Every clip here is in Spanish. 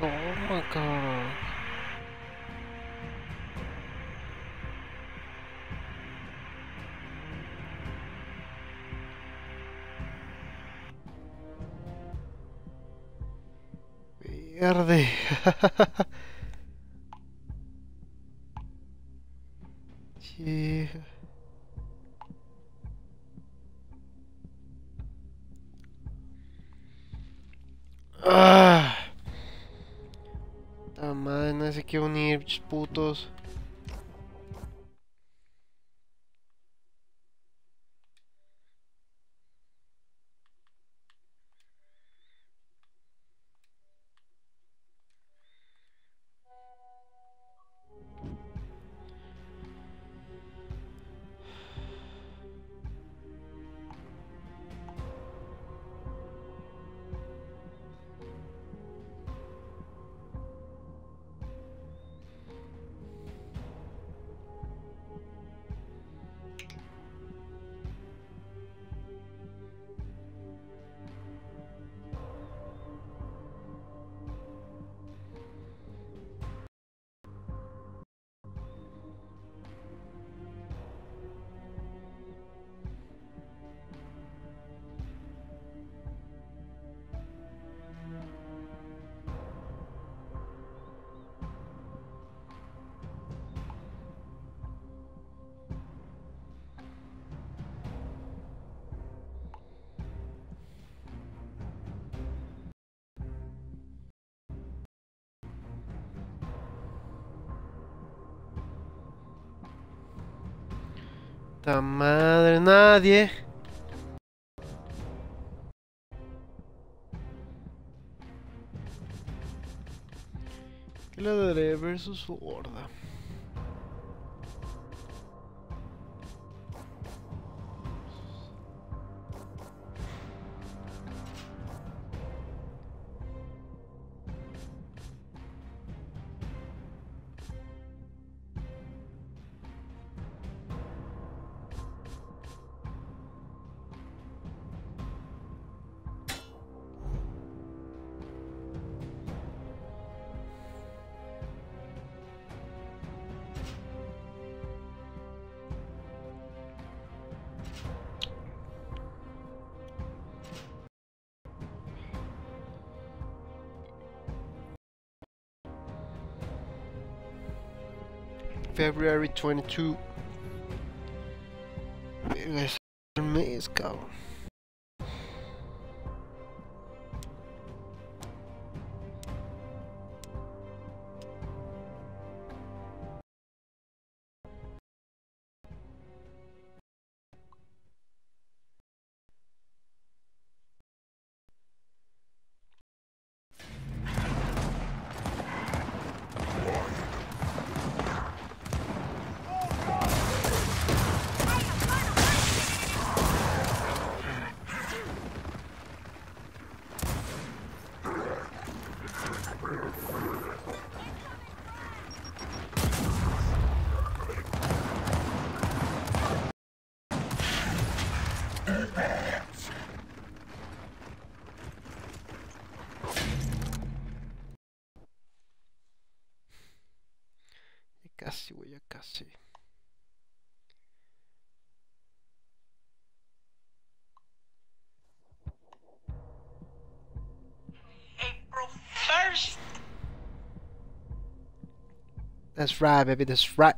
Toma, cabrón. Verde. Ta madre, nadie. ¿Qué le daré versus su horda? February 22. Verga, es el mes, cabrón. Casi, güey, ya casi. April 1st. That's right, baby, that's right.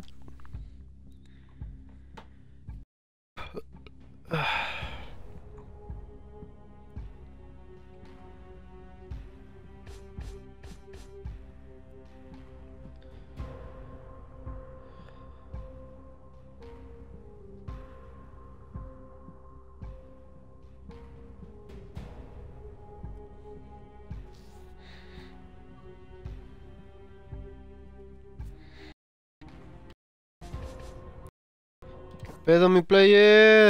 Pedo mi player.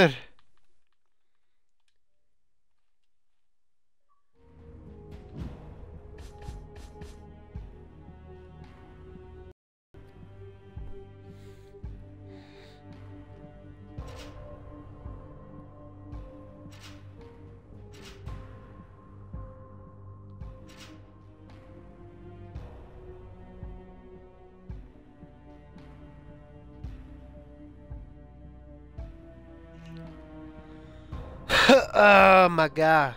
God.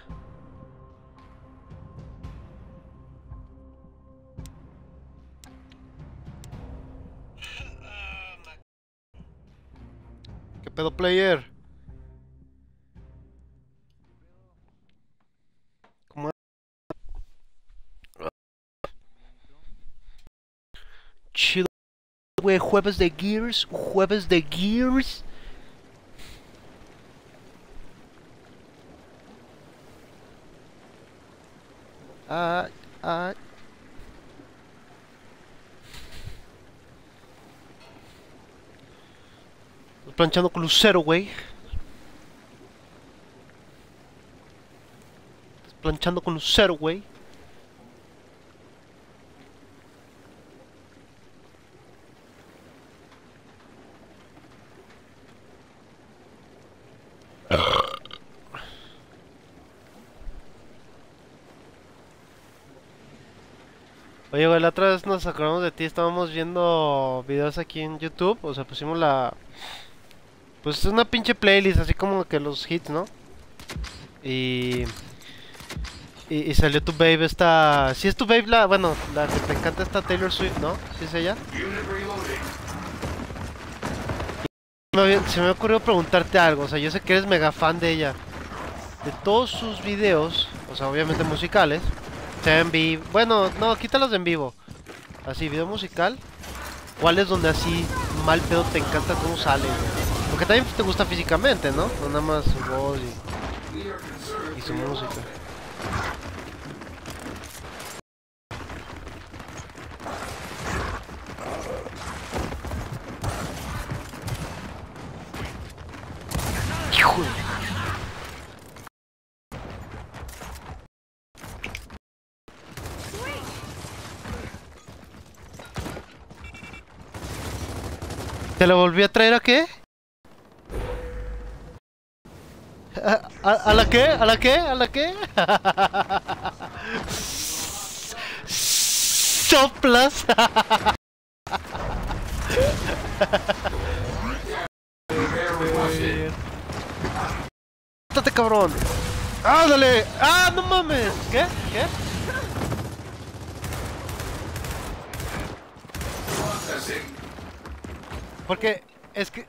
¿Qué pedo, player? ¿Cómo Chido. Jueves de Gears. Jueves de Gears. Ah, ah. Planchando con lucero, güey. Planchando con lucero, güey. Oye, güey, la otra vez nos acordamos de ti, estábamos viendo videos aquí en YouTube, o sea, pusimos la... Pues es una pinche playlist, así como que los hits, ¿no? Y... Y, salió tu babe esta... Si es tu babe la... Bueno, la que te encanta esta Taylor Swift, ¿no? ¿Sí es ella? Se me ocurrió preguntarte algo, o sea, yo sé que eres mega fan de ella. De todos sus videos, o sea, obviamente musicales, sea en vivo. Bueno, no, quítalos de en vivo. Así, video musical. ¿Cuál es donde así mal pedo te encanta cómo sale? güey? Porque también te gusta físicamente, ¿no? Nada más su voz y, y su música. ¿Te lo volví a traer a qué? ¿A, a, la qué? ¿A la qué? ¿A la qué? Soplas. ¡Mátate, cabrón! ¡Ándale! ¡Ah, no mames! ¿Qué? ¿Qué? Porque es que...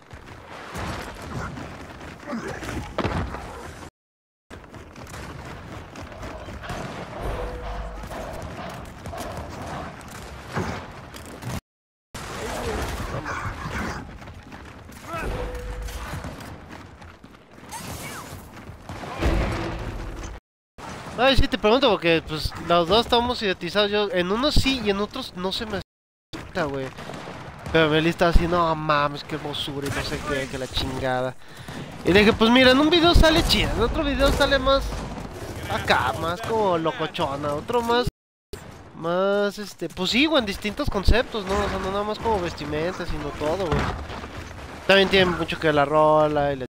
Ay, sí, te pregunto porque pues los dos estamos idiotizados. Yo, en unos sí y en otros no se me güey. Pero Meli está así, no mames, qué hermosura y no sé qué, que la chingada. Y dije, pues mira, en un video sale chida, en otro video sale más acá, más como locochona, otro más, más este, pues sí, güey, en distintos conceptos, ¿no? O sea, no nada más como vestimenta, sino todo, güey. También tiene mucho que la rola y la...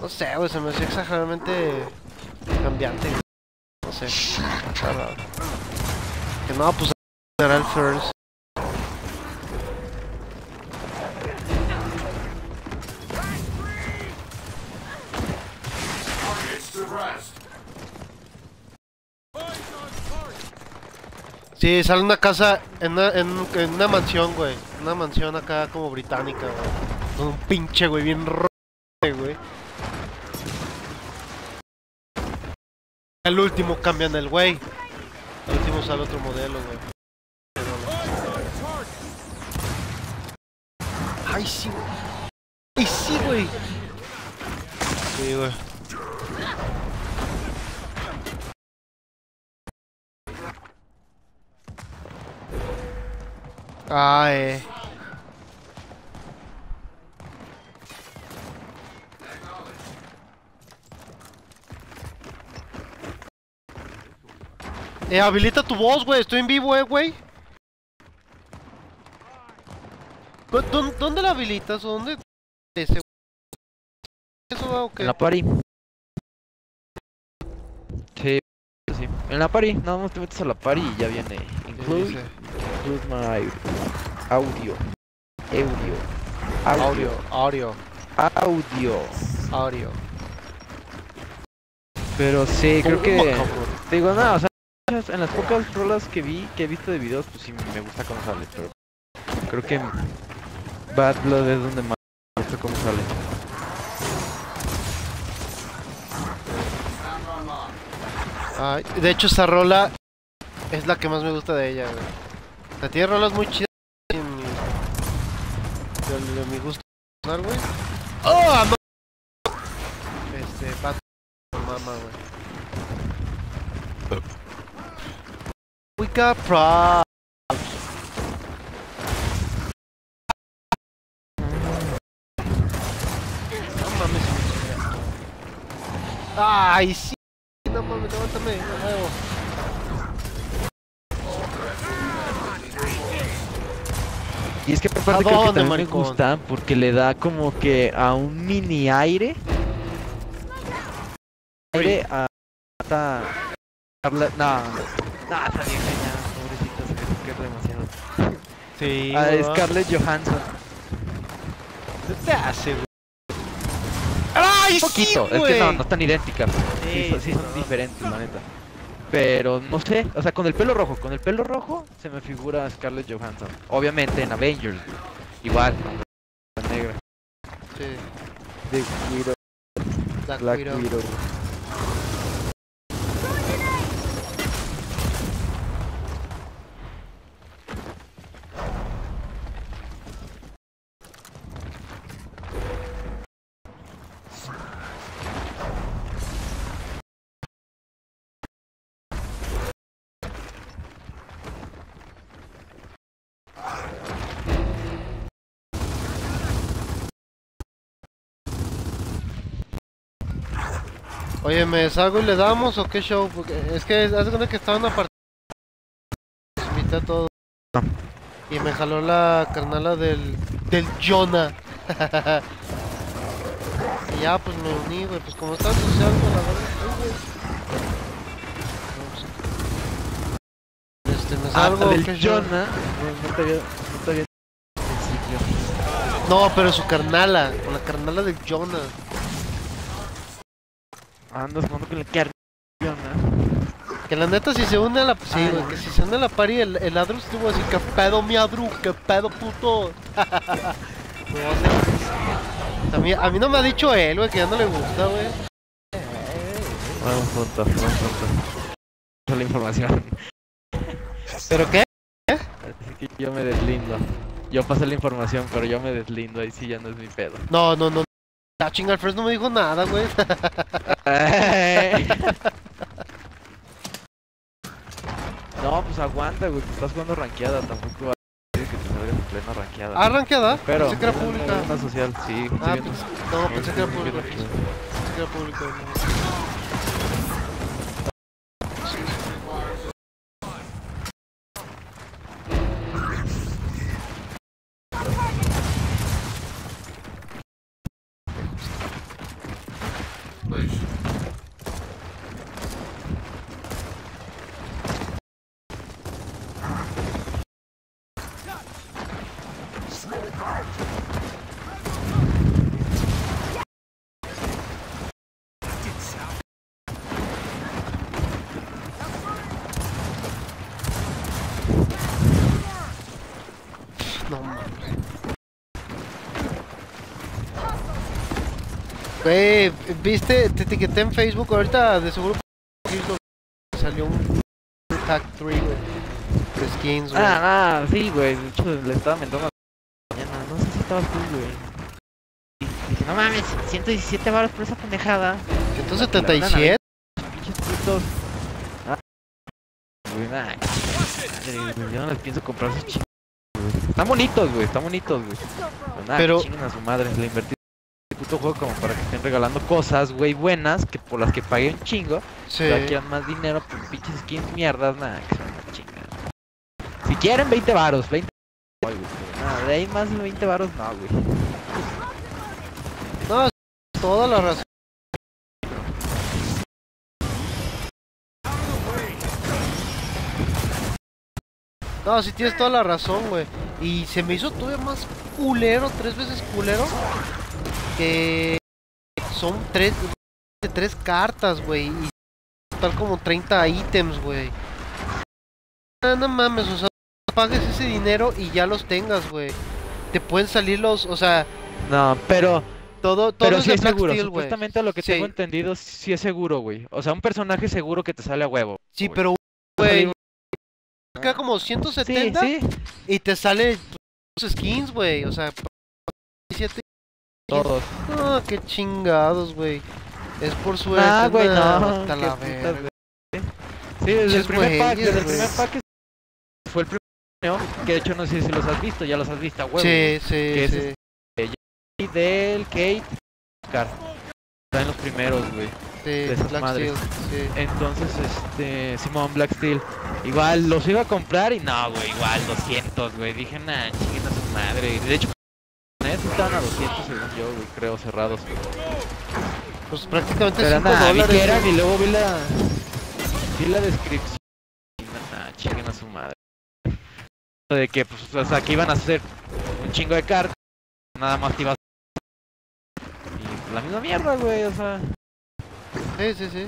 No sé, güey, se me hace exageradamente cambiante. No sé. Que no, pues será el first. Sí, sale una casa en una, en, una mansión, güey. Una mansión acá como británica, güey. Con un pinche, güey, bien ro... güey. El último cambian el güey. El último sale otro modelo, güey. Ay, sí, güey. Ay, sí, güey. Sí, güey. Ah, eh. Eh, habilita tu voz, güey. Estoy en vivo, eh, güey. ¿Dó- dó- ¿Dónde la habilitas? ¿O dónde? Ese, ¿Eso va o qué? En la party. Sí, sí. En la party, nada más te metes a la party y ya viene. ¿Qué Include, include my audio. Audio. Audio, audio, Audio. audio. Pero sí, creo que... Te digo, no, o sea, en las pocas rolas que vi, que he visto de videos, pues sí me gusta cómo sale, pero creo que Bad Blood es donde más me gusta cómo sale. Ay, de hecho, esa rola es la que más me gusta de ella, güey. O sea, tiene rolas muy chidas en mi, de, de mi gusto personal, güey. ¡Oh, no! Este, Bad Mama, güey. We got problems. No mames. Ay, sí. No mames, levántame, de nuevo. Y es que por parte ¿A creo que también me gusta porque le da como que a un mini aire. Aire a... a no, no, está bien ya, pobrecita, se me que es demasiado. Sí, A ¿verdad? Scarlett Johansson. ¿Qué te hace, güey? ¡Ay, Un poquito, sí, es que no, no están idénticas. Sí, Sí, son, sí son no. diferentes, la neta. Pero no sé, o sea, con el pelo rojo, con el pelo rojo se me figura Scarlett Johansson. Obviamente en Avengers, igual, la negra. Sí, De Widow, Black, Black Widow. Widow. Oye, ¿me salgo y le damos o qué show? Porque es que hace cuenta que estaba en una partida. Invité a todo. Y me jaló la carnala del. del Jonah. y ya, pues me uní, güey. Pues como está social, güey, la verdad. No, pues, Este, ¿me Ah, salgo o del qué? Jonah. No, no te había, no te había principio. No, pero su carnala. Con la carnala del Jonah. Andas jugando con el Jonah. Que la neta si se une a la... Sí, Ay. güey, que si se une a la party el, el Adru estuvo así, que pedo mi Adru, que pedo puto. A, mí, a mí no me ha dicho él, güey, que ya no le gusta, güey. Vamos juntos, vamos juntos. La información. ¿Pero qué? Que yo me deslindo. Yo pasé la información, pero yo me deslindo. Ahí sí ya no es mi pedo. No, no, no. La chinga, el Fresh no me dijo nada, güey. no, pues aguanta, güey. Estás jugando rankeada. Tampoco va a decir que te salgas en plena rankeada. ¿Ah, rankeada? pero Pensé que era pública. Una social, sí. Ah, viendo. pues, no, pensé que era pública. Pensé que era pública. Güey, viste, te etiqueté en Facebook ahorita, de seguro salió un Hack 3, güey. De skins, güey. Ah, ah, sí, güey. De hecho, le estaba mentando la mañana. No sé si estabas tú, güey. Dije, no mames, 117 baros por esa pendejada. 177. Pinches putos. Ah, güey, Yo no les pienso comprar esos güey. Están bonitos, güey, están bonitos, güey. Pero nada, Pero- a su madre. Le invertí puto juego como para que estén regalando cosas, güey, buenas, que por las que pagué un chingo. Sí. Pero quieran más dinero por pinches skins mierdas, nada, que son una chingada. Si quieren 20 varos, 20 Ay, güey, pero nada, de ahí más de 20 varos, no, güey. No, toda la razón. No, sí tienes toda la razón, güey. Y se me hizo todavía más culero, tres veces culero. Que son tres, de tres cartas, güey. Y tal como 30 ítems, güey. Ah, no mames, o sea, pagues ese dinero y ya los tengas, güey. Te pueden salir los, o sea, No, pero, todo, todo pero es sí es seguro. Steel. Supuestamente a lo que Sí. tengo entendido, sí es seguro, güey. O sea, un personaje seguro que te sale a huevo. Sí, güey. pero, güey, queda como Sí, 170 sí. y te sale tus skins, güey. O sea, 17. Todos. No, qué chingados, güey. Es por suerte. Ah, güey, no. vete a qué la putas, verga. güey. Sí, desde el primer pack, desde el primer güey. pack fue el primer torneo, que de hecho no sé si los has visto, ya los has visto huevo. Sí, sí, que es sí. Del Kate, Oscar. Está en los primeros, güey. sí, esas Black madres. Steel, sí. Entonces, este, Simón Black Steel. Igual los iba a comprar y no, güey, igual 200, güey. Dije, nah, chinguen a su madre. De hecho, estaban a 200 según yo, güey, creo, cerrados. Pues prácticamente Pero 5 nada, vi que eran y luego vi la, vi la descripción. Y nah, chinguen a su madre. De que, pues, o sea, que iban a hacer un chingo de cartas. Nada más te ibas. Y la misma mierda, güey, o sea, Sí, sí, sí.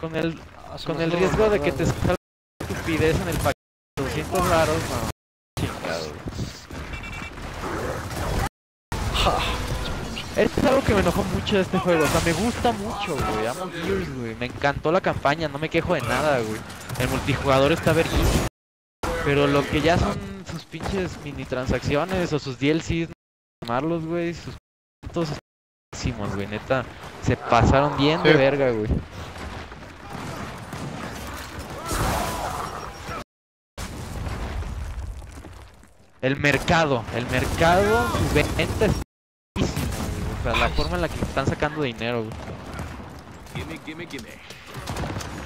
con el Ah, Con el riesgo de que te salga estupidez en el paquete de 200 raros, no. Chingado, güey. Esto es algo que me enojó mucho de este juego. O sea, me gusta mucho, güey. Amo Gears, güey. Me encantó la campaña, no me quejo de nada, güey. El multijugador está verguísimo. Pero lo que ya son sus pinches mini transacciones o sus DLCs, no llamarlos, güey. Sus puntos güey. Neta, se pasaron bien de verga, güey. El mercado, el mercado, su venta la forma en la que están sacando dinero, güey.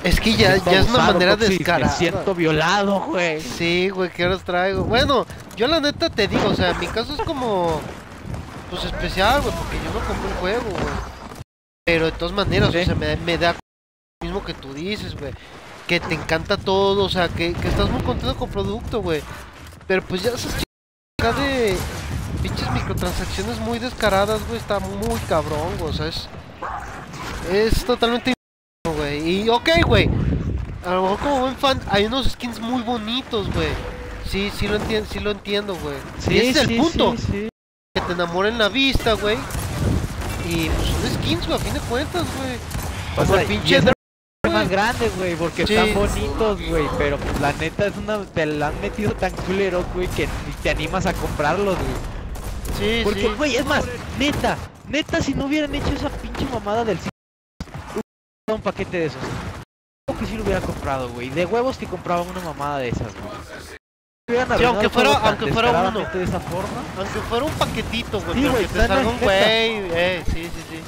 Es que ya, ya es una manera Coxis, descarada. Me siento violado, güey. Sí, güey, ¿qué horas traigo? Bueno, yo la neta te digo, o sea, mi caso es como. Pues especial, güey, porque yo no compré el juego, güey. Pero de todas maneras, Sí. o sea, me, me da lo mismo que tú dices, güey. Que te encanta todo, o sea, que, que estás muy contento con el producto, güey. Pero pues ya acá de pinches microtransacciones muy descaradas, güey, está muy cabrón, güey. O sea, es. Es totalmente. güey. Y ok, güey. A lo mejor como buen fan, hay unos skins muy bonitos, güey. Sí, sí lo entiendo, sí lo entiendo, güey. y ese es el sí, punto. sí, sí. Que te enamoren la vista, güey. Y pues son skins, güey, a fin de cuentas, güey. O sea, el pinche es más grande, güey, porque Sí. están bonitos, güey, pero pues, la neta es una te la han metido tan culero, güey, que ni te animas a comprarlos, güey. Sí, Porque, sí. güey, es más, neta, neta, si no hubieran hecho esa pinche mamada del un paquete de esos. Creo que sí lo hubiera comprado, güey. De huevos que compraba una mamada de esas, güey. Sí, aunque fuera- aunque fuera uno. de esa forma. Aunque fuera un paquetito, güey, Sí, güey, te salga un güey, eh, sí, sí, sí.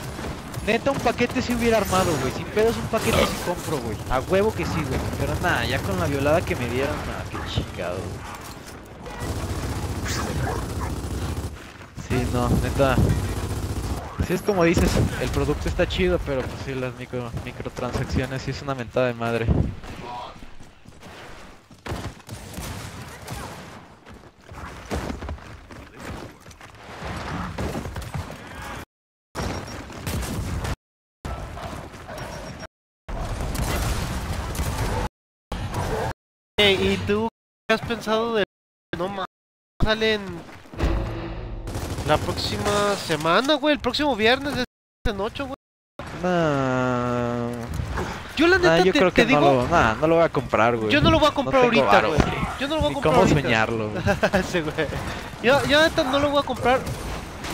Neta, un paquete sí hubiera armado, güey. Sin pedos, un paquete sí compro, güey. A huevo que sí, güey. Pero nada, ya con la violada que me dieron, nada, qué chingado, güey. Sí, no, neta. Sí, es como dices, el producto está chido, pero pues sí, las micro, microtransacciones sí es una mentada de madre. Eh, ¿Y tú qué has pensado de no mames? Salen la próxima semana, güey, el próximo viernes es en 8, güey. Nah, Yo la neta nah, yo te, creo te que digo, no lo, nah, no lo voy a comprar, güey. yo no lo voy a comprar ahorita, varo, güey. Yo no lo voy a comprar cómo ahorita. soñarlo, güey. Sí, güey. Yo, yo neta no lo voy a comprar,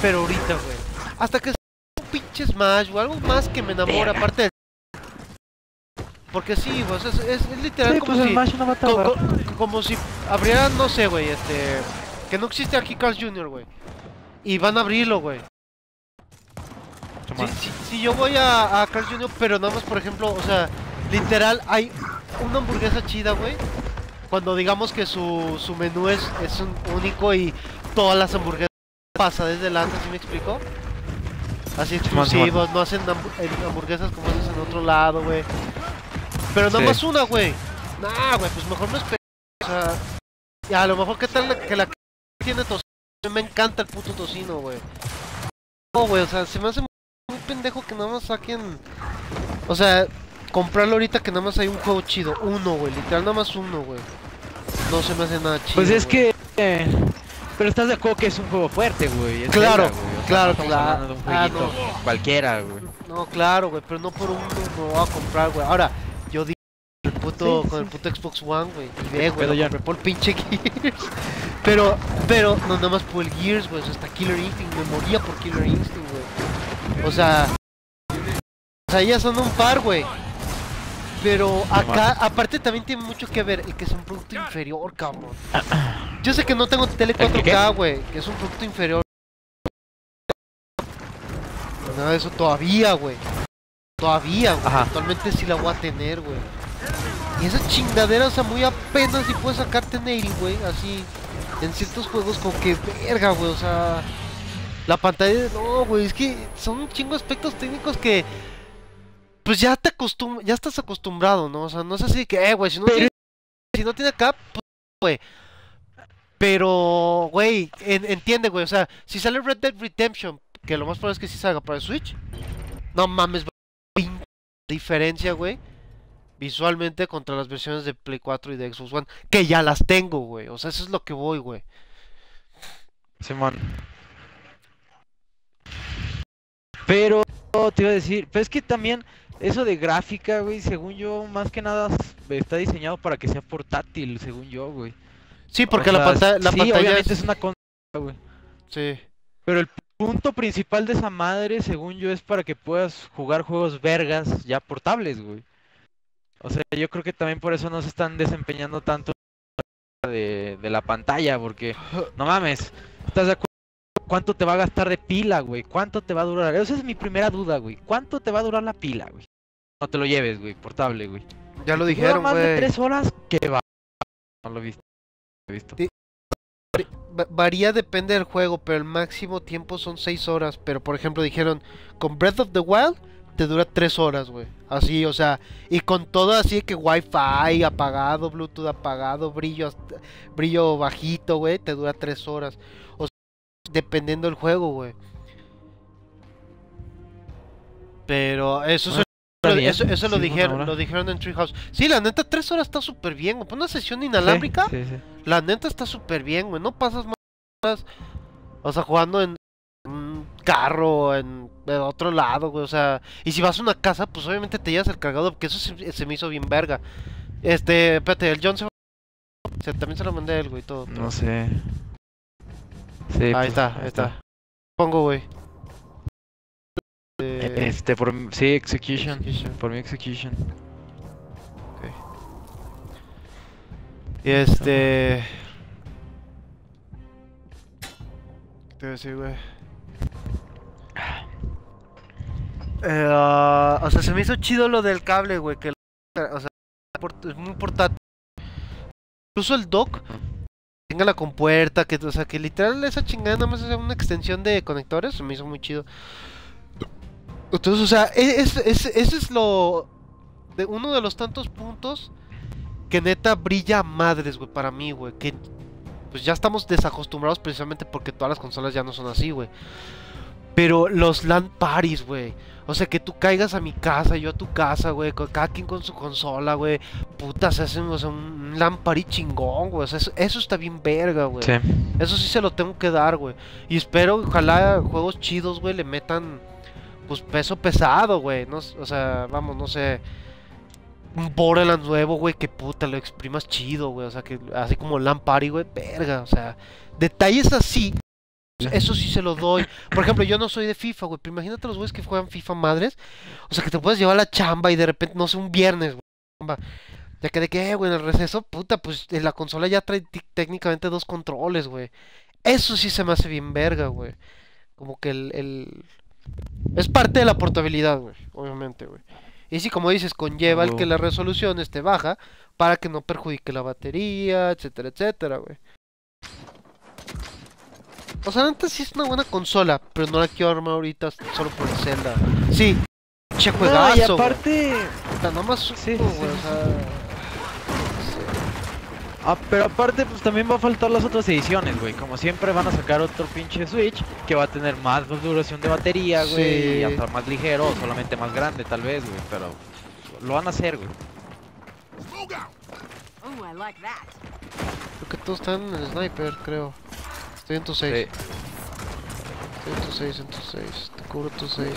pero ahorita, güey. Hasta que sea un pinche Smash o algo más que me enamore, aparte de... Porque sí, güey, o sea, es, es- es literal Sí, como pues el si... Smash no va a co- tardar. co- como si abrieran, no sé, güey, este... Que no existe aquí Carl Jr., güey. Y van a abrirlo, güey. Si, si, si yo voy a, a Carl Jr., pero nada más, por ejemplo, o sea, literal, hay una hamburguesa chida, güey. Cuando digamos que su, su menú es, es un único y todas las hamburguesas pasa desde delante, ¿sí me explico? Así exclusivos, no hacen hambu- en hamburguesas como haces en otro lado, güey. Pero nada Sí. más una, güey. Nah, güey, pues mejor no espero. O sea, y a lo mejor que tal que la que tiene tocino. Me encanta el puto tocino, güey. No, güey, o sea, se me hace muy pendejo que nada más saquen. O sea, comprarlo ahorita que nada más hay un juego chido. Uno, güey. Literal, nada más uno, güey. No se me hace nada chido. Pues es que... pero estás de acuerdo que es un juego fuerte, güey. Claro, Zelda, güey, o sea, claro, no claro. de un Ah, jueguito cualquiera, güey. No, claro, güey. Pero no por uno me voy a comprar, güey. Ahora, el puto, Sí, con el puto Xbox One, güey. Y ve, güey. Ya- por pinche Gears. Pero, pero, no nada más por el Gears, güey. o sea, hasta Killer Instinct. Me moría por Killer Instinct, güey. O sea. O sea, ya son un par, güey. Pero acá, aparte también tiene mucho que ver el que es un producto inferior, cabrón. Yo sé que no tengo tele ¿El que qué? 4K, güey, que es un producto inferior. Nada de eso todavía, güey. Todavía, güey. Actualmente sí la voy a tener, güey. Y esa chingadera, o sea, muy apenas si puedes sacarte Nating, güey. Así, en ciertos juegos, como que verga, güey. O sea, la pantalla, no, güey. Es que son un chingo aspectos técnicos que. Pues ya te acostum ya estás acostumbrado, ¿no? O sea, no es así que, eh, güey, si no Pero- tiene, si no tiene acá, pues, güey. Pero, güey, en- entiende, güey, o sea, si sale Red Dead Redemption, que lo más probable es que sí salga para el Switch, no mames, güey, diferencia, güey, visualmente contra las versiones de Play 4 y de Xbox One, que ya las tengo, güey, o sea, eso es lo que voy, güey. Simón. Pero te iba a decir, pero es que también eso de gráfica, güey, según yo, más que nada está diseñado para que sea portátil, según yo, güey. Sí, porque O la pantalla, la sí, pantalla obviamente es- es una consola, güey. Sí. Pero el punto principal de esa madre, según yo, es para que puedas jugar juegos vergas ya portables, güey. O sea, yo creo que también por eso no se están desempeñando tanto de, de la pantalla, porque no mames, ¿estás de acuerdo? ¿Cuánto te va a gastar de pila, güey? ¿Cuánto te va a durar? Esa es mi primera duda, güey. ¿Cuánto te va a durar la pila, güey? No te lo lleves, güey, portable, güey. Ya lo dijeron, más de güey. tres horas, ¿qué va? No lo he visto. No lo he visto. Sí. Varía, depende del juego, pero el máximo tiempo son 6 horas. Pero por ejemplo, dijeron con Breath of the Wild te dura 3 horas, güey. Así, o sea, y con todo así que Wi-Fi apagado, Bluetooth apagado, brillo, hasta- brillo bajito, güey, te dura 3 horas. O sea, dependiendo del juego, güey. Pero eso, Bueno, es- bien, eso, eso lo sí, dijeron, lo dijeron en Treehouse. Sí, la neta, 3 horas está súper bien, güey. Para una sesión inalámbrica. Sí, sí, sí. La neta está súper bien, güey. No pasas más horas, o sea, jugando en carro, en, en otro lado, güey. O sea, y si vas a una casa, pues obviamente te llevas el cargador, porque eso se, se me hizo bien verga. Este, espérate, el John se, se- también se lo mandé a él, güey, todo. No sé. Sí, ahí pues, está, ahí está. Pongo, güey. Eh, Este, por mi- sí, execution. Execution. Por mi execution. Y este. ¿Qué te voy a decir, güey? Eh, o sea, se me hizo chido lo del cable, güey. Que, o sea, es muy portátil. Incluso el dock tenga la compuerta, que, o sea, que literal esa chingada nada más es una extensión de conectores. Se me hizo muy chido. Entonces, o sea, e- es, es- ese es lo. De uno de los tantos puntos que neta brilla madres, güey, para mí, güey. Que pues ya estamos desacostumbrados precisamente porque todas las consolas ya no son así, güey. Pero los LAN parties, güey. O sea, que tú caigas a mi casa, yo a tu casa, güey. Cada quien con su consola, güey. Puta, se hacen o sea, un LAN party chingón, güey. O sea, eso, eso está bien verga, güey. Sí. Eso sí se lo tengo que dar, güey. Y espero, ojalá juegos chidos, güey, le metan, pues, peso pesado, güey. No, o sea, vamos, no sé. Un Borderlands nuevo, güey, que puta, lo exprimas chido, güey. O sea, que así como Lamp Party, güey, verga. O sea, detalles así, eso sí se lo doy. Por ejemplo, yo no soy de FIFA, güey, pero imagínate los güeyes que juegan FIFA madres. O sea, que te puedes llevar la chamba y de repente, no sé, un viernes, güey. Ya que de que, güey, en el receso, puta, pues en la consola ya trae técnicamente dos controles, güey. Eso sí se me hace bien verga, güey. Como que el, el... Es parte de la portabilidad, güey, obviamente, güey. Y sí, como dices, conlleva el que la resolución esté baja para que no perjudique la batería, etcétera, etcétera, güey. O sea, antes sí es una buena consola, pero no la quiero armar ahorita solo por el Zelda. Sí, che No, y juegazo, aparte, Puta, nada más Sí, sí, o sea. Ah, pero aparte, pues también va a faltar las otras ediciones, güey. Como siempre van a sacar otro pinche Switch que va a tener más duración de batería, güey. Y hasta más ligero, o solamente más grande, tal vez, güey. Pero lo van a hacer, güey. Oh, I like that. Creo que todos están en el sniper, creo. Estoy en tu 6. Sí. Estoy en tu 6, en tu 6. Te cubro tu 6.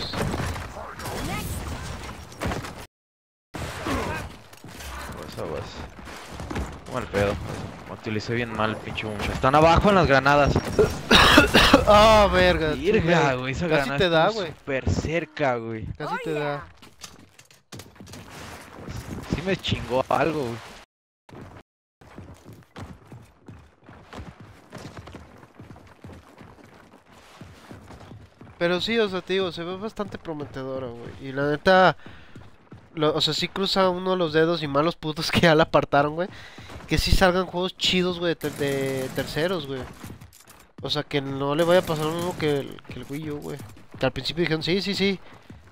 Pues aguas. Mal pedo. Utilicé bien mal el pinche shot. Están abajo en las granadas. Ah, verga. Virga, güey. Esa Casi granada te da, güey. Súper cerca, güey. Casi Oh, te da. Sí me chingó algo, güey. Pero sí, o sea, te digo, se ve bastante prometedora, güey. Y la neta, o sea, sí cruza uno los dedos y malos putos que ya la apartaron, güey. Que sí salgan juegos chidos, güey, de, ter- de terceros, güey. O sea, que no le vaya a pasar mismo que el, que el Wii U, güey. Que al principio dijeron, sí, sí, sí.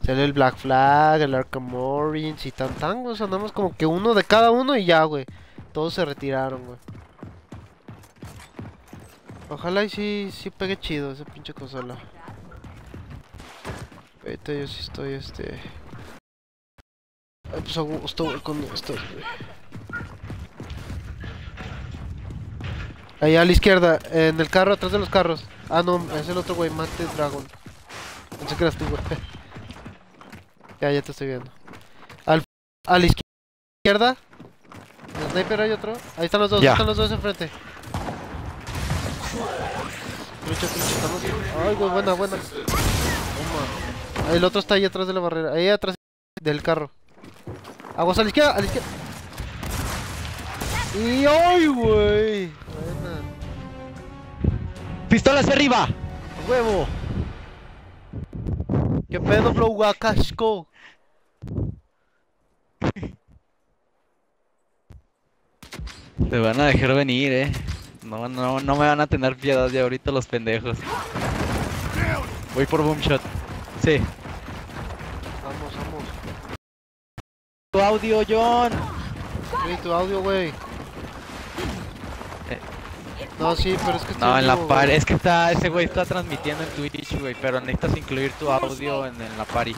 Sale el Black Flag, el Arkham Origins y tan tan, o sea, nada más como que uno de cada uno y ya, güey. Todos se retiraron, güey. Ojalá y sí, sí pegue chido esa pinche consola. Ahorita yo sí estoy, este... Ay, pues a gusto, con esto, güey. Allá a la izquierda, en el carro, atrás de los carros. Ah, no, es el otro güey, Mate Dragon. Pensé que eras tú, güey. ya, ya te estoy viendo. Al, a la izquierda. ¿El sniper hay otro? Ahí están los dos, ahí están los dos enfrente. Ay, güey, buena, buena. El otro está ahí atrás de la barrera. Ahí atrás del carro. Aguas a la izquierda, a la izquierda. Y ay, güey. Buena. ¡Pistola hacia arriba! Huevo. ¿Qué pedo? Wakashko. Te van a dejar venir, eh. No, no, no me van a tener piedad de ahorita los pendejos. Voy por boom shot. Sí. Vamos, vamos. Tu audio, John. Oye, tu audio, güey. Eh. No, sí, pero es que No, en la güey. Es que está, ese güey está transmitiendo en Twitch, güey. Pero necesitas incluir tu audio en, en la party.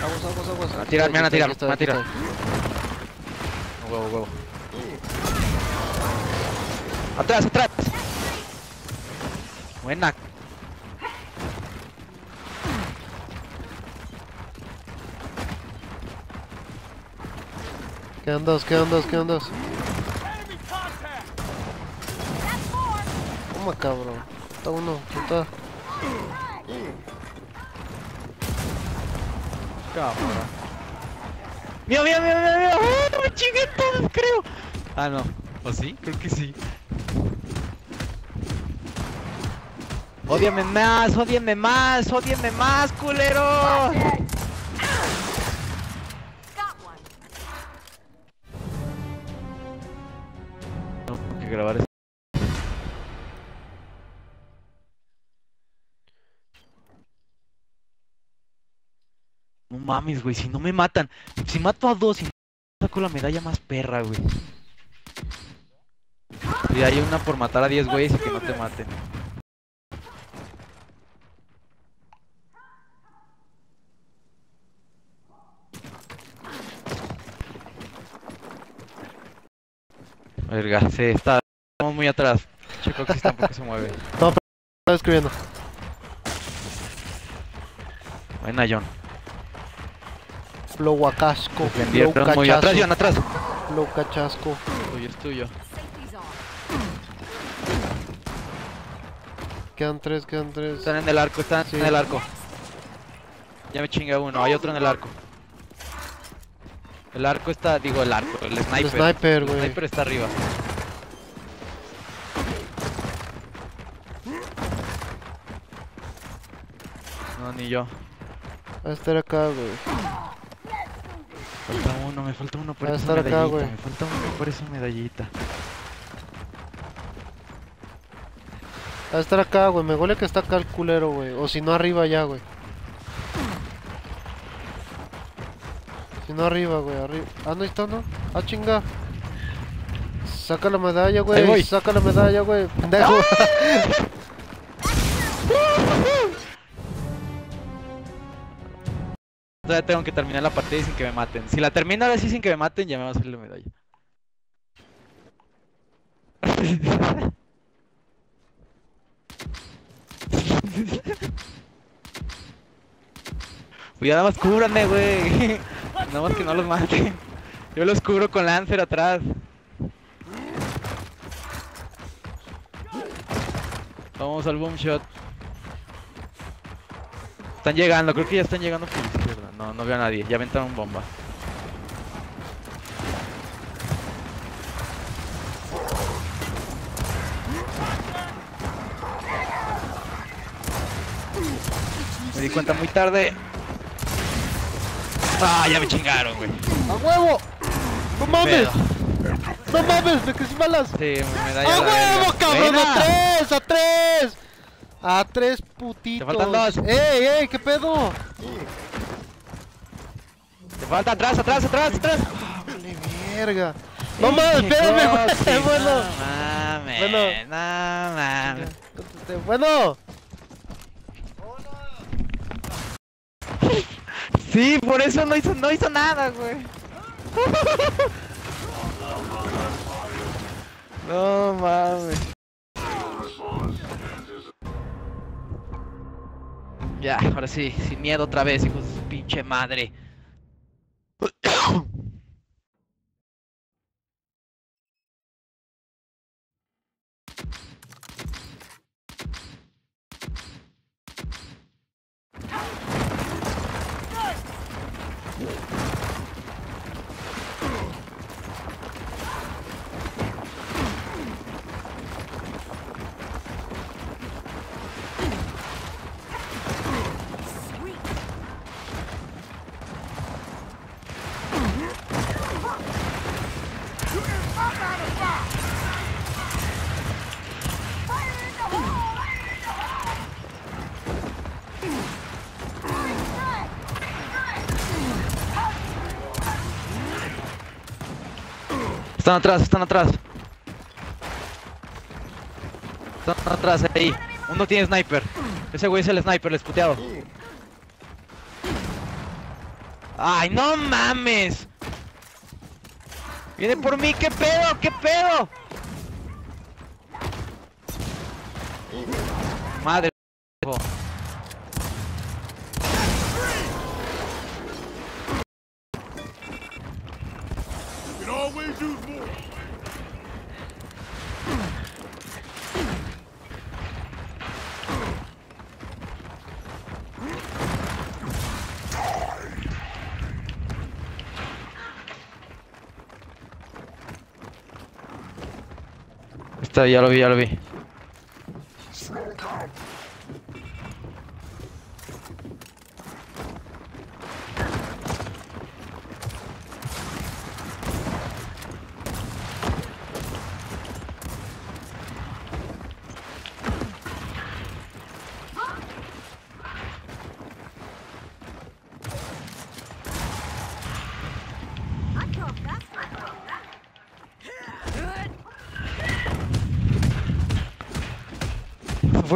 Vamos, vamos, vamos. van a tirar, me van a tirar, me van a tirar. Huevo, huevo. Atrás, atrás. Buena. Quedan dos, quedan dos, quedan dos. Toma, cabrón. Está uno, está. Cámara. ¡Mío, mío, mío, mío, mío! ¡Oh, me chingué todos, creo! Ah, no. ¿O sí? Creo que sí. ¡Ódiame más! ¡Ódiame más! ¡Ódiame más, culero! One. Tengo que grabar esto. No mames, güey, si no me matan. Si mato a dos y saco la medalla más perra, güey. Y hay una por matar a 10 güeyes y que no te maten. Verga, sí, está. Estamos muy atrás. Chico, que tampoco se mueve. Estaba escribiendo. Buena, John. Flow. Defendieron Flow muy atrás. John, atrás. Flow cachasco. Tuyo, es tuyo. Safety's on. Quedan tres, quedan tres. Están en el arco, están Sí. en el arco. Ya me chinga uno, hay otro en el arco. El arco está, digo el arco, el sniper. El sniper, El güey. sniper está arriba. No, ni yo. Va a estar acá, güey. Falta uno, me falta uno por Va esa estar acá, medallita. güey. me falta uno por esa medallita. Va a estar acá, güey. Me huele que está acá el culero, güey. O si no, arriba ya, güey. Si no arriba, güey, arriba. Ah, no ahí está, ¿no? Ah, chinga. Saca la medalla, Ahí voy. güey. Saca la medalla, güey. Pendejo. Todavía tengo que terminar la partida sin que me maten. Si la termino ahora sí sin que me maten, ya me va a salir la medalla. Pues ya nada más cúbranme, güey. Nada más que no los maten. Yo los cubro con Lancer atrás. Vamos al boom shot. Están llegando, creo que ya están llegando por la izquierda. No, no veo a nadie. Ya aventaron bomba. Me di cuenta muy tarde. Ah, ya me chingaron, güey. ¡A huevo! ¡No mames! Pedo. ¡No mames! ¡Me crecí balas! Sí, medalla ¡A la huevo, cabrón! ¡A tres! ¡A tres! ¡A tres putitos! Te faltan dos. ¡Ey, ey! ¿Qué pedo? Te falta atrás, atrás, atrás, atrás. ¡Vale, verga! ¡No mames! ¡Espérame, güey! ¡Bueno! No mames, Bueno. no mames. ¡Bueno! Sí, por eso no hizo, no hizo nada, güey. No mames. Ya, ahora sí, sin miedo otra vez, hijos de su pinche madre. Están atrás, están atrás. Están atrás, ahí. Uno tiene sniper. Ese güey es el sniper, el esputeado. ¡Ay, no mames! ¡Viene por mí! ¿Qué pedo? ¿Qué pedo? Madre. Hijo. Está, ya lo vi, ya lo vi.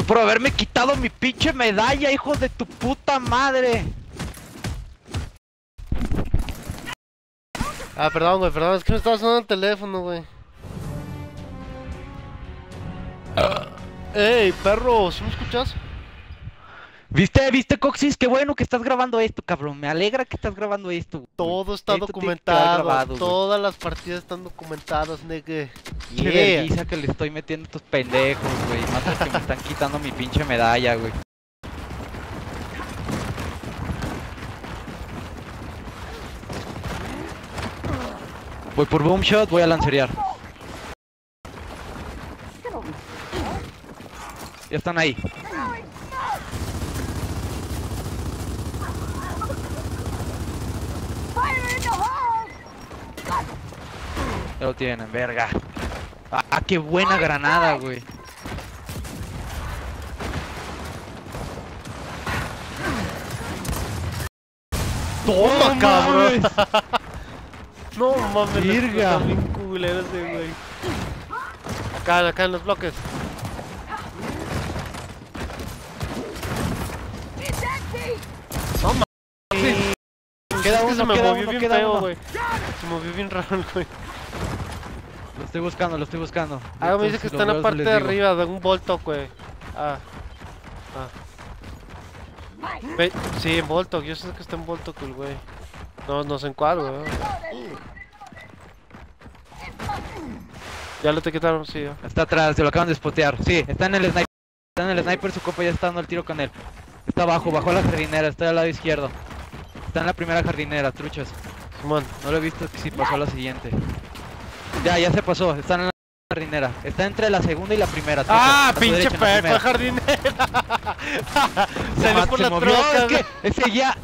Por haberme quitado mi pinche medalla, hijo de tu puta madre. Ah, perdón, güey, perdón. Es que me estaba sonando el teléfono, güey. ¡Ey, perro! ¿Sí me escuchas? ¿Viste, viste, Coxis? Qué bueno que estás grabando esto, cabrón. Me alegra que estás grabando esto. güey. Todo está Esto que documentado. grabado, güey. Todas las partidas están documentadas. Qué Yeah. vergüenza que le estoy metiendo a estos pendejos, güey. Más porque me están quitando mi pinche medalla, güey. Voy por boom shot, voy a lancerear. Ya están ahí. Fire in the hole! Ya lo tienen, verga. Ah, qué buena granada, güey. Toma, ¡No cabrón. mames! No mames, Virga. bien culero ese güey. Acá, acá en los bloques. It's empty. No mames. Queda uno, se me queda movió uno, bien queda feo, güey. Se movió bien raro güey. Lo estoy buscando, lo estoy buscando. Ah, me dice que está en la parte de arriba de un Volto, güey. Ah. Ah. Ve, sí, en Volto. Yo sé que está en Volto, el güey. No, no sé en cuál, güey. Ya lo te quitaron, sí. ya. Está atrás, se lo acaban de spotear. Sí, está en el sniper. Está en el sniper, su copa ya está dando el tiro con él. Está abajo, bajo la jardinera, está al lado izquierdo. Está en la primera jardinera, truchas. Simón. No lo he visto si pasó a la siguiente. Ya, ya se pasó, está en la jardinera. Está entre la segunda y la primera. truchas. ¡Ah, A tu pinche la perro jardinera! Se, Salió por la troca, es que ese ya.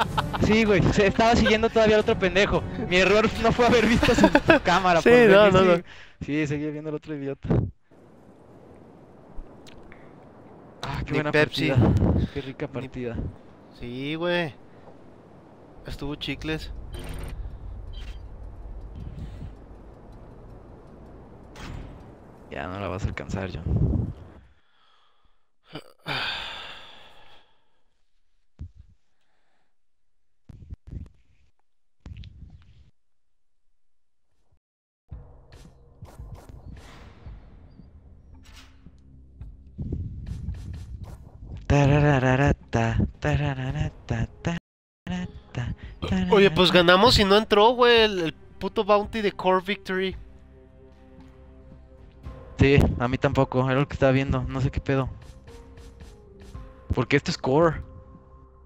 Sí, güey, se estaba siguiendo todavía al otro pendejo. Mi error no fue haber visto su, cámara. Sí, por no, no, sí. no. Sí, seguía viendo al otro idiota. Ah, qué Ni buena Pepsi. partida. Qué rica partida. Sí, güey. Estuvo chicles. Ya no la vas a alcanzar, yo. Tarararata, tarararata, Oye, pues ganamos y no entró, güey, el, el puto bounty de Core Victory. Sí, a mí tampoco, era lo que estaba viendo, no sé qué pedo. Porque esto es core.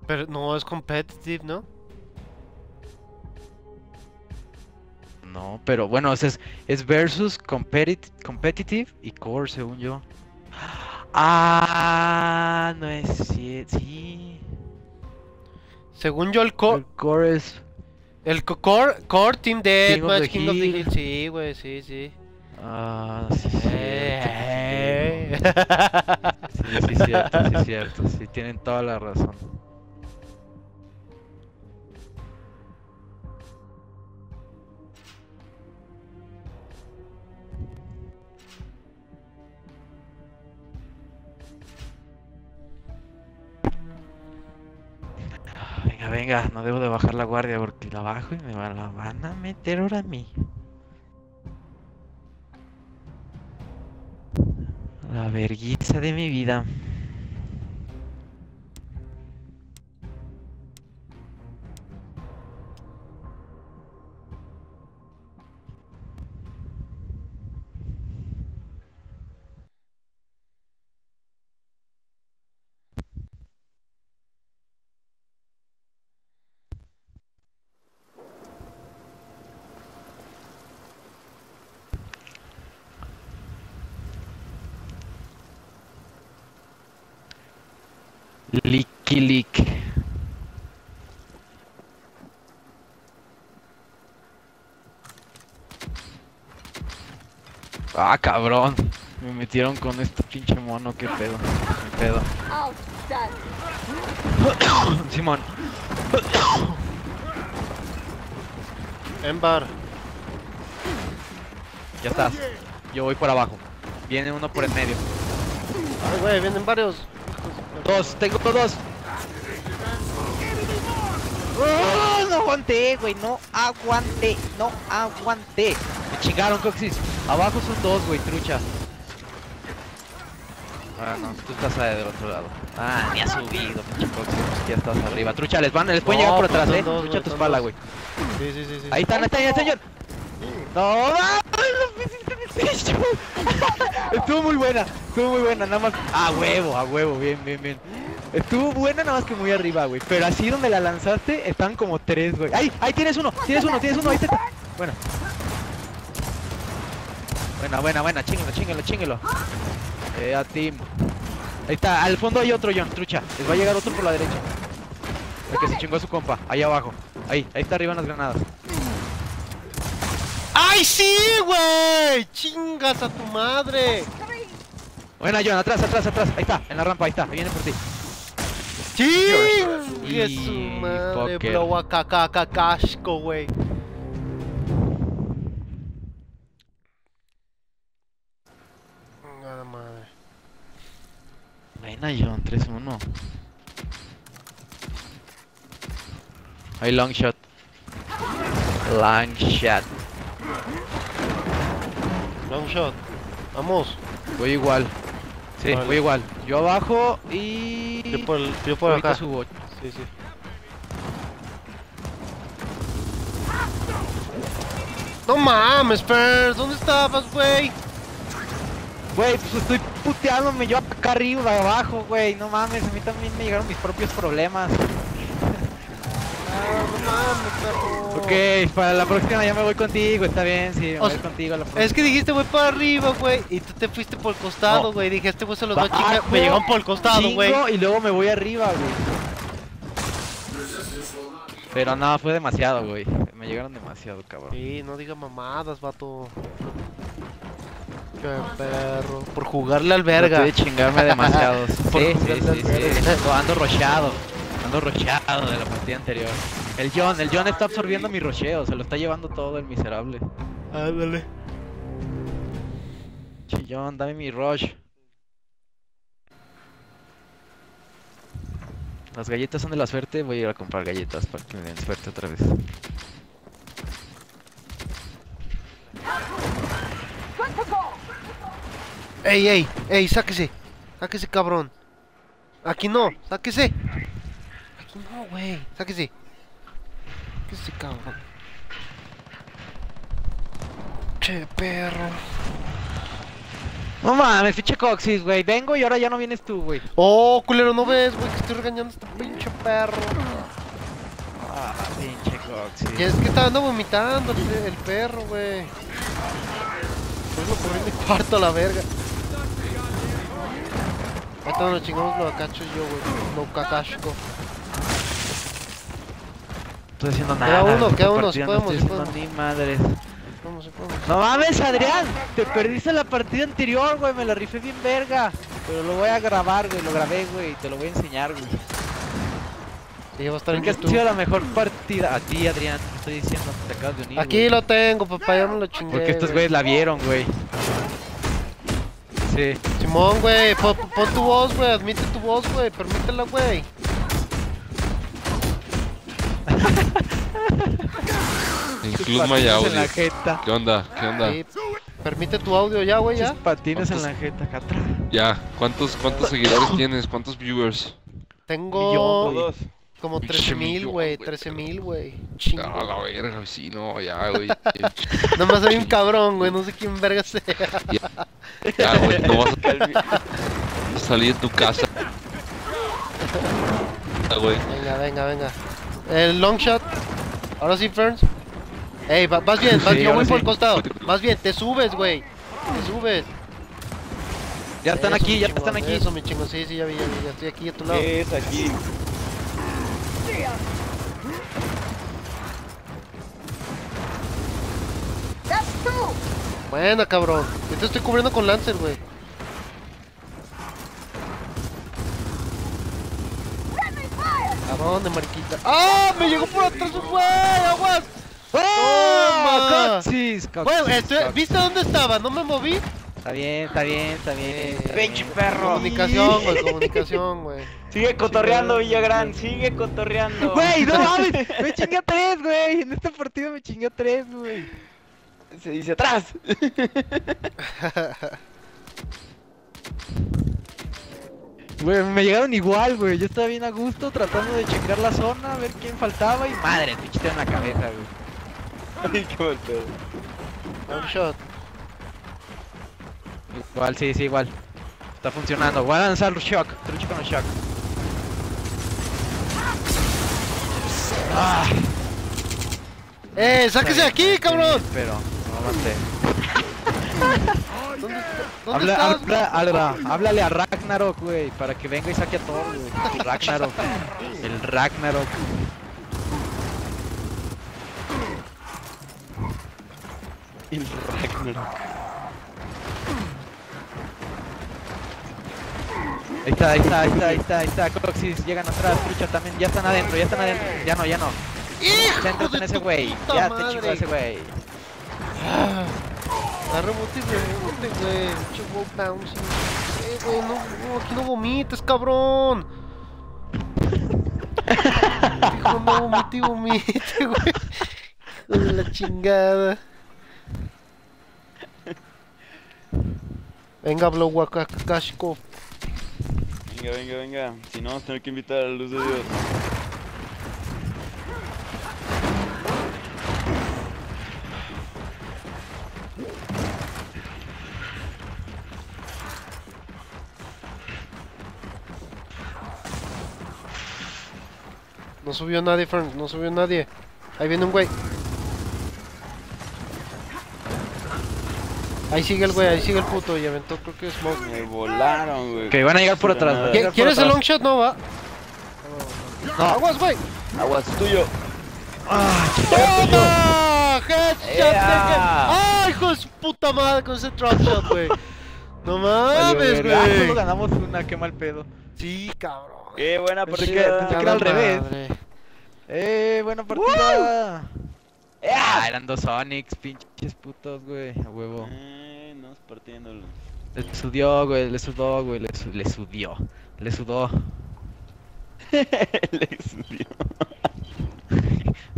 Pero no es competitive, ¿no? No, pero bueno, es, es versus competit- competitive y core, según yo. Ah, no es cierto, sí. Según yo, el Core. El core es... El co- Core, core Team King of Deathmatch, the King of the Hill. Sí, güey, sí, sí. Ah, sí, Eh, sí, sí, cierto, sí, cierto, sí, tienen toda la razón. Venga, venga, no debo de bajar la guardia porque la bajo y me la van a meter ahora a mí. La vergüenza de mi vida. Ah, cabrón. Me metieron con este pinche mono, qué pedo. Qué pedo. Simón. Embar. Ya estás. Yo voy por abajo. Viene uno por el medio. Ay, güey, vienen varios. Dos, tengo dos. ¡Oh, no aguanté, güey, no aguanté, no aguanté. Me chingaron, Coxis. Abajo son dos, güey, trucha. Ah, no, tú estás ahí del otro lado. Ah, ni has subido, pinche Coxis. Ya estás arriba. Trucha, les van, les pueden No, llegar por pues atrás, son eh. dos, Trucha güey, tu espalda, güey. Sí, sí, sí, sí. Ahí están, ahí están, ahí están, señor. No. Estuvo muy buena, estuvo muy buena, nada más. A huevo, a huevo, bien, bien, bien. Estuvo buena nada más que muy arriba, güey. Pero así donde la lanzaste, están como tres, güey. ¡Ahí! ¡Ahí tienes uno! ¡Tienes uno! ¡Tienes uno! ¡Ahí está! Buena. Buena, buena, buena. Chíngalo, chíngalo, chíngalo. Eh, a Tim. Ahí está, al fondo hay otro John, trucha. Les va a llegar otro por la derecha. El que se chingó a su compa, ahí abajo. Ahí, ahí está arriba en las granadas. ¡Ay, sí, güey! ¡Chingas a tu madre! Buena, John, atrás, atrás, atrás. Ahí está, en la rampa, ahí está. Ahí viene por ti. Chingue su madre, blow a caca, cacasco, güey. Buena, John, 3-1. Hay long shot. Long shot. Long shot. Vamos. Voy igual. Sí, Vale. voy igual. Yo abajo y. Yo por, el- yo por acá. subo. Sí, sí. No mames, Fer, ¿dónde estabas, güey? Güey, pues estoy puteándome yo acá arriba, abajo, güey. No mames, a mí también me llegaron mis propios problemas. No mames, perro. Ok, para la próxima ya me voy contigo, está bien, sí, me O voy sea, contigo a la próxima. Es que dijiste voy para arriba, güey, y tú te fuiste por el costado, No. güey. Dije, este güey se los va a chingar. Me llegaron por el costado, güey. y luego me voy arriba, güey. Pero no, fue demasiado, güey. Me llegaron demasiado, cabrón. Sí, no diga mamadas, vato. Qué perro. Por jugarle al verga. Traté de chingarme demasiado. sí, Por sí, sí, sí. verga. Ando- rocheado. Ando rocheado de la partida anterior. El John, el John está absorbiendo mi rocheo, se lo está llevando todo el miserable. Ándale. John, dame mi rush. Las galletas son de la suerte, voy a ir a comprar galletas para que me den suerte otra vez. Ey, ey, ey, sáquese. Sáquese, cabrón. Aquí no, sáquese. Aquí no, güey. Sáquese. Sáquese, cabrón. Che, perro. No mames, fiche coxis, güey. Vengo y ahora ya no vienes tú, güey. Oh, culero, ¿no ves, güey? Que estoy regañando a este pinche perro. Ah, pinche coxis. Y es que está ando vomitando el, el perro, güey. Pues lo corrí mi cuarto a la verga. Ahorita nos chingamos lo cacho yo, güey. Lo cacasco. estoy haciendo Queda nada. uno, queda uno, partida sí no podemos, sí haciendo podemos. ni madres. Vamos. No mames, Adrián. Te perdiste la partida anterior, güey. Me la rifé bien verga. Pero lo voy a grabar, güey. Lo grabé, güey. Te lo voy a enseñar, güey. Sí, va a estar en que ha sido la mejor partida. A ti, Adrián. Te estoy diciendo te acabas de unir. Aquí güey. lo tengo, papá, ya me lo chingué. Porque estos güey. güeyes la vieron, güey. Sí. Simón, güey, pon, pon tu voz, güey, admite tu voz, güey, permítela, güey. Include my Patines en audio. la jeta. ¿Qué onda? ¿Qué onda? Sí, permite tu audio ya, güey, ya. Patines en la jeta, acá atrás. Ya, ¿cuántos, cuántos seguidores tienes? ¿Cuántos viewers? Tengo Millón, güey. Como Pinche 13 mil, millón, güey, güey, 13 mil, güey. A Chingo. la verga, sí, no, ya, güey. Nomás soy un cabrón, güey, no sé quién verga sea. Ya, güey, no vas a salir de tu casa. Venga, venga, venga. El long shot. Ahora sí, Ferns. Ey, va- vas bien, vas, Sí, yo voy ahora por sí. el costado. Más bien, te subes, güey. Te subes. Ya están Eso, aquí, ya chingón, están aquí. Eso, mi chingo, sí, sí, ya vi, ya vi, ya estoy aquí a tu lado. es aquí? That's two. Buena, cabrón. Yo te estoy cubriendo con Lancer, güey. ¿A dónde, mariquita? ¡Ah! ¡Me llegó por atrás un güey! ¡Aguas! ¡Oh! Coxis, Bueno, coxis. ¿viste dónde estaba? ¿No me moví? Está bien, está bien, está bien. Eh, Pinche bien. perro. Comunicación, güey, comunicación, güey. Sigue cotorreando, Villagrán, sigue cotorreando. Güey, no mames, me chingué a tres, güey. En este partido me chingué a tres, güey. Se dice atrás. Güey, me llegaron igual, güey. Yo estaba bien a gusto tratando de checar la zona, a ver quién faltaba y madre, te chiste en la cabeza, güey. Ay, qué mal pedo. Long shot. Igual, sí, sí, igual. Está funcionando. Voy a lanzar el shock. Trucho con el shock. Ah, ¡Eh, sáquese de aquí, cabrón! Pero, no aguanté. ¿Dónde, dónde Habla, estás? habla, habla- háblale a Ragnarok, güey, para que venga y saque a Thor, güey. Ragnarok. El Ragnarok. El Ragnarok. Ahí está, ahí está, ahí está, ahí está, ahí está, Coxis, llegan atrás, trucha también, ya están adentro, ya están adentro, ya no, ya no. Céntrate en ese güey, ya te madre! chingó ese güey. Ah, Está rebote rebote, güey. Wall bouncing. Eh, güey, no, no, aquí no vomites, cabrón. Dijo, no vomite y vomite, güey. Hijo de la chingada. Venga, Blow Wakakashko. Venga, venga, venga. Si no, vamos a tener que invitar a la luz de Dios. No subió nadie, Frank, no subió nadie. Ahí viene un güey. Ahí sigue el güey, ahí sigue el puto y aventó, creo que es smoke. Me volaron, güey. Que van a llegar por atrás, van a ¿Qui- llegar por ¿Quieres el long shot? No, va. No. Aguas, güey. Aguas, tuyo. ¡Toma! ¡Headshot! ¡Ay, hijo de su puta madre con ese drop shot, güey! ¡No mames. Ah, solo güey! ganamos una, qué mal pedo. Sí, cabrón. Qué buena Pensé que- partida. pensé que era al revés. ¡Eh, buena partida! Ah, eran dos Sonics, pinches putos, güey, a huevo. Eh, nos partiéndolo. Le sudió, güey, le sudó, güey, le, su- le sudió, le sudó. Le subió.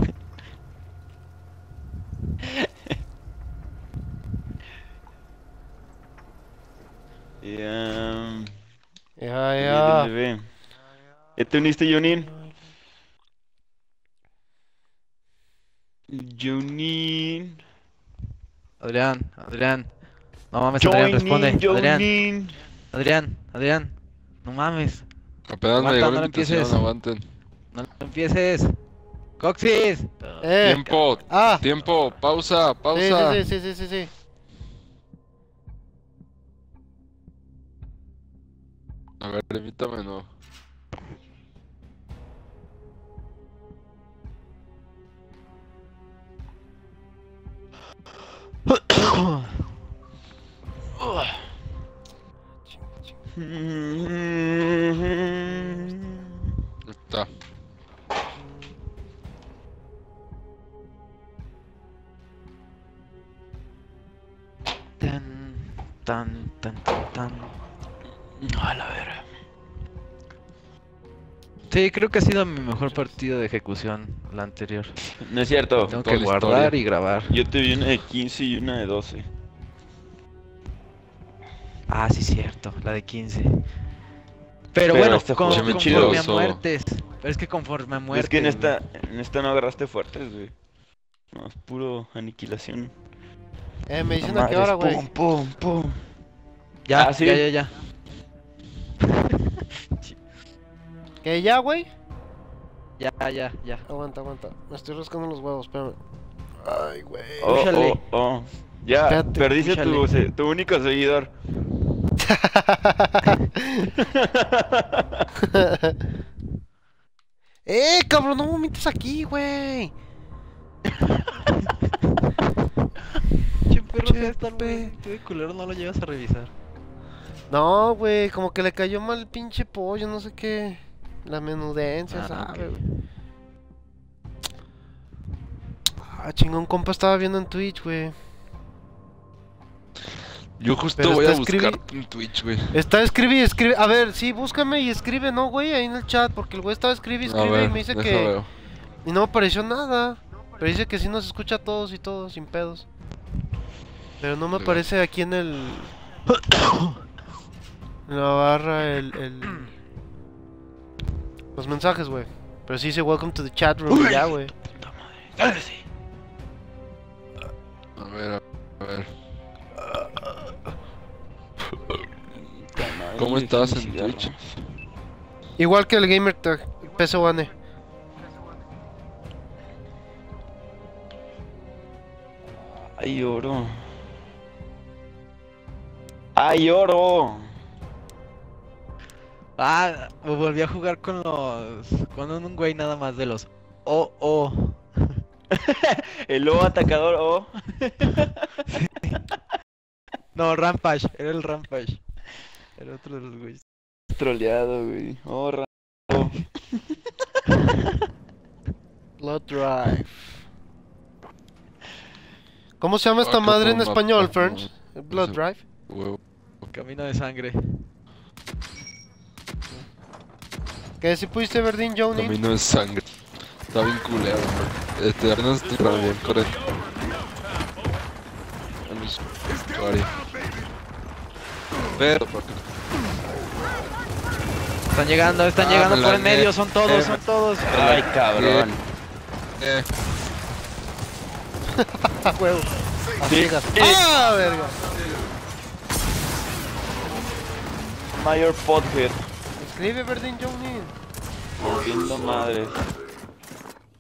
Y, um, Ya, ya. ¿Ya te uniste, Jonin? Jonin. Adrián, Adrián. No mames, Adrián, responde. Adrián. Adrián, Adrián. No mames, Apenas me llegó no la lo invitación, empieces. aguanten. no lo empieces. Coxis. Eh. Tiempo, Ah. tiempo, pausa, Sí, pausa. sí, sí, sí, sí, sí. A ver, invítame, no. Está. Tan, tan, tan, tan, tan. A la verga. Sí, creo que ha sido mi mejor partido de ejecución, la anterior. No es cierto. Tengo toda que guardar historia. y grabar. Yo te vi una de 15 y una de 12. Ah, sí, cierto, la de 15. Pero, Pero bueno, este con- conforme a chistoso. muertes. Pero es que conforme a muertes. es que en esta, en esta no agarraste fuertes, güey. No, es puro aniquilación. Eh, me dicen a qué hora, güey. Pum, pum, pum. Ya, Ah, ¿sí? ya, ya, ya. ¿Que ya, güey? Ya, ya, ya. Aguanta, aguanta. Me estoy rascando los huevos, espérame. Ay, güey. Oh, oh, oh. Ya, Espérate, perdiste tu, tu único seguidor. ¡Eh, cabrón! No vomites aquí, güey. Che, perro, Che, sí está pe- muy de culero, no lo llevas a revisar. No, güey, como que le cayó mal el pinche pollo, no sé qué. La menudencia, Ah, ¿sabe, ok. güey? Ah, chingón, compa, estaba viendo en Twitch, güey. Yo justo Pero voy a buscarte en Twitch, güey. Está escribe y escribe. A ver, sí, búscame y escribe, ¿no, güey? Ahí en el chat, porque el güey estaba escribe escribe y me dice que. veo. Y no me apareció nada. Pero dice que sí nos escucha a todos y todos, sin pedos. Pero no me aparece aquí en el. En la barra el. el... Los mensajes, güey. Pero sí dice welcome to the chat room ya, güey. A ver, a ver. ¿Cómo estás en Twitch? Igual que el gamer tag, peso one. Ay, oro. Ay, oro. Ah, volví a jugar con los. Con un güey nada más de los. Oh, oh. El lobo atacador, oh. No, Rampage, era el Rampage. Era otro de los güeyes. troleado, güey. Oh, ra- Blood Drive. ¿Cómo se llama esta Ah, madre en español, Ferns? Blood. Drive. Camino de sangre. ¿Qué si pudiste ver Din Johnny? Camino de sangre. Está bien culero, güey. Este, no estoy bien, correcto. Pero, Están llegando, están Ah, llegando por en medio, son todos, Eh, son todos. Ay, cabrón. Eh, huevo. Sí. ¡Ah, verga! Mayor Pothead. Escribe ver Din Johnny. Volviendo madres.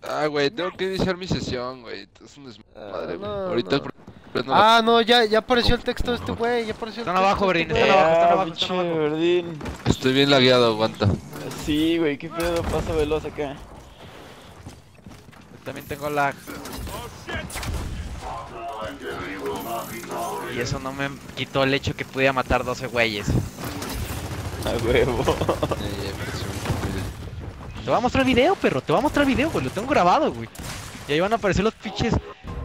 Ah, güey, tengo que iniciar mi sesión, güey. Es un desmadre, Ah, güey. no, Ahorita no. pues, no la- Ah, no, ya, ya apareció el texto de este güey. Ya apareció el Están texto abajo, Brin, este están abajo, están Ah, abajo, están abajo. Verdín. Estoy bien lagueado, aguanta. Sí, güey, qué pedo, paso veloz acá. También tengo lag. Y eso no me quitó el hecho que pudiera matar 12 güeyes. A huevo. Te voy a mostrar video, perro. Te voy a mostrar video, güey. Lo tengo grabado, güey. Y ahí van a aparecer los pinches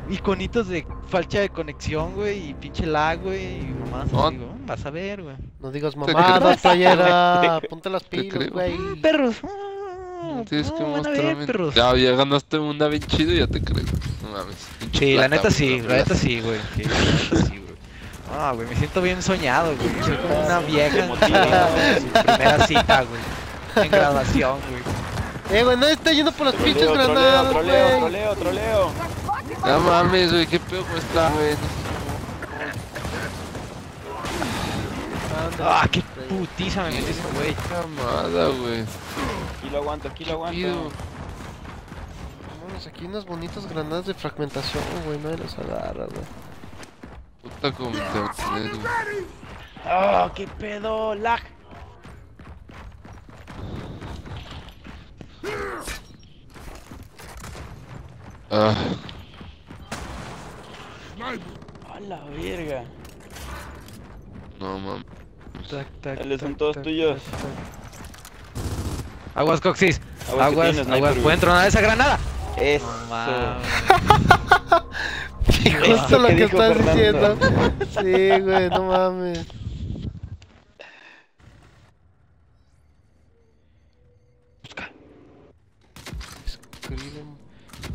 iconitos de falta de conexión, güey. Y pinche lag, güey. Y mamás así, güey. Vas a ver, güey. No digas mamadas, playera. Ponte las pilas, güey. Perros. Ah, Tienes que no, van a ver, mostrarme. perros. Ya, ya ganaste una bien chido y ya te creo. No mames. Sí, la neta sí, no la neta sí, güey. Sí, la neta sí, güey. Ah, güey, me siento bien soñado, güey. Soy como una vieja en primera cita, güey. En graduación, güey. Eh, güey, nadie está yendo por las pinches Troleo, troleo, granadas, troleo, güey. troleo, troleo. No mames, güey, qué pedo esta, güey. No Ah, qué putiza me metió ese güey. camada, güey. Aquí lo aguanto, aquí lo aguanto. Vamos, aquí unas bonitas granadas de fragmentación, güey. Nadie las agarra, güey. Puta como te. Ah, qué pedo, lag. Ah, A la verga. no mames. Tac, tac, Dale, son tac, todos tac, tuyos. tac, tac. Aguas, Coxis. Aguas Aguas. ¿Pueden tronar esa granada? Eso. Sí, justo lo que estás Fernando. diciendo. Sí, güey, no mames. Escribe,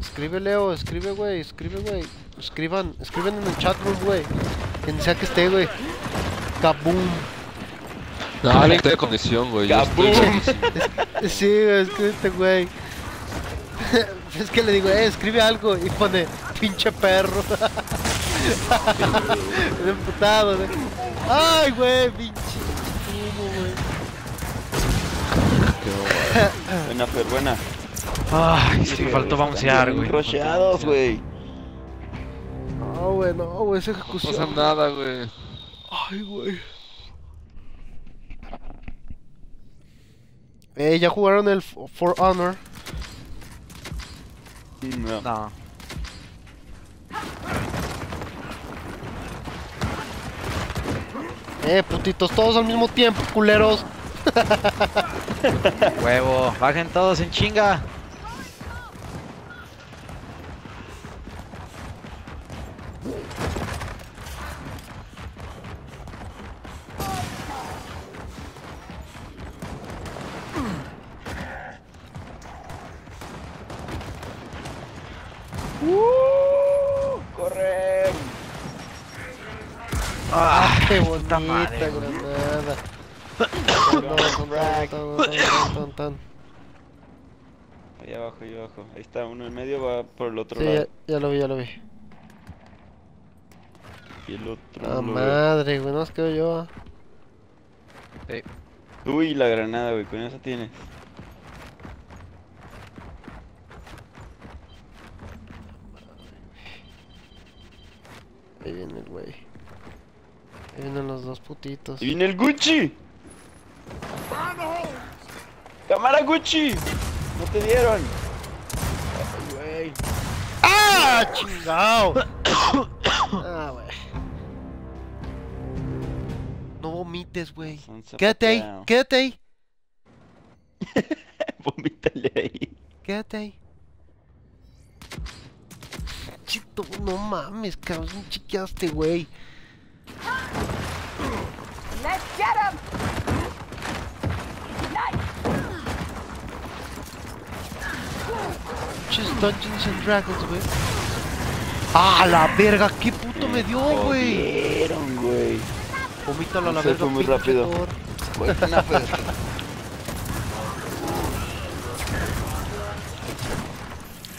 escribe Leo, escribe, güey, escribe, güey. Escriban, escriben en el chat room, güey. Quien sea que esté, güey. Kaboom. No, alguien de conexión, güey. Kaboom. Sí, güey, escríbete, güey. Es que le digo, eh, escribe algo y pone pinche perro. Es emputado, güey. Ay, güey, pinche humo, güey. Buena, Fer, buena. Ay, sí, me faltó bouncear, güey. Rocheados, güey. No, güey, no, güey, esa No pasa ejecución. nada, güey. Ay, güey. Eh, ya jugaron el For Honor. No. No. Eh, putitos, todos al mismo tiempo, culeros. Huevo. Bajen todos en chinga. ¡Uh! ¡Corre! Ah, qué bonita madre, granada. Ahí abajo, ahí abajo. Ahí está, uno en medio va por el otro Sí, ya, lado. ya lo vi, ya lo vi. Y el otro. Veo. madre, güey, no es que yo. Uy, la granada, güey, con esa tienes. Ahí viene el güey. Ahí vienen los dos putitos. ¡Y viene el Gucci! ¡Cámara Gucci! ¡No te dieron! Ay, güey. ¡Ah! ¡Chingao! ah, güey. No vomites, güey. Quédate ahí, quédate ahí. Vomítale ahí. Quédate ahí. Chito, no mames, cabrón, chiqueaste, güey. Let's get him! Pinches Dungeons and Dragons, güey. ¡Ah, la verga! ¿Qué puto me dio, güey? Güey. Vomítalo a la Se verga, fue muy rápido. Thor. Buena, pues.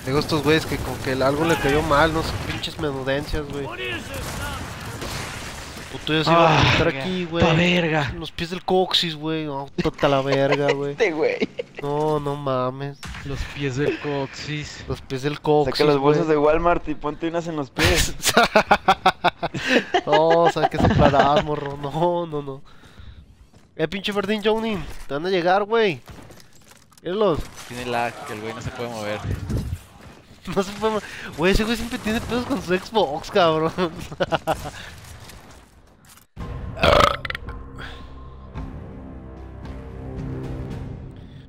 Digo, estos güeyes que con que algo le cayó mal, no sé, pinches menudencias, güey. Puto, ya se iba a vomitar aquí, güey. ¡Pa verga! Los pies del coxis, güey. No, toda la verga, güey. Este, güey. No, no mames. Los pies del coxis. Los pies del coxis, Saca las bolsas de Walmart y ponte unas en los pies. no, o sea, que soplarás, morro. No, no, no. Eh, pinche Verdín Jonin. Te van a llegar, güey. Míralos. Tiene lag, que el güey no se puede mover. No se puede. Güey, ese güey siempre tiene pedos con su Xbox, cabrón.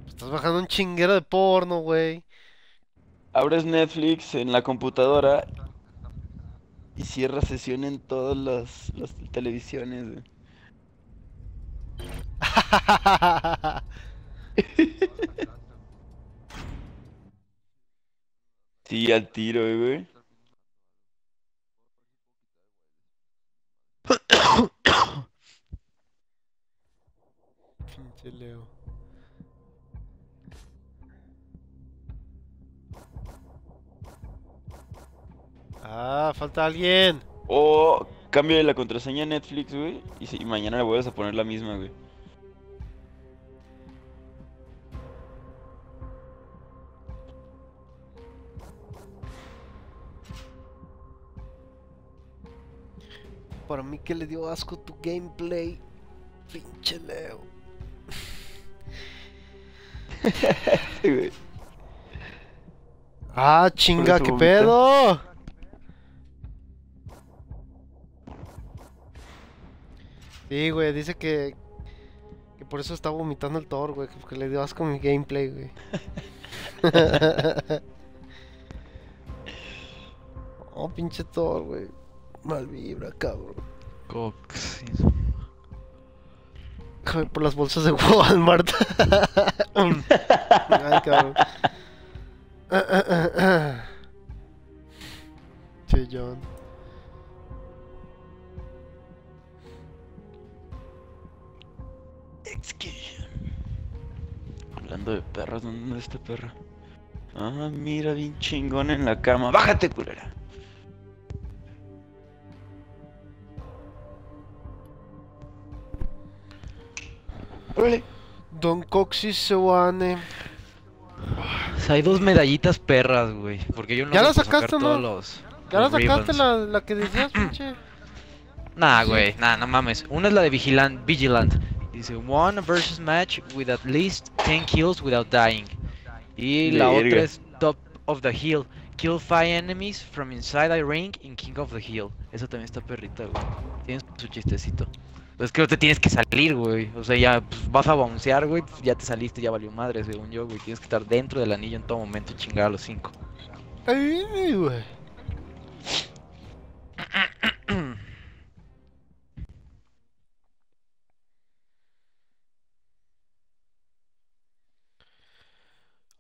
Estás bajando un chinguero de porno, güey. Abres Netflix en la computadora y cierras sesión en todas las, las televisiones, güey. Sí, al tiro, güey. Pinche Leo. Ah, falta alguien. O cambio de la contraseña a Netflix, güey, y, si- y mañana le vuelves a poner la misma, güey. Para mí que le dio asco tu gameplay. Pinche Leo. Sí. Ah, chinga, qué pedo. Sí, güey, dice que. Que por eso está vomitando el Thor, güey. que Porque le dio asco mi gameplay, güey. oh, pinche Thor, güey. Mal vibra, cabrón. Coxis. Joder, por las bolsas de Walmart. Ay, cabrón. John. Execution. Hablando de perros, ¿dónde está esta perra? Ah, mira, bien chingón en la cama. ¡Bájate, culera! ¡Órale! Don Coxis Sewane. O sea, hay dos medallitas perras, güey. Porque yo no ¿Ya sé la sacaste no? todos los. ¿Ya la sacaste la, la que decías, pinche? Nah, güey, nah, no mames. Una es la de Vigilant, Vigilant. Dice, one versus match with at least 10 kills without dying. Y la otra es Top of the Hill. Kill 5 enemies from inside the ring in King of the Hill. Esa también está perrita, güey. Tiene su chistecito. Pues que te tienes que salir, güey. O sea, ya pues, vas a bouncear, güey. pues, ya te saliste, ya valió madre, según yo, güey. Tienes que estar dentro del anillo en todo momento y chingar a los 5. Ay, güey.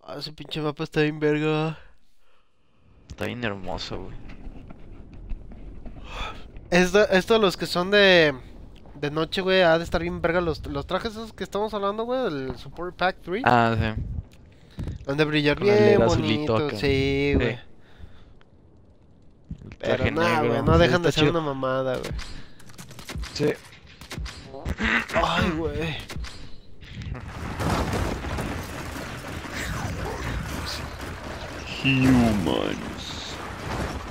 Ah, ese pinche mapa está bien verga. Está bien hermoso, güey. Esto, esto los que son de de noche, güey, ha de estar bien verga los, los trajes esos que estamos hablando, güey, del Support Pack 3. Ah, sí. Han de brillar con bien azulito bonito, acá. sí, güey. Sí. Pero nada, güey, no sí, dejan de ser chido. una mamada, güey. Sí. Ay, güey. Humans.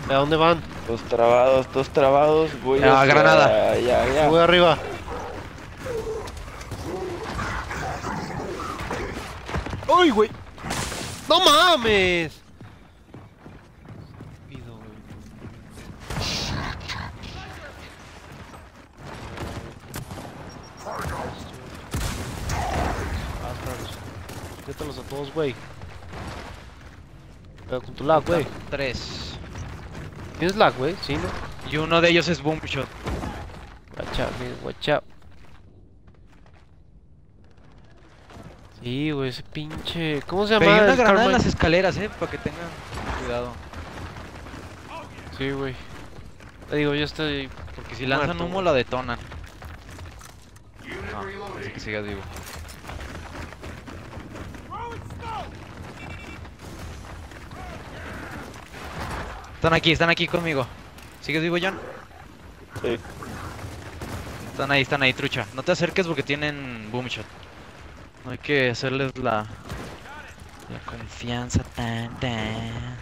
¿A dónde van? Todos trabados, todos trabados. Voy Ah, hacia- granada. Ya, ya. Voy arriba. ¡Ay, güey! ¡No mames! Estúpido, güey. Métalos a todos, güey. Pero con tu lag, güey. Tres. ¿Tienes lag, güey? Sí, ¿no? Y uno de ellos es Boom Shot. Watch out, man, watch out. Sí, güey, ese pinche... ¿Cómo se llama? Pegué una granada en las escaleras, eh, para que tengan cuidado. Sí, güey. Te digo, yo estoy... Porque si lanzan Muerto, humo la detonan. No, así que sigas vivo. Están aquí, están aquí conmigo. ¿Sigues vivo, John? Sí. Están ahí, están ahí, trucha. No te acerques porque tienen boom shot. No hay que hacerles la la confianza tan tan.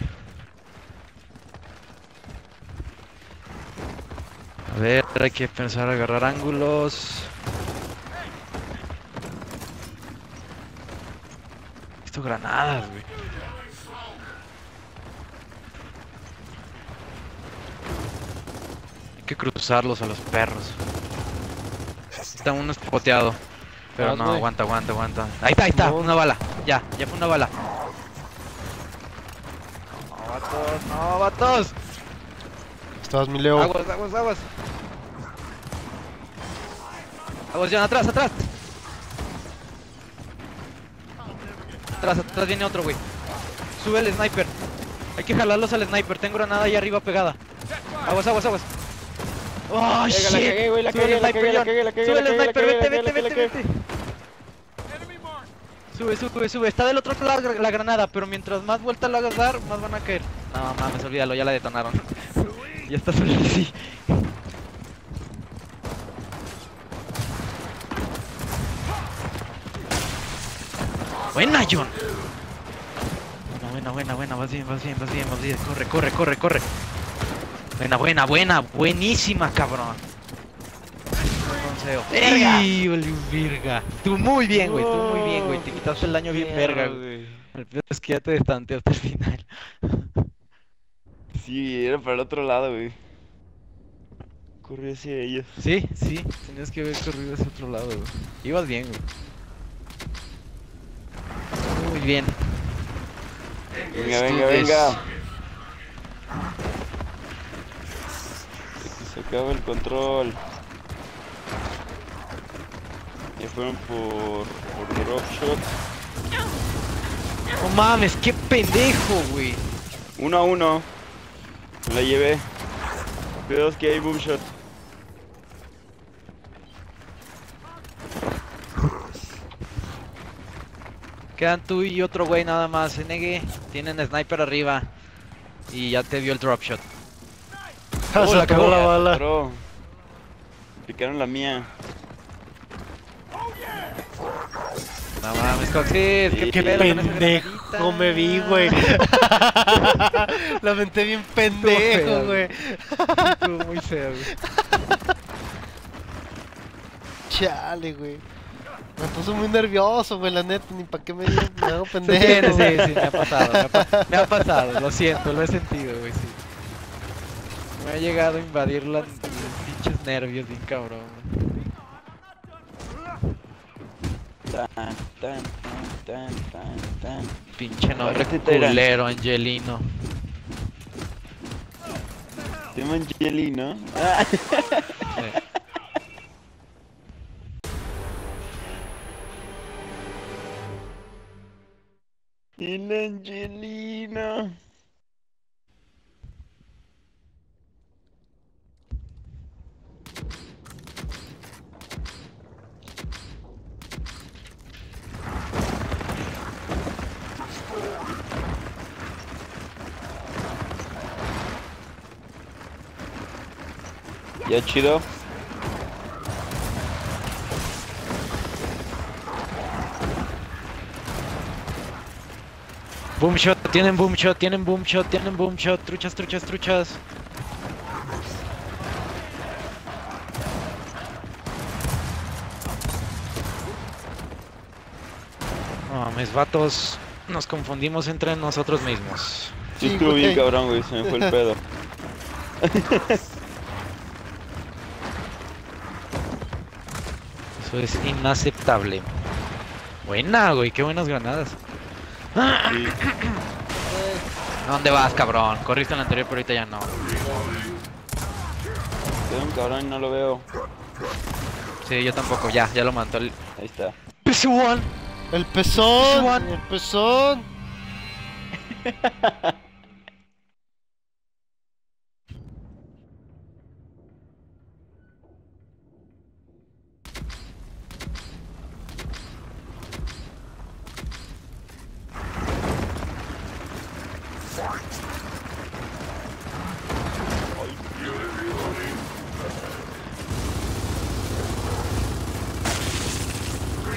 A ver, hay que pensar agarrar ángulos. Esto granadas, güey. Que cruzarlos a los perros. Está uno espoteado. Pero no, aguanta, aguanta, aguanta. Ahí está, ahí está, No. una bala. Ya, ya fue una bala. No, vatos, no, vatos. Estabas mi Leo. Aguas, aguas, aguas. Aguas, John, atrás, atrás. Atrás, atrás viene otro, güey. Sube el sniper. Hay que jalarlos al sniper. Tengo granada ahí arriba pegada. Aguas, aguas, aguas. Oh, shit. la cagué, güey, la Sube el cagué, la sniper, cagué, la John. cagué, la cagué, Sube la el cagué, la sniper, cagué, vete, vete, vete, vete. Sube, sube, sube. Está del otro lado la, granada, pero mientras más vueltas la hagas dar, más van a caer. No mames, olvídalo, ya la detonaron. ya está solo así. Buena, John. Buena, buena, buena, buena. Vas bien, vas bien, vas bien, vas bien. Corre, corre, corre, corre. Buena, buena, buena. Buenísima, cabrón. ¡Verga! ¡Ey, verga! Tú muy bien, güey. Tú muy bien, güey. Te quitaste el daño bien verga, güey. El peor es que ya te destanteé hasta el final. Sí, era para el otro lado, güey. Corrí hacia ellos. Sí, sí. Tenías que haber corrido hacia otro lado, güey. Ibas bien, güey. Muy bien. Venga, venga, venga. Se acaba el control. Ya fueron por, por drop shot. No mames, qué pendejo, güey. Uno a uno. Me la llevé. Cuidados que hay boom shot. Quedan tú y otro güey nada más. NG, tienen sniper arriba. Y ya te vio el drop shot. Ah, se la acabó cagó. la bala. Bro. Picaron la mía. No mames, Coxis, qué, Sí. Pendejo me vi, güey. La menté bien pendejo, güey. Estuvo muy feo, güey. Chale, güey. Me puso muy nervioso, güey, la neta, ni pa' qué me, me hago pendejo. sí, sí, me ha pasado, me ha, pa- me ha pasado, lo siento, lo he sentido, güey, sí. Me ha llegado a invadir los pinches nervios, bien cabrón. güey. Tan, tan, tan, tan, tan, tan. Pinche nombre culero, Angelino. Se llama Jelly, ¿no? Ah. Sí. El Angelino. Ya chido. Boom shot, tienen boom shot, tienen boom shot, tienen boom shot, truchas, truchas, truchas. No, mis vatos, nos confundimos entre nosotros mismos. Sí, estuvo bien cabrón, güey. Se me fue el pedo. Eso es inaceptable. Buena, güey, qué buenas granadas. Sí. ¿Dónde vas, cabrón? Corriste en la anterior, pero ahorita ya no. Veo un cabrón y no lo veo. Sí, yo tampoco, ya, ya lo mató el... Ahí está. PC1. El pezón, el pezón.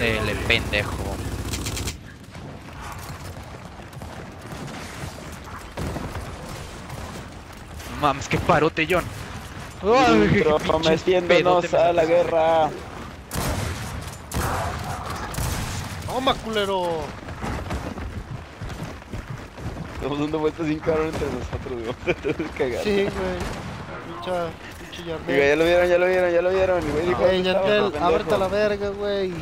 Dele, pendejo. No mames, qué parote, John. Prometiéndonos a la guerra. Toma, culero. Estamos dando vueltas sin cabrón entre nosotros, güey. Cagado. Sí, güey. Pincha, pinche Diga, Yandel. ya lo vieron, ya lo vieron, ya lo vieron. Güey dijo, Ey, ¿dónde estaba, Yandel, pendejo? ábrete a la verga, güey.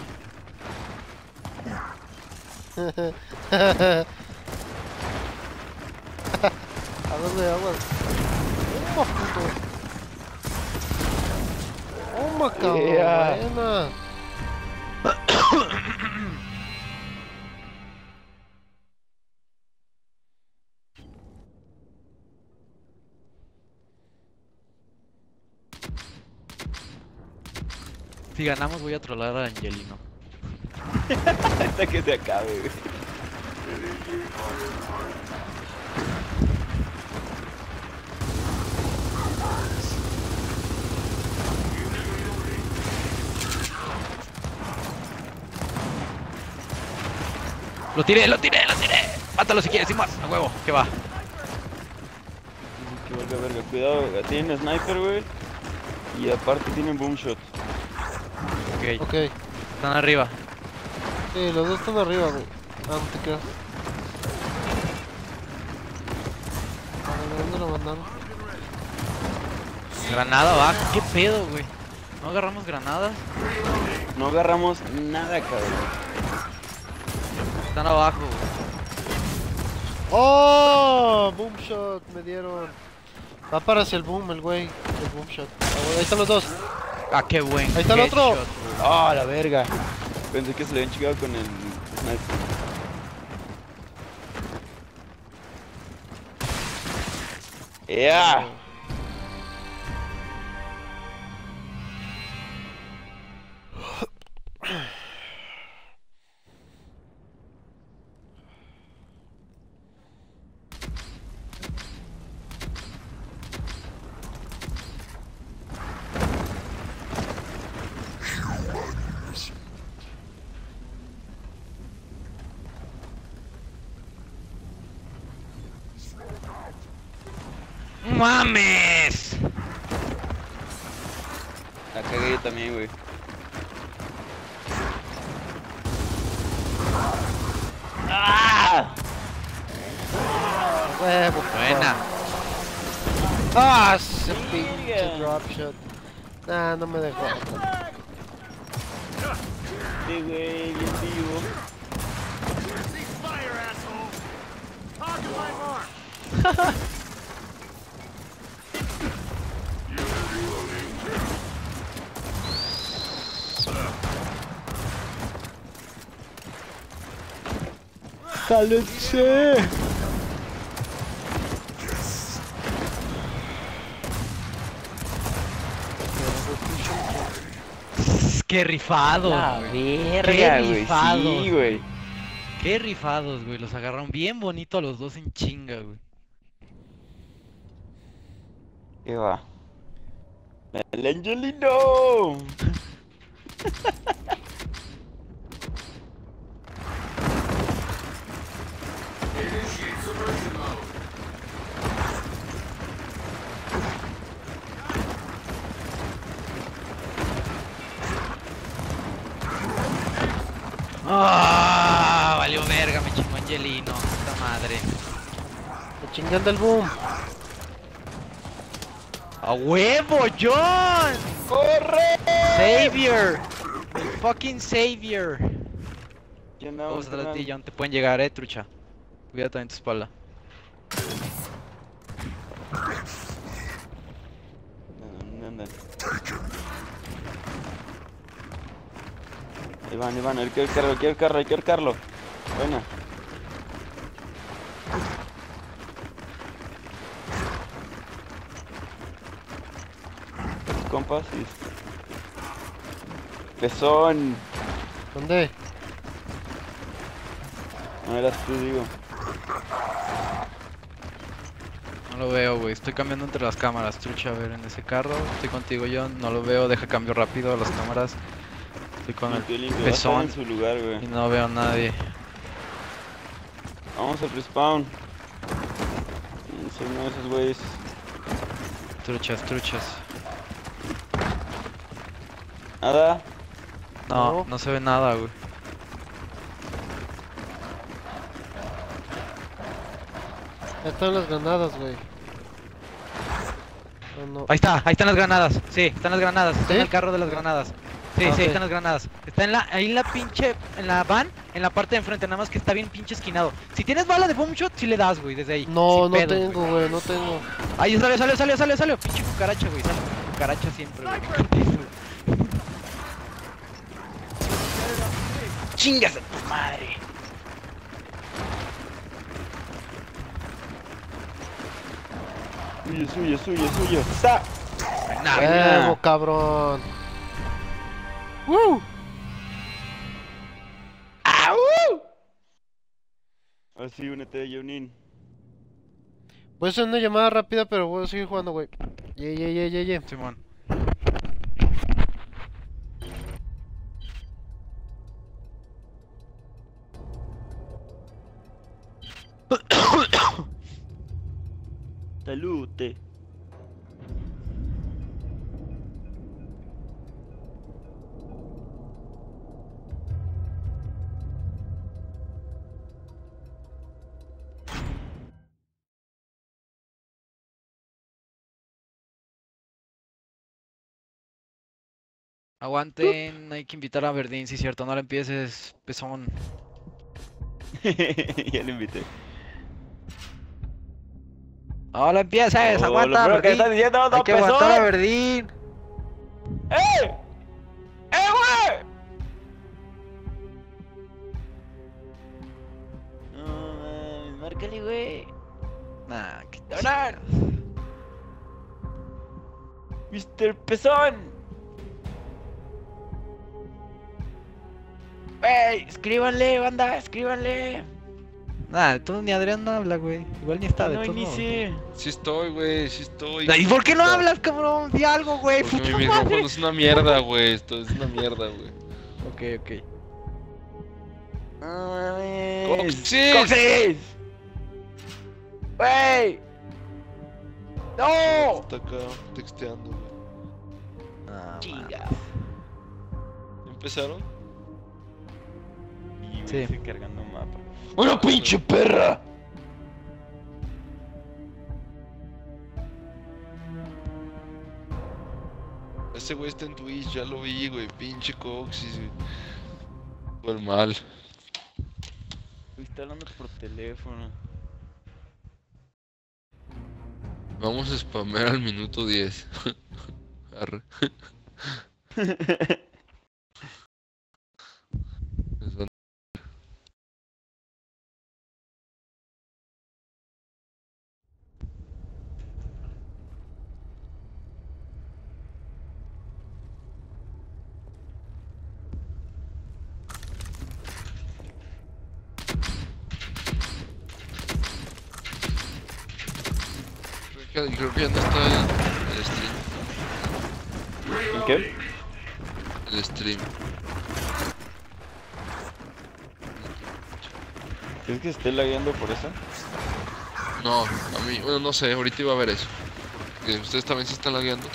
¿A dónde aguas? Toma, puto. Toma, cabrón. Yeah. Buena. Si ganamos voy a trollar a Angelino. Hasta que se acabe, Lo tiré, lo tiré, lo tiré. Mátalo si quieres, sin más. A huevo, que va. Que valga verga. Cuidado, tienen sniper, güey. Y aparte tienen boom shot. Ok, Ok. están arriba. Sí, los dos están arriba, güey. Ah, no te quedas. A ver, ¿Dónde lo mandaron? Granada va. ¿Qué pedo, güey? ¿No agarramos granadas? No agarramos nada, cabrón. Están abajo. ¡Oh! Boom shot, me dieron. Va para hacia el boom, el güey. El boom shot. Ah, ahí están los dos. Ah, qué buen. Ahí está el otro. ¡Ah, la verga! Pensé que se le habían chingado con el sniper. ¡Yeah! ¡Jálense! ¡Qué rifados! La verga, Qué güey. rifados, Sí, güey. ¡Qué rifados, güey! Los agarraron bien bonito a los dos en chinga, güey. ¿Qué va? ¡El Angelino! Me chingan del boom. ¡A huevo, John! ¡Corre! ¡Savior! ¡El fucking Savior! ¿Qué andamos, Todos atrás de ti? John. Te pueden llegar, eh, trucha. Cuida también tu espalda. ¿Dónde? Ahí van, ahí van, hay que ahorcarlo, hay que ahorcarlo, hay que ahorcarlo. Buena. Compas y... Pezón. ¿Dónde? No eras tú, digo. No lo veo, güey. Estoy cambiando entre las cámaras, trucha. A ver, en ese carro. Estoy contigo, John. No lo veo. Deja cambio rápido a las cámaras. Estoy con el pezón en su lugar, y güey. no veo a nadie. Vamos al respawn. Soy uno de esos güeyes. Truchas, truchas. Nada. No, No. no se ve nada, güey. Ya están las granadas, güey. No, no. Ahí está, ahí están las granadas. Sí, están las granadas. Está en el carro de las granadas. Sí, Ah, sí, están las granadas. Está en la, ahí en la pinche, en la van, en la parte de enfrente, nada más que está bien pinche esquinado. Si tienes bala de boom shot, sí le das, güey, desde ahí. No, sin no pedos, tengo, güey. no tengo. Ahí salió, salió, salió, salió, salió. Pinche cucaracha, güey. Sale cucaracha siempre, güey. me encanta eso, güey. ¡Chingas a tu madre! Suyo, suyo, suyo, suyo. Nah, Huevo, cabrón. ¡Uh! Ahora sí, únete, Jonin. Voy a hacer una llamada rápida, pero voy a seguir jugando, güey. Ye, ye, ye, ye, ye. Simón. Salute. Aguanten, hay que invitar a Verdín, sí, cierto. No la empieces, pezón. ya lo invité. No la empieces, Oh, aguanta, lo que estás diciendo, Hay no, que aguantar a. Verdín. ¡Eh! ¡Eh, güey! No márcale, güey. Nah, qué ¡Donar! ¡Mr. Pezón! Ey, escríbanle, banda, escríbanle. Nah, tú ni Adrián no habla, güey. Igual ni está de no todos modos. inicie. Sí estoy, güey, sí estoy. ¿Y por qué no hablas, cabrón? Di algo, güey. Porque puta mi micrófono es una mierda, güey. Esto es una mierda, güey. Ok, ok. No mames. ¡Coxis! ¡Coxis! ¡Wey! ¡No! Está acá texteando, güey. Ah, Chinga. ¿Empezaron? Y Sí. estoy cargando un mapa. ¡Una pinche perra! Ese güey está en Twitch, ya lo vi, güey. Pinche Coxis, güey. Fue mal. Está hablando por teléfono. Vamos a spamear al minuto 10. Arre. Les van- Creo que, creo que ya no está el, el stream. ¿En qué? El stream. ¿Crees que se esté lagueando por eso? No, a mí, bueno, no sé, ahorita iba a ver eso. Que ustedes también se están lagueando.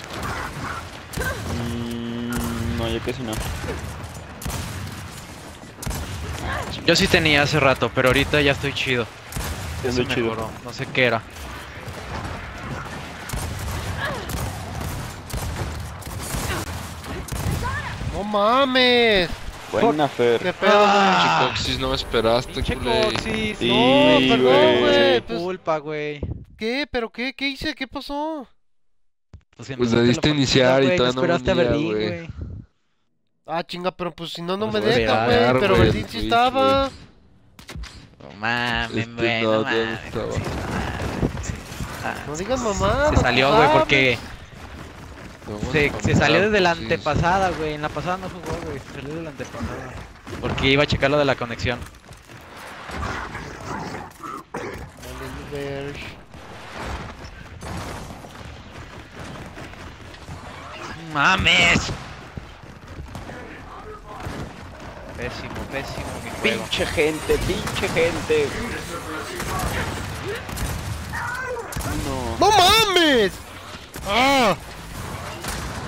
Mmm. No, yo casi no. Yo sí tenía hace rato, pero ahorita ya estoy chido. Ya Ando chido. mejoró, No sé qué era. Mames! Buena, Fer. ¿Qué pedo, güey? Ah. Chicoxis, no me esperaste, Pinche culé. Coxis, Sí, no, perdón, güey. Es pues- culpa, güey. ¿Qué? ¿Pero qué? ¿Qué hice? ¿Qué pasó? Pues, Pues le te diste iniciar y todavía no esperaste a Berlín, güey. Ah, chinga, pero pues si no, no Pues me deja, güey. Pero Berlín sí estaba. No mames, güey, no, mames. no digas mamá. Se salió, güey, porque se, se salió desde la sí. antepasada, güey. En la pasada no jugó, güey. Se salió desde la antepasada. Porque iba a checar lo de la conexión. ¡Mames! Pésimo, pésimo mi juego. Pinche gente, pinche gente. No. ¡No mames! ¡Ah!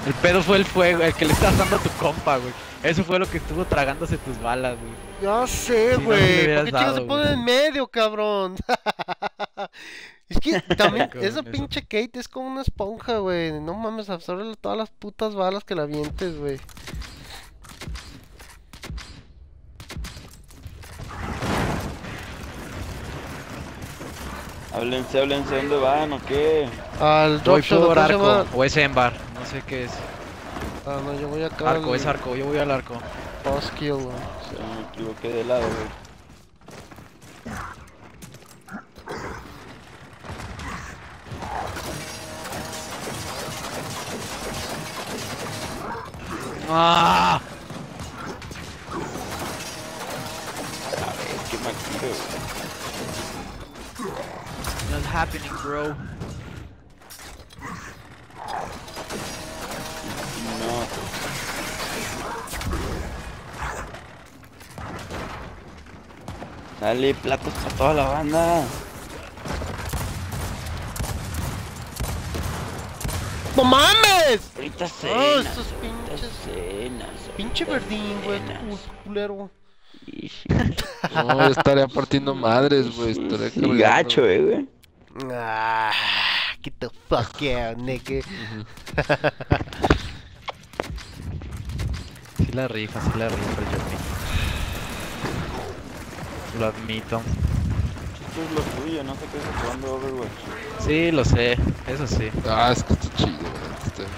El pedo fue el fuego, el que le estás dando a tu compa, güey. Eso fue lo que estuvo tragándose tus balas, güey. Ya sé, no, güey. le ¿Por qué se dado, ponen güey. en medio, cabrón? es que también esa pinche Kate es como una esponja, güey. No mames, absorbe todas las putas balas que la vientes, güey. Háblense, háblense, ¿dónde van o qué? Al Voy por arco, o es Embar, no sé qué es. Ah, no, yo voy acá Arco, al es arco, yo voy al arco. boss kill, güey. Se me equivoqué de lado, güey. ¡Ah! A ver, qué güey. Not happening, bro. No. Dale, platos para toda la banda. ¡No mames! Ahorita Ah, cenas. esos ahorita pinches- cenas. Pinche verdín, güey. culero. No, estaría partiendo madres, güey. Estaría Sí, gacho, eh, güey. Ah, get the fuck out, nigga. Sí la rifa, sí la rifa el Johnny. Lo admito. Esto es lo tuyo, no sé qué estás jugando Overwatch. Sí, lo sé, eso sí. Ah, es que está chido, güey.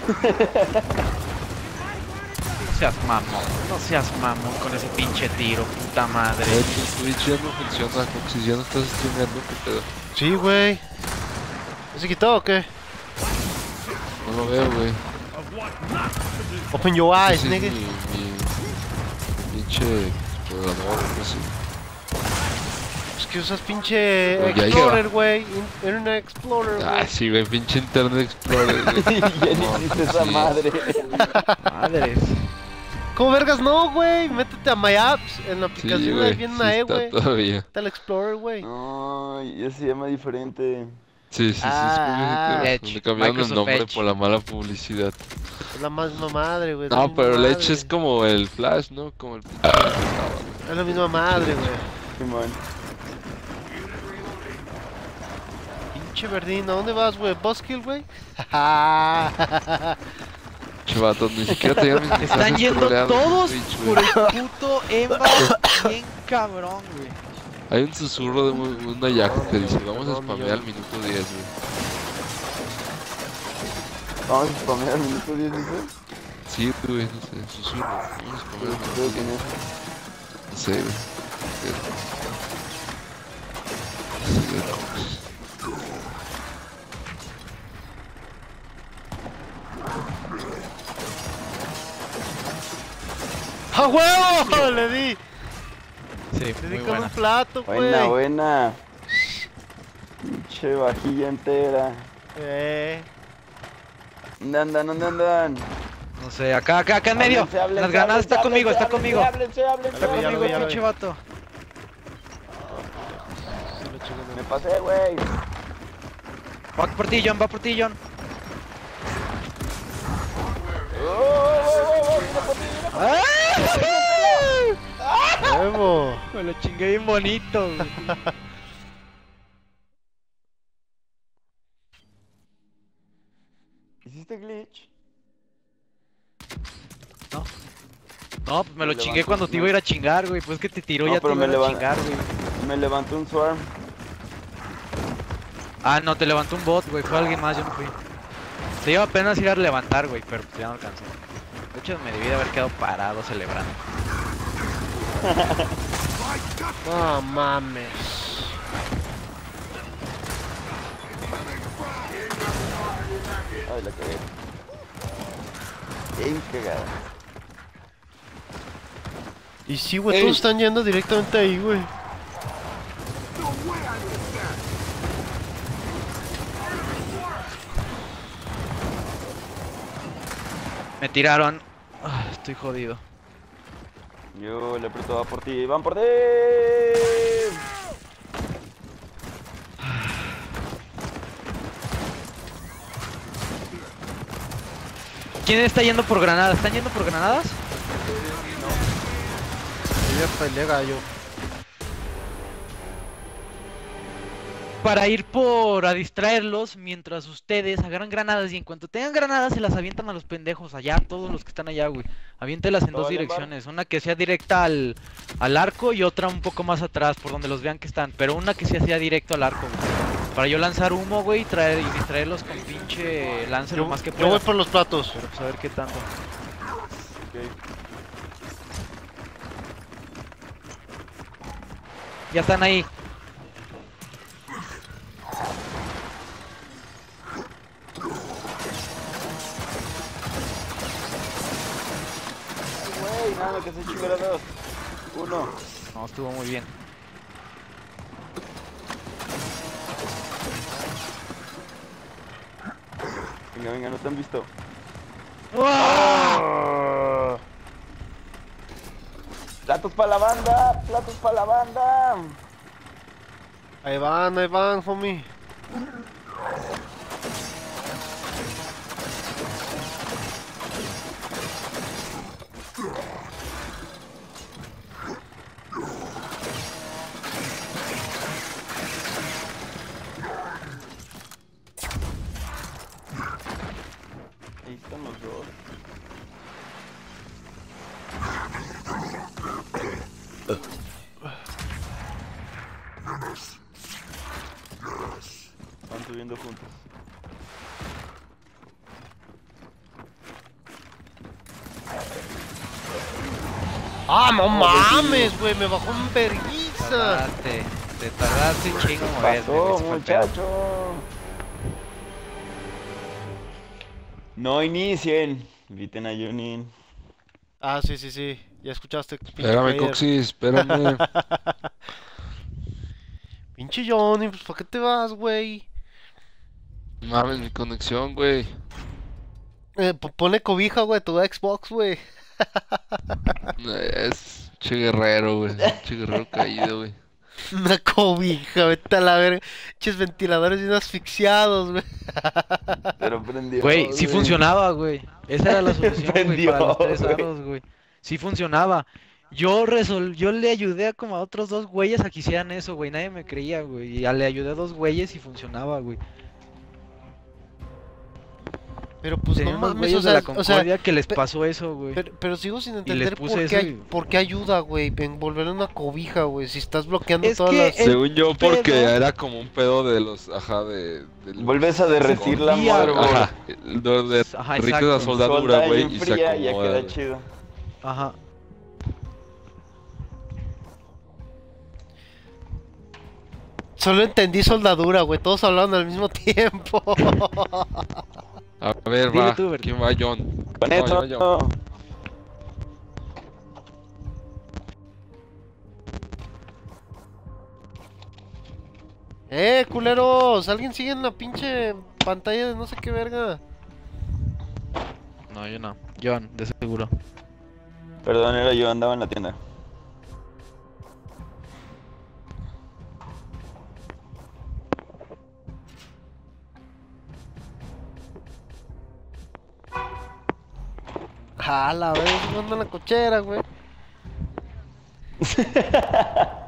Seas mamón, no seas mamón con ese pinche tiro, puta madre. Hecho, el Twitch ya no funciona, Coxis. Ya no estás streameando, ¿qué pedo? Sí, güey. ¿Se quitó o qué? No lo veo, güey. Open your eyes, nigga. mi, mi pinche explorador, no sé. Es que usas pinche Explorer, güey. In- Internet Explorer, güey. Ah, sí, güey, pinche Internet Explorer, güey. ya ni hiciste esa madre. Madres. ¿Cómo vergas no, güey? Métete a My Apps. En la Sí, aplicación güey. bien sí Mae, está güey. todavía. Está el Explorer, güey. No, ya se llama diferente. Sí, sí, sí. Ah, es Edge, como que le cambiaron el nombre Edge. por la mala publicidad. Es la misma madre, güey. es No, pero el madre. Edge es como el Flash, ¿no? Como el pinche. Es la misma madre, güey. Simón. Pinche verdín, ¿a dónde vas, güey? ¿Buskill, güey? Ni siquiera te llaman mis Están yendo todos Twitch, por el puto Embar. Bien cabrón, güey. Hay un susurro de un- una yaco que dice, vamos a spamear al minuto 10, güey. Vamos a spamear al minuto 10, dice. Sí, güey, no sé, susurro. Vamos a spamear al ¿Qué minuto pedo 10. con eso? No sé, güey. ¡A huevo! Le di. Sí, Le muy di con buena. un plato, güey. Buena, buena. Pinche vajilla entera. Eh. ¿Dónde andan? ¿Dónde andan? No sé, acá, acá, acá en medio. Háblense, háblense, Las granadas está conmigo, está conmigo. Háblense, háblense, Está conmigo, pinche vato. Me pasé, güey. Va por ti, John, va por ti, John. Me lo chingué bien bonito. ¿Hiciste glitch? No, No, pues me lo Me chingué cuando te iba a ir a chingar, güey. Pues que te tiró No, ya te pero iba me a levan- chingar, güey. Me levantó un swarm. Ah, no, te levantó un bot, güey. Fue alguien más, yo no fui. Te iba apenas ir a levantar, güey, pero ya no alcancé. De hecho, me debí de haber quedado parado celebrando. No mames. Ay, la cagué. Bien cagada. Y sí, güey, Ey. todos están yendo directamente ahí, güey. Me tiraron. Ah, estoy jodido. Yo le aprieto por ti. ¡Van por ti! ¿Quién está yendo por granadas? ¿Están yendo por granadas? Yo ya peleé gallo. Para ir por a distraerlos mientras ustedes agarran granadas y en cuanto tengan granadas se las avientan a los pendejos allá, todos los que están allá, güey. Aviéntelas en dos direcciones, una que sea directa al, al arco y otra un poco más atrás, por donde los vean que están, pero una que sea, sea directo al arco, güey. Para yo lanzar humo, güey, y traer y distraerlos con pinche lance Yo, lo más que yo pueda. voy por los platos. Pero pues a ver qué tanto. Ya están ahí. Güey, nada, que se chingara dos. Uno. No, estuvo muy bien. Venga, venga, no te han visto. Platos para la banda, platos para la banda. Ahí van, ahí van, homie. Ah, no mames, güey, me bajó un verguiza. Tardaste, te tardaste un chingo Pasó, pedo. muchacho. No inicien. Inviten a Junin. Ah, sí, sí, sí. Ya escuchaste. Espérame. Coxis, espérame. Pinche Johnny, pues ¿para qué te vas, güey? Mames, mi conexión, güey. Eh, po- ponle cobija, güey, tu Xbox, güey. Es che guerrero, güey. Che guerrero caído, güey. Una cobija, vete a la verga. Pinches ventiladores bien asfixiados, güey. Pero prendió. Güey, sí funcionaba, güey. Esa era la solución, güey, Prendió, para los tres güey. aros, güey. Sí funcionaba. Yo resol... yo le ayudé a como a otros dos güeyes a que hicieran eso, güey. Nadie me creía, güey. Y le ayudé a dos güeyes y funcionaba, güey. Pero pues Tenía no mames, o sea, de la o sea, que les pasó eso, güey. pero, pero sigo sin entender por qué, por qué ayuda, güey, en volverle una cobija, güey, si estás bloqueando Es todas las... Según yo, porque pedo- era como un pedo de los. Ajá, de. del- Vuelves a derretir la madre, Ajá, de Ajá, derrites exacto. la soldadura, güey, y se y ya acomoda. queda güey. chido. Ajá. Solo entendí soldadura, güey, todos hablaban al mismo tiempo. A ver, va. tú, Bernie. ¿Quién va, John? Con No, eso. yo, yo. eh, culeros, alguien sigue en la pinche pantalla de no sé qué verga. No, yo no. John, de seguro. Perdón, era yo, andaba en la tienda. Ah, la vez, anda en la cochera, güey.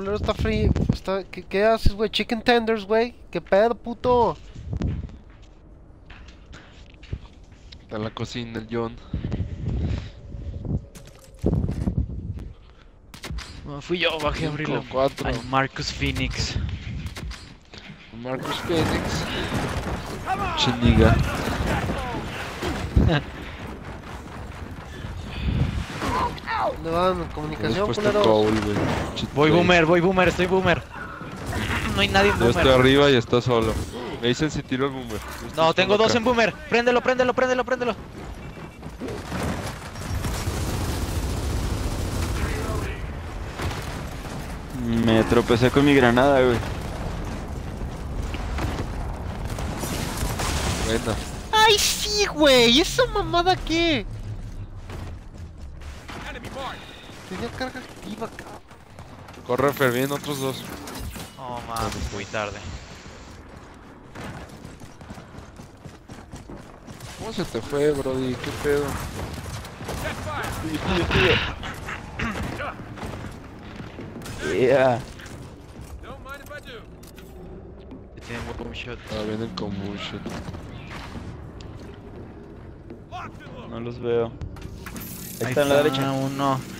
culero está free. Está... ¿Qué, ¿Qué haces, güey? Chicken tenders, güey. ¿Qué pedo, puto? Está en la cocina el John. No, fui yo, bajé a abrir la... cuatro. Ay, Marcus Phoenix. Marcus Phoenix. Chiniga. ¿Dónde van? Comunicación, culero. Voy boomer, voy boomer, estoy boomer. No hay nadie en Yo estoy boomer. arriba y está solo. Me dicen si tiro el boomer. No, tengo dos acá. en boomer. Préndelo, préndelo, préndelo, préndelo. Me tropecé con mi granada, güey. Buena. ¡Ay, sí, güey! ¿Esa mamada qué? Tenía carga activa, cabrón. Corre Fer, vienen otros dos. Oh, mames, muy tarde. ¿Cómo se te fue, Brody? ¿Qué pedo? Yeah. Que tienen boom shot. Ah, vienen con bullshit. No los veo. Ahí, Ahí está en la derecha. uno.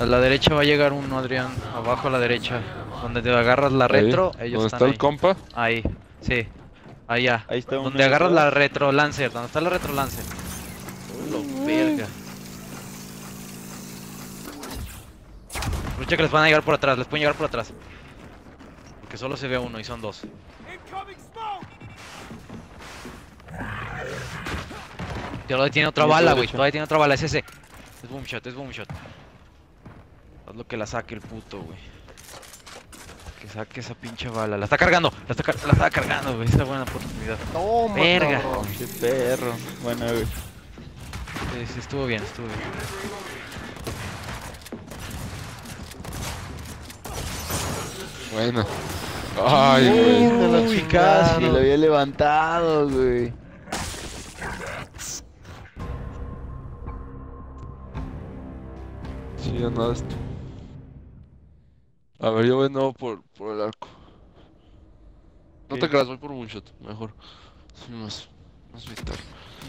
A la derecha va a llegar uno, Adrián. Abajo a la derecha. Donde te agarras la Ahí, retro, ellos ¿Dónde están está ahí. el compa? Ahí, sí. Allá. Ahí está uno Donde de agarras la retro lancer. Donde está la retro lancer. Lo verga. Escucha que les van a llegar por atrás, les pueden llegar por atrás. Porque solo se ve uno y son dos. Todavía tiene otra bala, güey. Todavía tiene otra bala, es ese. Es boom shot, es boom shot. Haz lo que la saque el puto, güey. Que saque esa pinche bala. La está cargando, la está, car- la está cargando, güey. Esa buena oportunidad. Toma, Verga. cabrón. Qué perro. Buena, güey. Sí, sí, estuvo bien, estuvo bien. Buena. Ay, güey. Uy, casi lo había levantado, güey. Sí, esto. A ver, yo voy de nuevo por, por el arco. No te creas, voy por un shot, mejor. Soy más, más vital.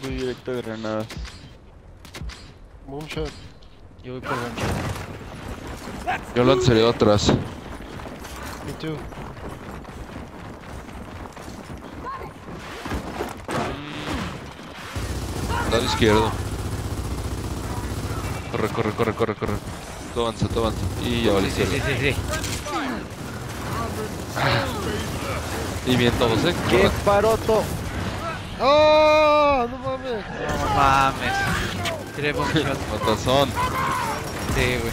Voy directo a granadas. Boom shot. Yo voy por boom shot. Yo lanzaría atrás. Me too. Lado izquierdo. Corre, corre, corre, corre, corre. Todo avanza, todo avanza. Y ya vale Sí, sí, sí, sí. Y bien todos, eh. ¡Qué Corre. paroto! ¡Oh! ¡No mames! No mames. Tiré shot. Matazón. Sí, güey.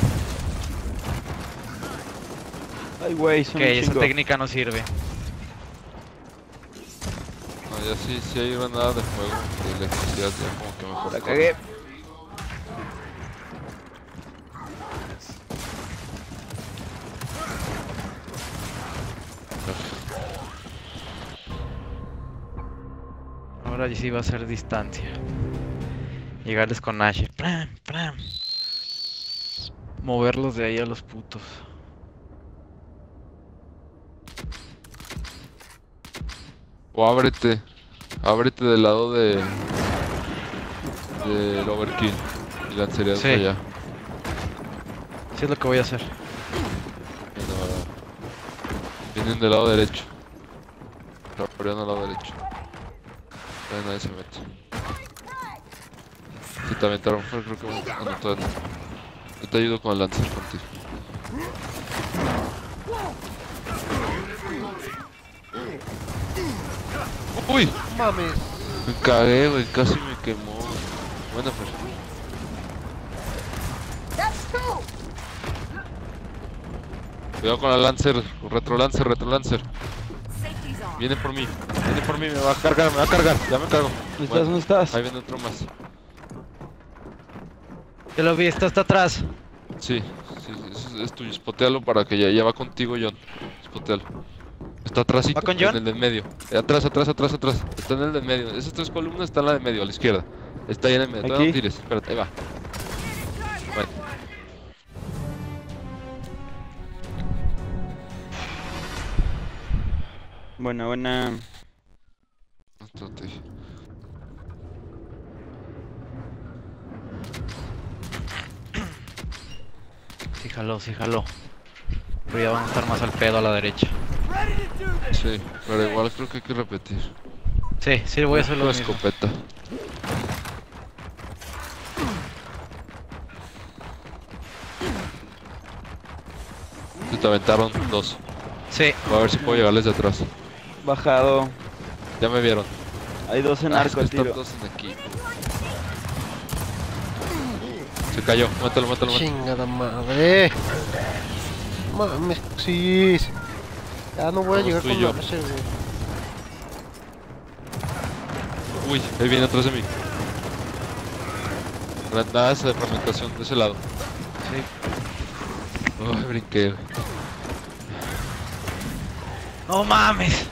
Ay, güey, Ok, esa chingo. técnica no sirve. No, ya sí, sí hay granada de fuego. De electricidad, ya como que mejor. La corre. cagué. Ahora sí va a ser distancia. Llegarles con Ashe. Pram, pram. Moverlos de ahí a los putos. O ábrete. Ábrete del lado de. Del overkill. Y lanzarías Sí. allá. Sí es lo que voy a hacer. Vienen del lado derecho. Raparían al lado derecho. Ahí nadie se mete. Si te aventaron creo que ah, no, todavía no. Yo te ayudo con el lancer contigo. Uy, Mames. me cagué, güey, casi me quemó. Buena, two. Cuidado con el lancer, retro lancer, retro lancer. Viene por mí, viene por mí, me va a cargar, me va a cargar, ya me cargo. ¿Dónde estás? ¿Dónde estás? Ahí viene otro más. Ya lo vi, está hasta atrás. Sí, sí, es, es tuyo. Spotealo para que ya, ya va contigo, John. Spotealo. Está atrásito. ¿Va con John? En el del medio. Eh, atrás, atrás, atrás, atrás. Está en el del medio. Esas tres columnas están en la de medio, a la izquierda. Está ahí en el medio. Todavía Aquí. No tires. Espérate, ahí va. Vale. Buena, buena. Sí, jaló, sí, jaló. Pero ya van a estar más al pedo a la derecha. Sí, pero igual creo que hay que repetir. Sí, sí, voy a hacer lo Con mismo. escopeta. Se te aventaron dos. Sí, Voy a ver si puedo llegarles de atrás. Bajado. Ya me vieron. Hay dos en Ah, arco es que tiro. dos en equipo. Se cayó, mátalo, mátalo, mátalo. Chingada madre. Mames, sí. Ya no voy a llegar con yo. Marshall, güey. Uy, ahí viene atrás de mí. Granadas de fragmentación de ese lado. sí. Ay, brinqué. ¡No mames!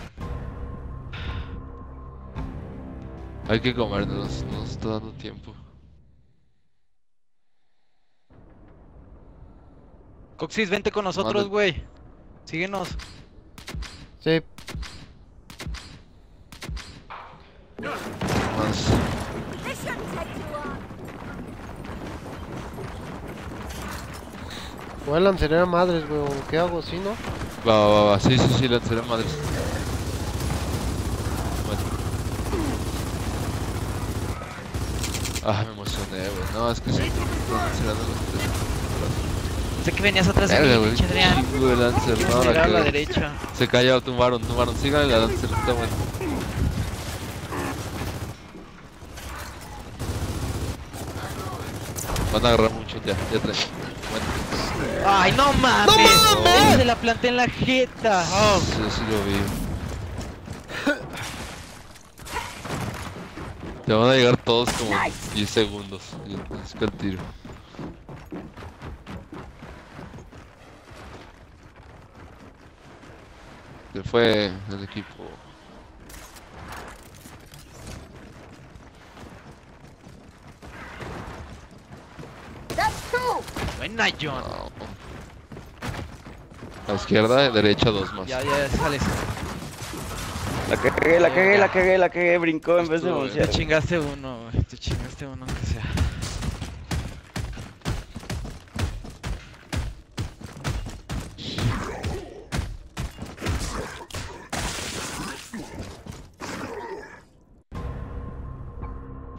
Hay que comer, no nos, no nos está dando tiempo. Coxis, vente con nosotros, güey. Síguenos. Sí, Más. Voy a lanzar a madres, güey. ¿o ¿Qué hago? ¿Sí, no? Va, va, va, va. Sí, sí, sí, lanzaré madres. Ah, me emocioné, güey. No, es que sí. Sé que venías atrás tres. de mí, pinche Adrián. De Lancer. No, la a la que... derecha. Se cayó, tumbaron, tumbaron. Síganle la Lancer, está bueno. Van a agarrar mucho ya, ya traen. Bueno, ¡Ay, no mames! mames! Se la planté en la jeta. sí, sí lo vi. Te van a llegar todos como en 10 segundos. Y es que el tiro. Se fue el equipo. Buena, John. No. A la izquierda, derecha, dos más. Ya, ya, sales. La cagué, la cagué, la cagué, la cagué. Brincó en vez de Estuvo bien. Te chingaste uno, güey. Te chingaste uno, aunque sea.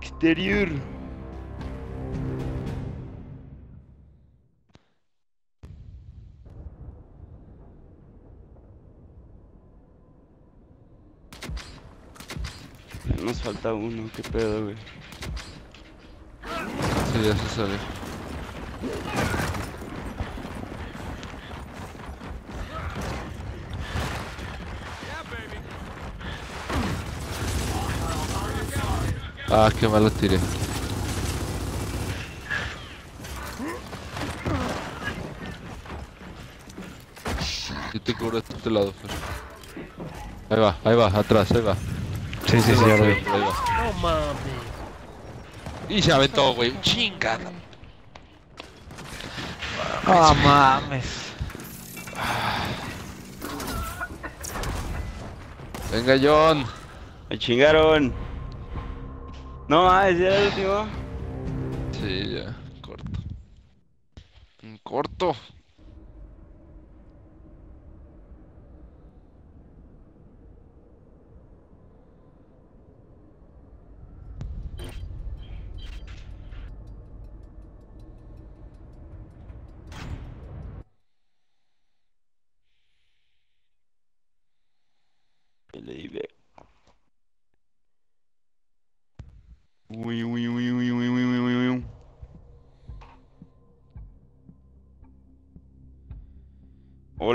Exterior. Falta uno, qué pedo, güey. Sí, ya se sale. Ah, qué mal lo tiré. Yo te cubro de este lado, Fer. Ahí va, ahí va, atrás, ahí va. Sí, sí, sí, ya lo vi. No mames. Y se aventó, güey. Chingada. ¡Ah, mames! Venga, John. Me chingaron. No, ah, ese era el último. Sí, ya, corto. Un corto.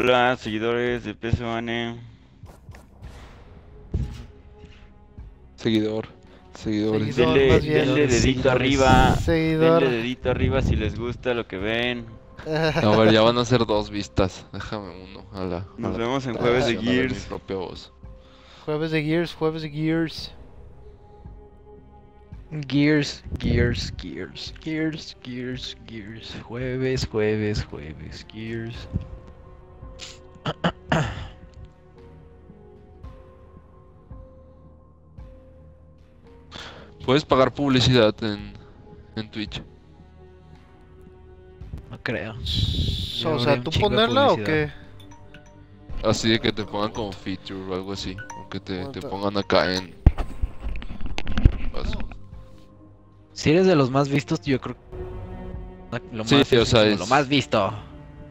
Hola, seguidores de PSOANE. Seguidor. Seguidores. Seguidor. Denle, denle dedito Seguidores. arriba. Seguidor. Denle dedito arriba si les gusta lo que ven. A ver, ya van a ser dos vistas. Déjame uno. A la, a Nos la vemos en jueves de Gears. voz. Jueves de Gears, jueves de Gears. Gears, Gears, Gears, Gears, Gears, Gears. Jueves, jueves, jueves, Gears. Puedes pagar publicidad en, en Twitch. No creo. o sea, ¿tú ponerla o qué? Así de que te pongan como feature o algo así. O que te, te pongan acá en. Paso. Si eres de los más vistos, yo creo. Lo Sí, más, o sea, lo es- más visto.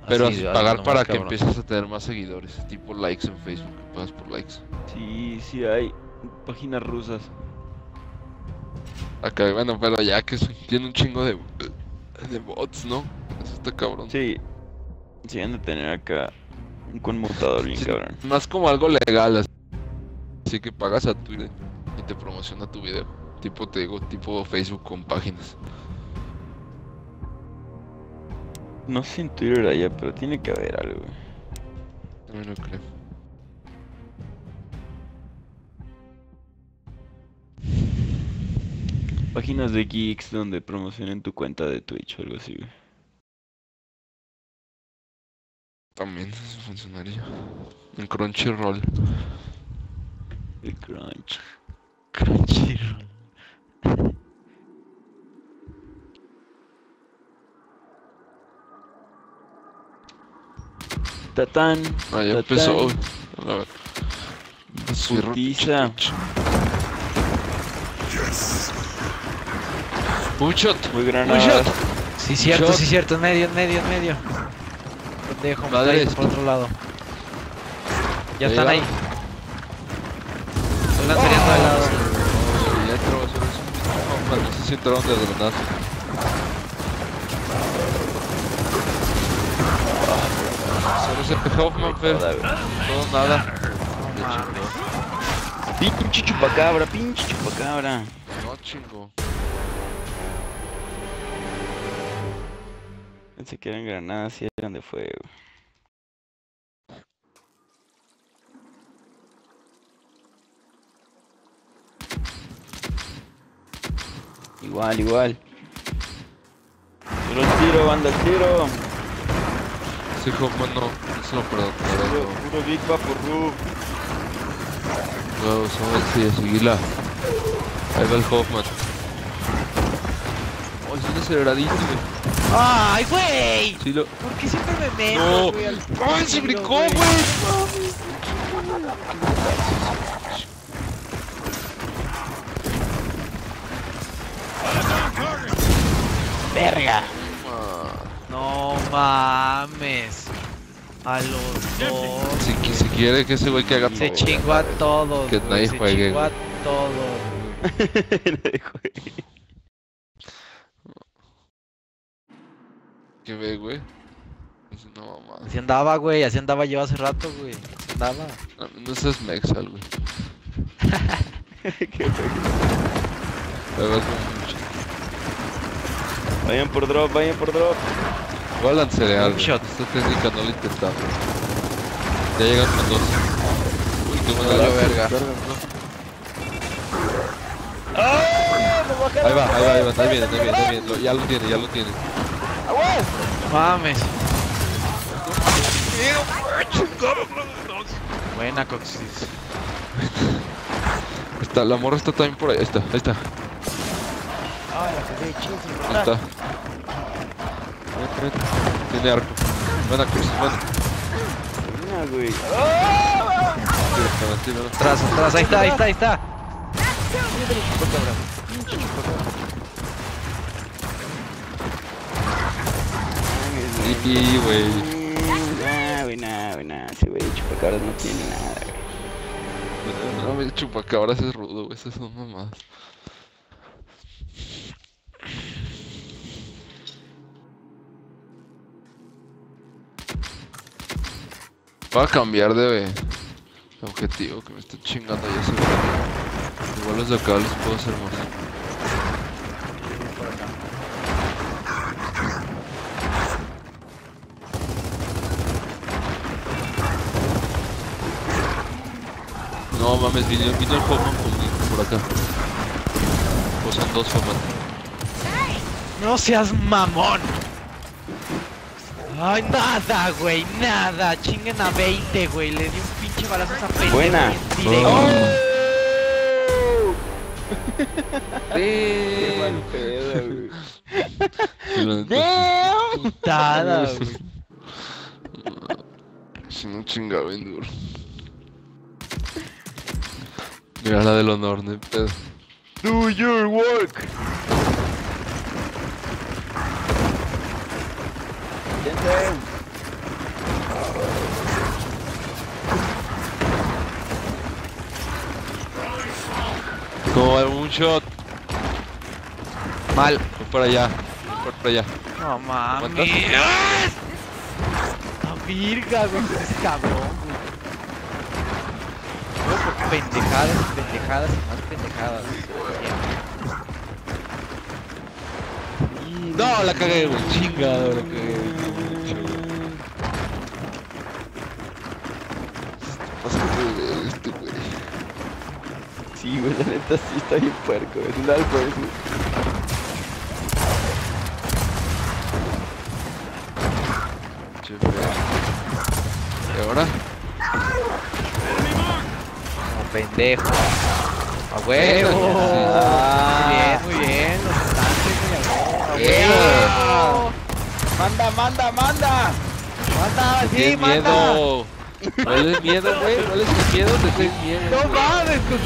Pero Así, pagar lo para más que cabrón. empieces a tener más seguidores. Tipo likes en Facebook. que Pagas por likes. Sí, sí hay páginas rusas. Acá, bueno, pero ya que tiene un chingo de, de bots, ¿no? Eso está cabrón. Sí. Sí, han de tener acá un conmutador bien Sí, cabrón. Más como algo legal, así. Así que pagas a Twitter y te promociona tu video. Tipo, te digo, tipo Facebook con páginas. No sé en Twitter allá, pero tiene que haber algo. No lo creo. Páginas de geeks donde promocionen tu cuenta de Twitch o algo así, güey. También eso funcionaría. En Crunchyroll. El crunch. Crunchyroll. Tatán. Ah, ya tatán. empezó. A ver. Putiza. Twitch. Un shot. Muy Un granadas. shot. Sí, cierto, Shot. sí, cierto. En medio, en medio, en medio. Pendejo, me por otro lado. Ya Ya están ahí. llegaron. Están lanzando al lado. Ya entró, eso es un No sé si entraron de granazo. Solo es el Hoffman, güey. todo nada. Pinche chupacabra, pinche chupacabra. No chingo. Pensé que eran granadas y eran de fuego. Igual, igual. Tiro el tiro, banda, el tiro. Ese Hoffman no, no se lo Puro, puro Big Vaporru. No, no, sí, a seguirla. Ahí va el Hoffman. Oh, es un aceleradito, güey. ¡Ay, güey! Sí lo... ¿Por qué siempre me meto, ¡No! güey, al ¡Ay, se brincó, güey! ¡Verga! No mames. A los dos. Si, si quiere que ese güey que haga Se todo. chingó a todos. Que nadie se juegue, chingó a todos. Que ve, güey. Dice, no, mamá. Así andaba, güey. Así andaba yo hace rato, güey. Así andaba. No, no seas mexal, güey. Qué mucho. Vayan por drop, vayan por drop. Güey. shot. Esta técnica no la intentamos. Ya llegan con dos. Uy, qué buena Valió la- verga. Ahí va, ahí va, ahí va. Ahí viene, ahí viene, ahí viene. Ya lo tiene, ya lo tiene. Mames. Buena, Coxis. Está, la morra está también por ahí. Ahí está, ahí está. Ahí está. Tiene arco. Buena cruz, buena. Güey. Atrás, atrás. Ahí está, ahí está, ahí está. Y, güey. Nah, güey, nah, güey, nah. Ese güey de chupacabras no tiene nada, güey. No me chupacabras es rudo, güey. Esas son mamadas. Voy a cambiar de, de objetivo que me está chingando ya ese güey. Bolas locales puedo hacer morder. No mames, vino, vino el Hoffman por acá. Pues son dos Hoffman. No seas mamón. Ay, nada, güey, nada. Chinguen a 20, güey. Le di un pinche balazo a esa pendeja Buena. en directo. Qué mal pedo, güey. Neta, Putada, güey. Si no chinga duro. Mira la del honor, no pedo. Do your work. ¿Cómo va un shot? Mal. Voy para allá. Voy para allá. No mames. La virga, güey. Es cabrón, pendejadas y pendejadas y más pendejadas. No, la cagué, güey. Chingado, la cagué. este, güey. Sí, güey, la neta sí está bien puerco, es un alfa. Pendejo. A huevo. Muy bien, muy bien. Los a huevo. Manda, manda, manda. Manda, sí, ¡Qué manda. miedo! No les miedo, güey. No les miedo, te miedo. No mames, con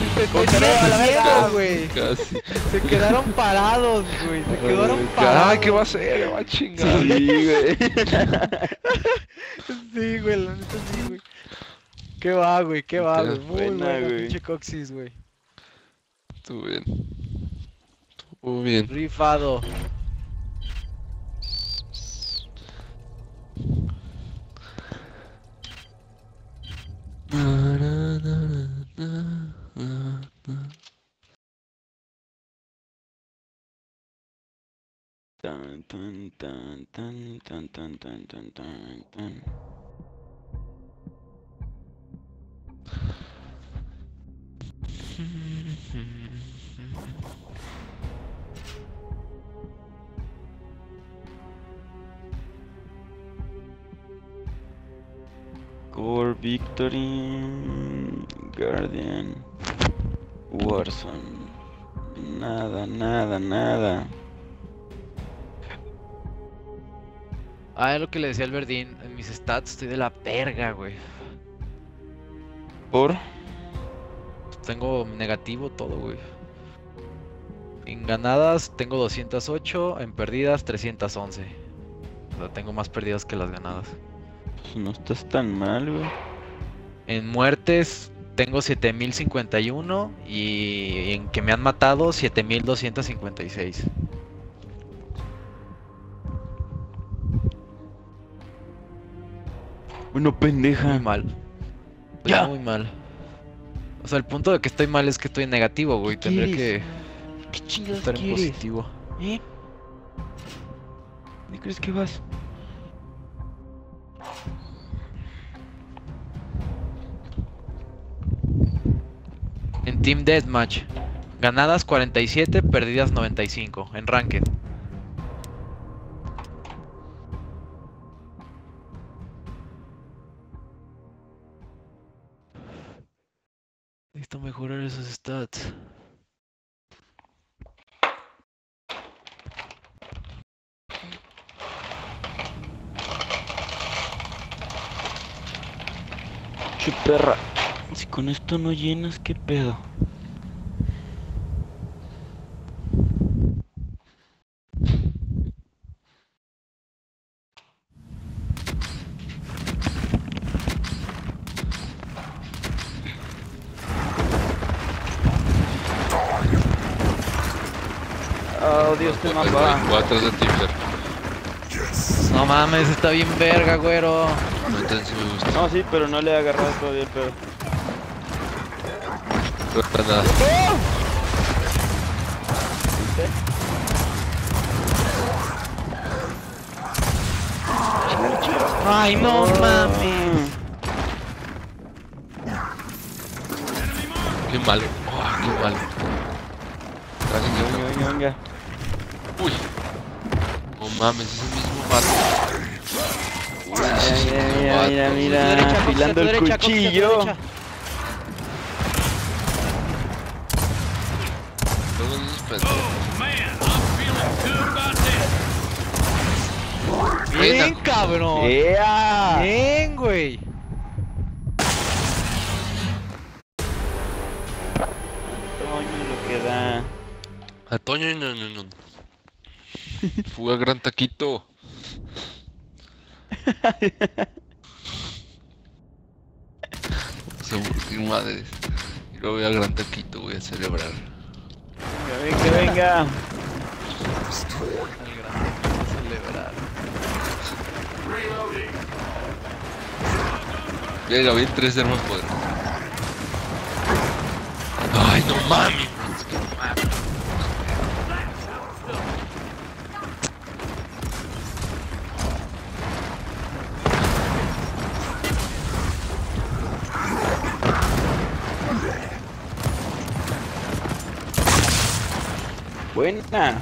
sus a la verga. güey. Casi. Se quedaron parados, güey. Se quedaron parados. Ah, ¿qué va a hacer? Va a chingar. Sí, güey. Sí, güey, la neta sí, güey. ¿Qué va, güey? ¿Qué va, güey? Muy buena, buena, güey. pinche coxis, güey. Estuvo bien. Estuvo bien. Rifado. Tan, tan, tan, tan, tan, tan, tan, tan, tan, tan. Core Victory Guardian Warzone Nada, nada, nada Ah, es lo que le decía al Verdín. En mis stats estoy de la verga, güey. Por Tengo negativo todo, güey. En ganadas tengo 208, en perdidas 311. O sea, tengo más perdidas que las ganadas. pues no estás tan mal, güey. En muertes tengo 7051 y en que me han matado 7256. Bueno, pendeja. Muy mal. Estoy Ya. muy mal. O sea, el punto de que estoy mal es que estoy en negativo, güey. ¿Qué Tendré quieres? que ¿Qué chingados estar en quieres? positivo. ¿Eh? ¿Dónde crees que vas? En Team Deathmatch. Ganadas 47, perdidas 95. En Ranked. Necesito mejorar esos stats. Che perra. Si con esto no llenas, ¿qué pedo? Dios te Voy mapa. voy atrás de ti. No mames, está bien verga, güero. Neta, sí me gusta. No, sí, pero no le he agarrado todavía el pedo. Para nada. Ay, no mames. Qué malo. Oh, qué malo. Gracias, Venga, venga, venga. No mames, es el mismo vato. Mira, mira, mira, mira, afilando el cuchillo. Todos esos pendejos. Bien, cabrón. ¡Ea! Bien, güey. Toño, lo que da. A Toño, no, no, no. Fuga gran taquito. Se aburrir madres. Y luego voy al gran taquito, voy a celebrar. Venga, venga, venga. Llega bien tres armas poderosas. Ay, no mames. es que no mames. Buena.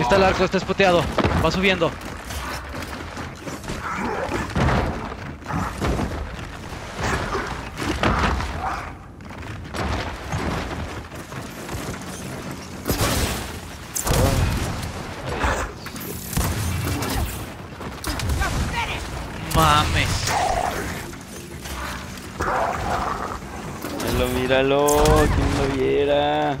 Está el arco, está espoteado. Va subiendo. Míralo. Quien lo viera.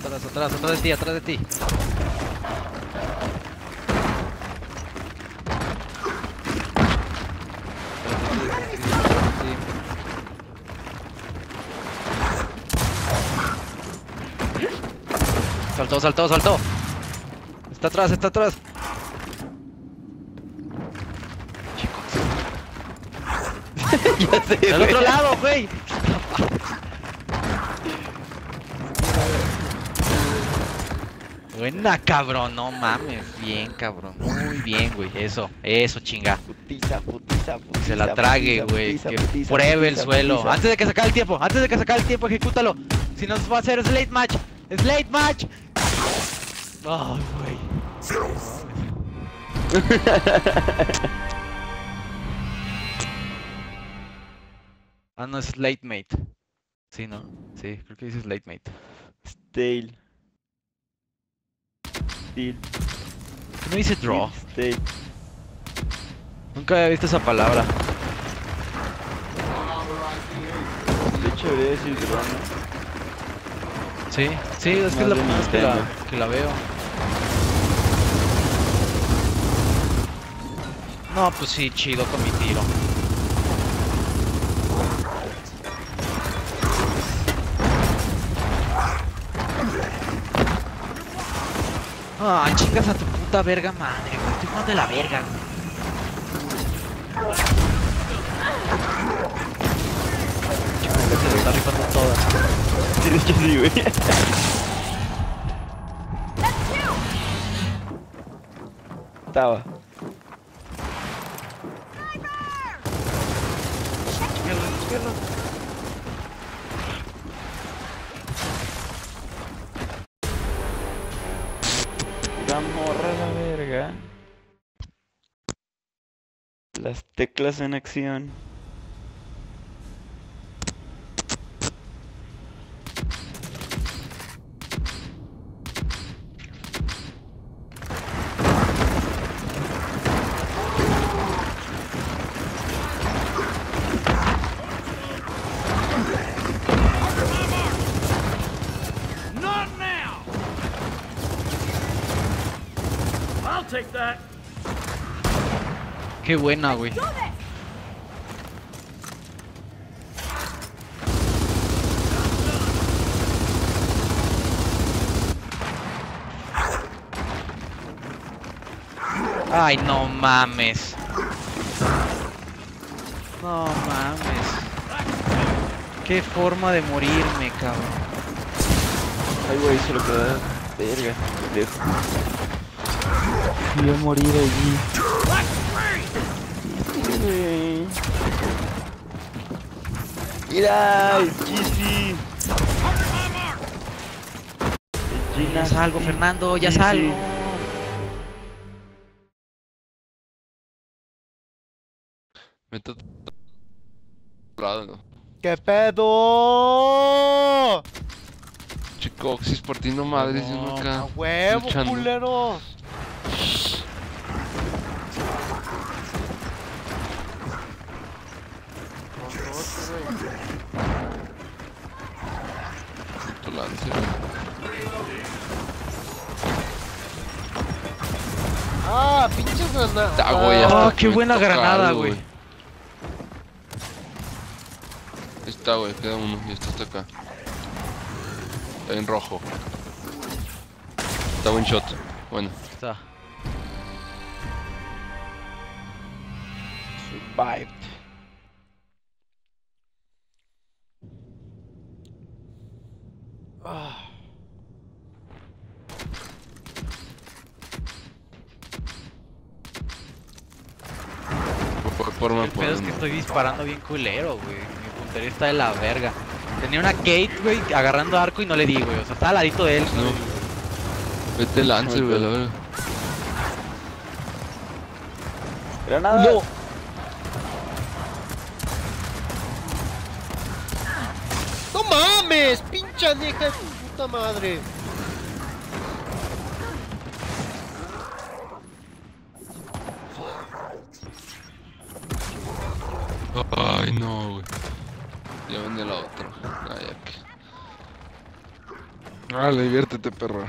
Atrás, atrás, atrás de ti, atrás de ti. Saltó, saltó, saltó. Está atrás, está atrás. Sé, güey. otro lado, güey. Buena, cabrón, no mames. Bien, cabrón. Muy bien, güey. Eso, eso, chinga. Putiza, putiza, putiza. Se la trague, güey. Que pruebe el suelo. Antes de que se acabe el tiempo, antes de que se acabe el tiempo, ejecútalo. Si no, va a ser Slate Match. Slate Match. Ay, güey. Ah, no, es Late Mate. Sí, ¿no? Sí, creo que dices Late Mate. Stale. Steel. ¿Qué no dice Draw? Stale. Nunca había visto esa palabra. De hecho, debería decir draw, ¿no? Sí, sí, es que es la primera vez que la, que la veo. No, pues sí, chido con mi tiro. Ah, chingas a tu puta verga madre, güey. Estoy jugando de la verga, güey. Chingas, se le está rifando todas. De hecho sí, güey. Estaba. La Las teclas en acción. Qué buena, güey. Ay, no mames. No mames. Qué forma de morirme, cabrón. Ay, güey, se lo queda. Verga, lejos. Voy a morir allí. Mira, el Kissy. Ya salgo, Fernando, ya salgo. Lado, ¿no? ¿Qué pedo? Chico, Oxys, por ti no madres, yo No, acá. A huevo, luchando. Ah, pinche granada. Ah, güey, ya Ah, qué buena tocado, granada, güey. Ahí está, güey, queda uno y está acá. Está en rojo. Está buen shot. Bueno, Está. Survived. Ah, por forma El pedo es que estoy disparando bien culero, güey. Mi puntería está de la verga. Tenía una Kate, güey, agarrando arco y no le di, güey. O sea, estaba al ladito de él. No. Vete lance, güey, la verdad. Granada. No. ¡No mames! ¡Pincha aneja de tu puta madre! Ay, no, güey. Ya vende la otra. Ah, ya que. Dale, diviértete, perra.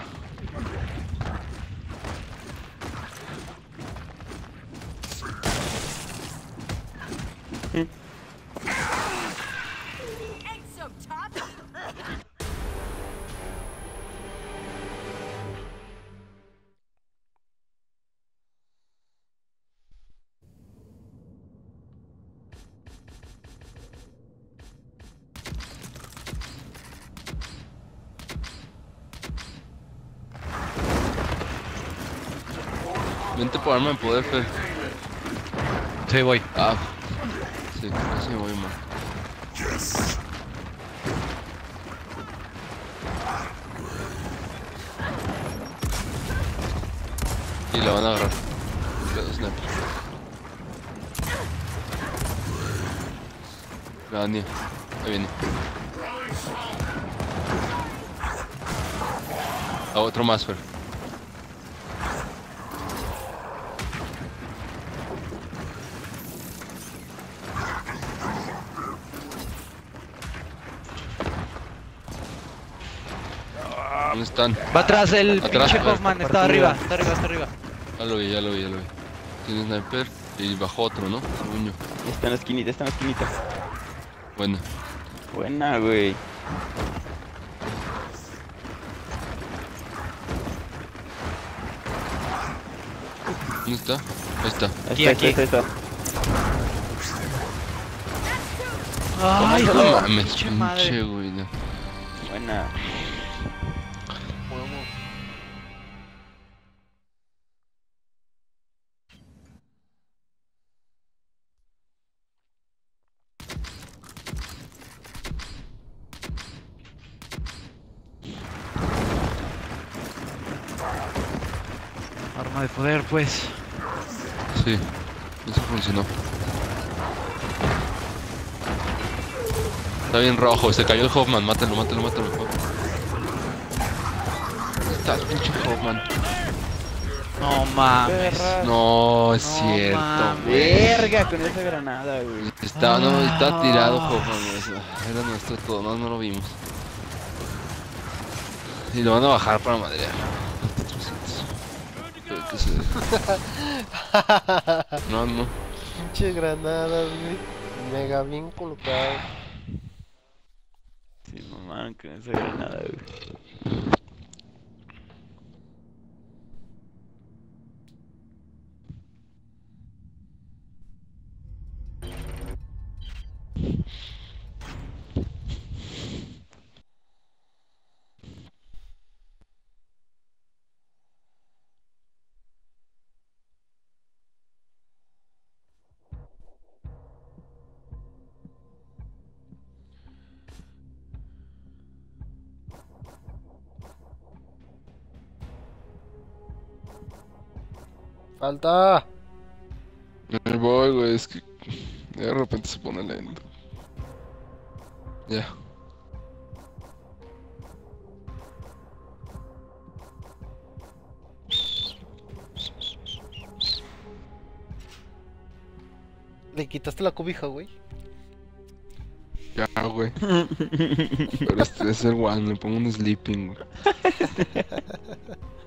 Arma de poder, Fer. Sí, voy. Ah, sí, casi me voy mal. Y la van a agarrar. Pedo sniper. Gani. Ahí viene. Ah, otro más, Fer. ¿Dónde están? Va atrás el Atrás, pinche. Hoffman. Está arriba, está arriba, está arriba. Ya lo vi, ya lo vi, ya lo vi. Tiene sniper y bajó otro, ¿no? Está en la esquinita, está en la esquinita. Bueno, Buena, güey. ¿dónde está? Ahí está. Aquí, está, aquí. está, ahí está. Ay, no mames, pinche güey. Buena. Pues. Sí, eso funcionó. Está bien rojo, se cayó el Hoffman, mátalo, mátalo, mátalo. Hoffman. ¿Dónde está el pinche Hoffman? No mames. No, es No cierto, mames. Verga con esa granada, güey. Estaba, no, está tirado Ah. Hoffman, güey, eso Era nuestro todo, no, no lo vimos. Y lo van a bajar para madrear. Pero que se- No, no. Pinche granadas, güey. Mega bien colocado. Sí, mamá, con esa granada, güey. Falta. Ahí voy, güey, es que de repente se pone lento. Ya. Le quitaste la cobija, güey. Ya, güey. Pero este es el one, le pongo un sleeping, güey.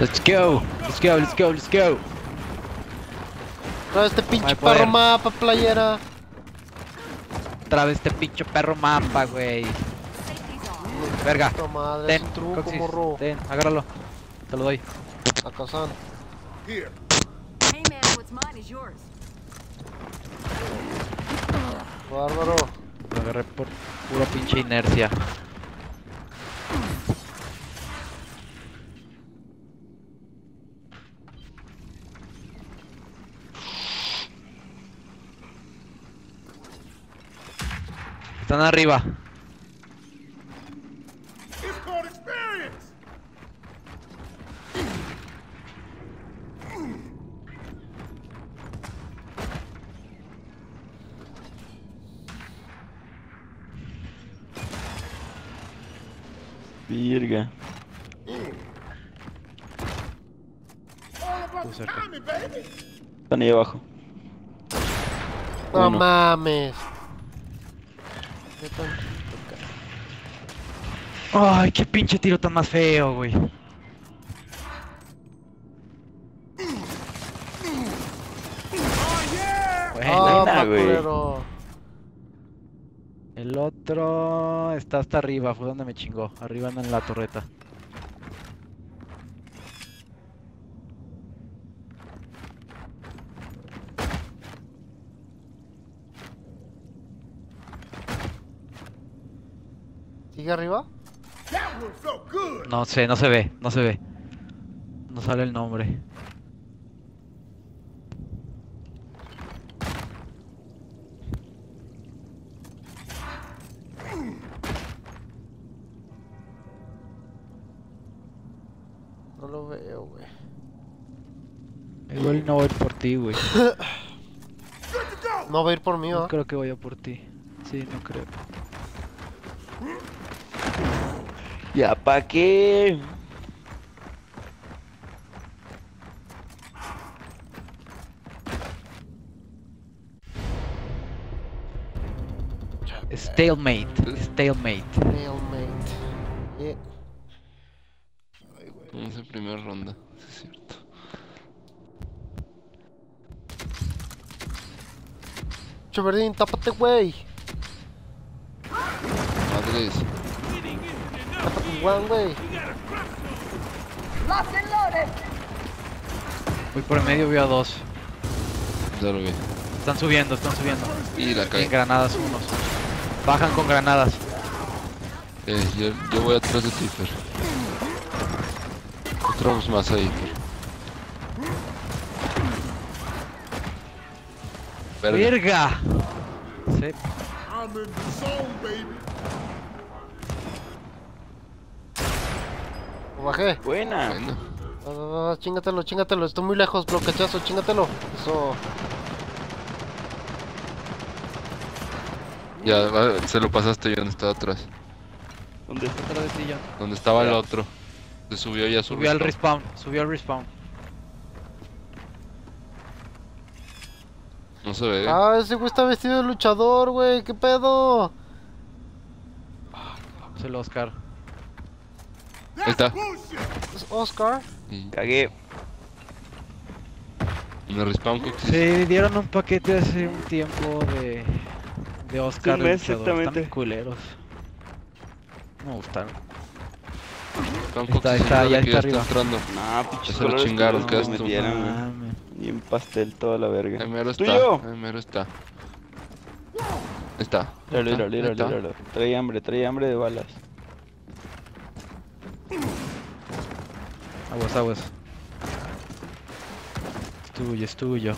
Let's go, let's go, let's go, let's go. Trae este pinche perro mapa, playera. Otra vez este pinche perro mapa, güey. Verga. Madre, Ten, es un truco, Coxis, morro. ten, agárralo. Te lo doy. A Kazan. Hey man, what's mine is yours. Bárbaro. Lo agarré por pura pinche inercia. Están arriba. It's called experience. Virga. Están ahí abajo. No Uno. mames. Neta, Ay, qué pinche tiro tan más feo, güey. Güey. culero. el otro está hasta arriba, fue donde me chingó. Arriba anda en la torreta. ¿Sigue arriba? That one felt good. No sé, no se ve, no se ve. No sale el nombre. No lo veo, güey. Igual no voy por ti, güey. No va a ir por mí, No ¿va? creo que vaya por ti. Sí, no creo. ¿Ya pa' qué? Stalemate, stalemate. Stalemate. Yeah. Vamos en primera ronda, sí es cierto. Choverdín, tápate, güey. Madres. Juan, güey. Voy por el medio, veo a dos. Ya lo vi. Están subiendo, están subiendo. Y la En caí. granadas unos. Bajan con granadas. Eh, yo, yo voy atrás de ti, Fer. Otros más ahí, Fer. Verga. ¡Verga! Sí. Bajé. Buena. Bueno, Va, va, va, va, chingatelo, chingatelo. Estoy muy lejos, bro, cachazo, chingatelo. Eso. Ya, se lo pasaste yo donde estaba atrás. ¿Dónde está? Otra vez sí ya. Donde estaba el otro. Se subió ya su Subió al respawn. respawn, subió al respawn. No se ve. Ah, ese güey está vestido de luchador, güey. ¿Qué pedo? Es el Oscar. Ahí está. ¿Es Oscar? Cagué. el respawn cookies. Sí, dieron un paquete hace un tiempo de. de Oscar. Luchador. exactamente. Están culeros. No me gustaron. Está, está, es ya está arriba. entrando. No, pinches se lo chingaron, que asco. metieron. Y en pastel toda la verga. Ahí mero está. ¡Tuyo! Ahí mero está. Ahí está. Trae hambre, trae hambre de balas. Aguas, aguas. Es tuyo, es tuyo.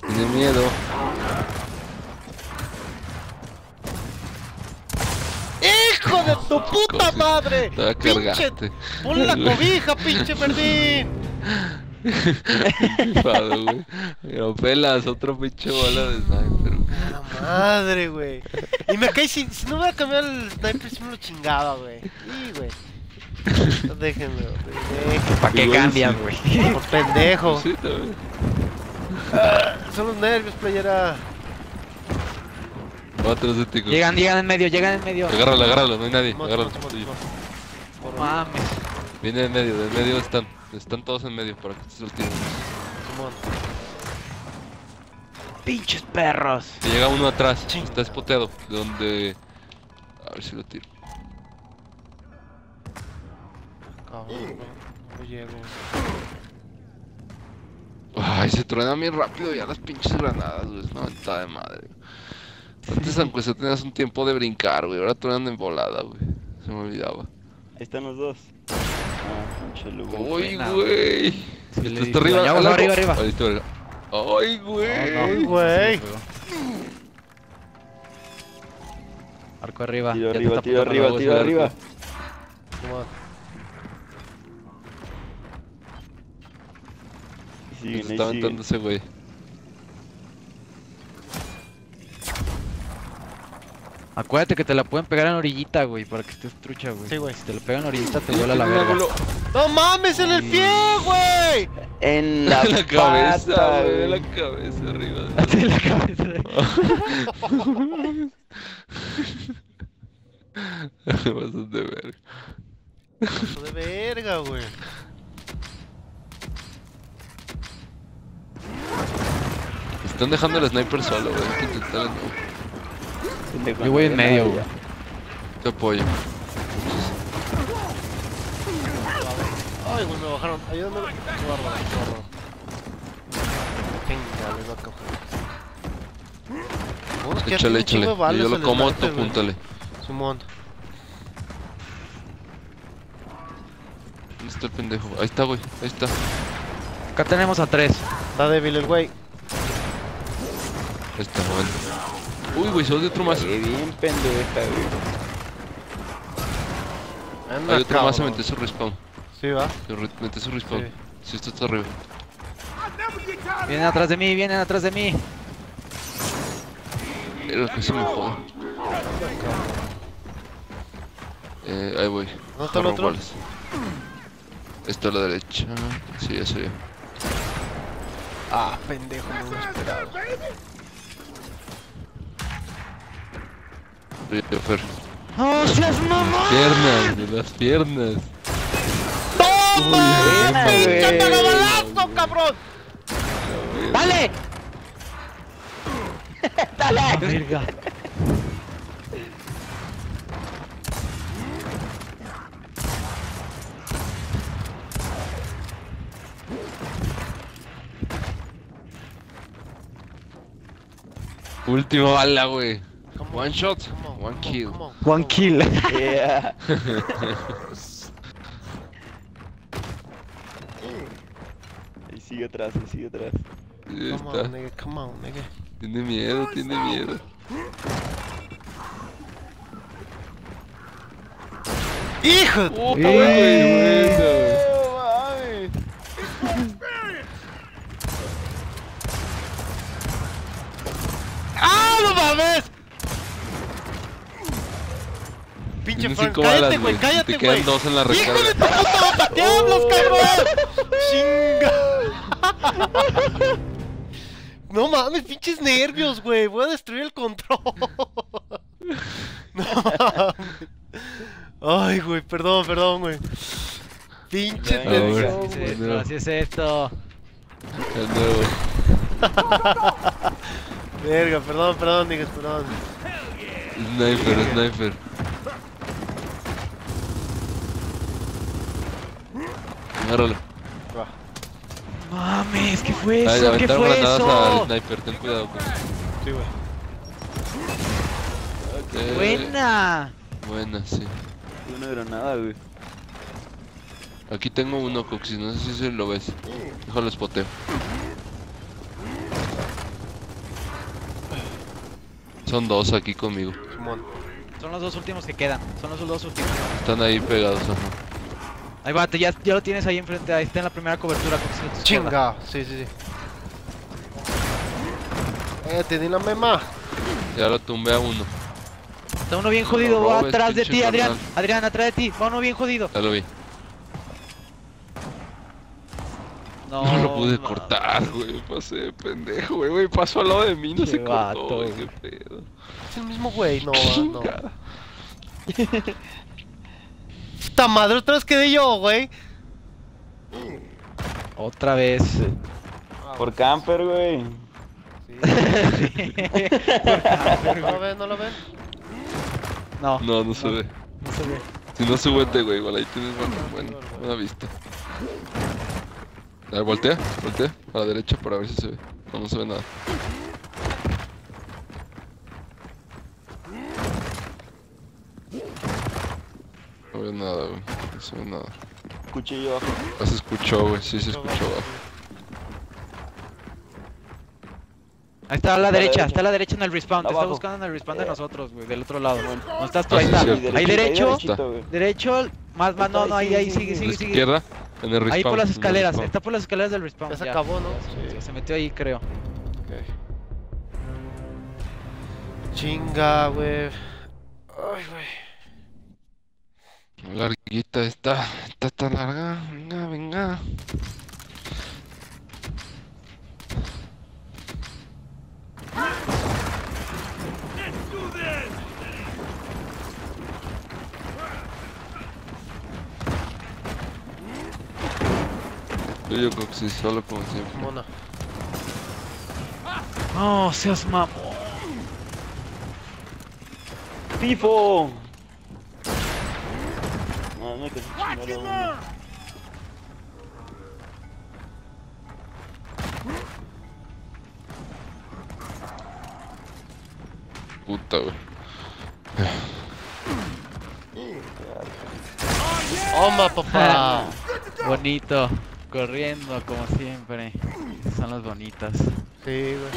Tiene miedo. ¡Hijo de tu puta madre! Te ¡Pinche! ¡Pon la cobija, pinche Verdín! Enfado, güey. Pero pelas, otro pinche bola de sniper. ¡La madre, güey! Y me cae si, si no voy a cambiar el sniper, si me lo chingaba, güey. Sí, güey. Déjenme, güey. ¿Para qué sí. güey? Por pendejo. Sí, también. Son los nervios, playera. Ti, güey. Llegan, llegan en medio, llegan en medio. Agárralo, agárralo, no hay nadie. Agárralo. Mames. Viene en medio, de en medio están. Están todos en medio para que estés el tiro. ¡Pinches perros! Te llega uno atrás, Chinga. está espoteado. De donde. A ver si lo tiro. Cabrón, no, no llego. Ay, se truenan bien rápido ya las pinches granadas, güey. Es una ventaja de madre. Antes, aunque se tenías un tiempo de brincar, güey. Ahora truenan en volada, güey. Se me olvidaba. Ahí están los dos. Ah, pinche. ¡Uy, güey! Le Está arriba, lado. arriba, arriba. Ahí está, verga. ¡Ay, güey! Ay, güey. Arco arriba. Tiro ya arriba, tiro arriba, tiro arriba. siguen, está aventando ese güey. Acuérdate que te la pueden pegar en orillita, güey, para que estés trucha, güey. Sí, güey. Si te la pegan en orillita te vuela la verga. ¡No mames, en el pie, güey! En la, En la cabeza, pata, güey. En la cabeza arriba. En la cabeza. Me pasas de verga. Paso de verga, güey. Están dejando el sniper solo, güey. Hay que Yo voy en medio, güey. Te apoyo. Ay, güey, me bajaron. Ayúdame. Qué bárbaro, qué bárbaro. Venga, les va a coger. Échale, échale. yo lo como, tú apúntale. Simón. ¿Dónde está el pendejo? Ahí está, güey. Ahí está. Acá tenemos a tres. Está débil el güey. Ahí está, bueno. Uy, güey, soy de otro más. Qué bien pendeja, güey. Anda, Hay otro más, se cabrón. su respawn. Sí, va. Se metió su respawn. Sí. Sí, esto está arriba. Vienen atrás de mí, vienen atrás de mí. Pero que se me joda. Eh, ahí voy. ¿Dónde está el otro? Está a la derecha. Sí, ya se ve. Ah, pendejo, no me esperaba. Fer. ¡Oh, seas mamá! Piernas, de las piernas. ¡Toma! ¡Pinche balazo, cabrón! ¡Dale! ¡Dale! Verga. Última bala, güey. One shot, one come on, kill. come One on. kill. Yeah. Ahí sigue atrás, ahí sigue atrás. Ahí Come on, está. nigga, come on, nigga. Tiene miedo, tiene miedo. ¡Hijo! de- Uy, bueno. ¡No mames! Experience. ¡Ah! no mames! Pinche Frank, cállate, güey, güey. cállate, Te quedan güey. dos en la ¡Hijo de recarga. tu puta boca! ¡Te hablas, cabrón! ¡Chinga! No mames, pinches nervios, güey. Voy a destruir el control. No mames. Ay, güey, perdón, perdón, güey. Pinches Ya, nervios. güey. Así es esto, así es esto. De nuevo. Verga, perdón, perdón, niggas, perdón. Sniper, sniper. Agárralo. Mames, ¿qué fue Ay, eso? ¿Qué aventaron fue granadas eso? al sniper, ten cuidado con Sí, güey. Eh, Buena. Buena, sí. Una granada, güey. Aquí tengo uno, Coxis, no sé si se lo ves. Déjalo spoteo. Son dos aquí conmigo. Son los dos últimos que quedan. Son los dos últimos. Están ahí pegados, ajá. Ahí va, te- ya, ya lo tienes ahí enfrente. Ahí está en la primera cobertura. Chinga. Sí, sí, sí. Eh, te di la mema. Ya lo tumbé a uno. Está uno bien jodido. No va robes, atrás de ti, Adrián. carnal. Adrián, atrás de ti. Va uno bien jodido. Ya lo vi. No, No, lo pude cortar, güey. Pasé de pendejo, güey. güey. Pasó al lado de mí, no Qué se cortó, vato, güey. güey. Qué pedo. Es el mismo güey. No, no. Esta madre, otra vez quedé yo, güey. Otra vez. Por camper, güey. ¿No lo ven? ¿No lo ven? no, No, no se ve. no se ve. Si no súbete, güey. Igual ahí tienes buena, buena, buena vista. A ver, voltea, voltea. A la derecha para ver si se ve. No, no se ve nada. No veo nada, güey. No se ve nada. Cuchillo abajo. Ah, se escuchó, güey. Sí, se escuchó abajo. Ahí está a la la derecha, derecha. está a la derecha en el respawn. Te está buscando en el respawn de nosotros, güey. Del otro lado. Bueno. ¿Dónde estás tú? Ah, Ahí sí, está. cierto. Ahí derecho. derechito, güey. Derecho. Más, más, no, no, ahí, ahí, sigue, sigue, sigue. izquierda, en el respawn. Ahí por las escaleras. Está por las escaleras del respawn. Ya se acabó, ¿no? Se- Se metió ahí, creo. Chinga, güey. Ay, güey. Larguita está, está tan larga. Venga, venga. Yo, yo creo que sí, solo como siempre. Mona. No, seas mamón. ¡Tifo! No, no hay que chingar a uno. Puta, güey. Toma, papá. Bonito. Corriendo, como siempre. Son las bonitas. Sí, güey.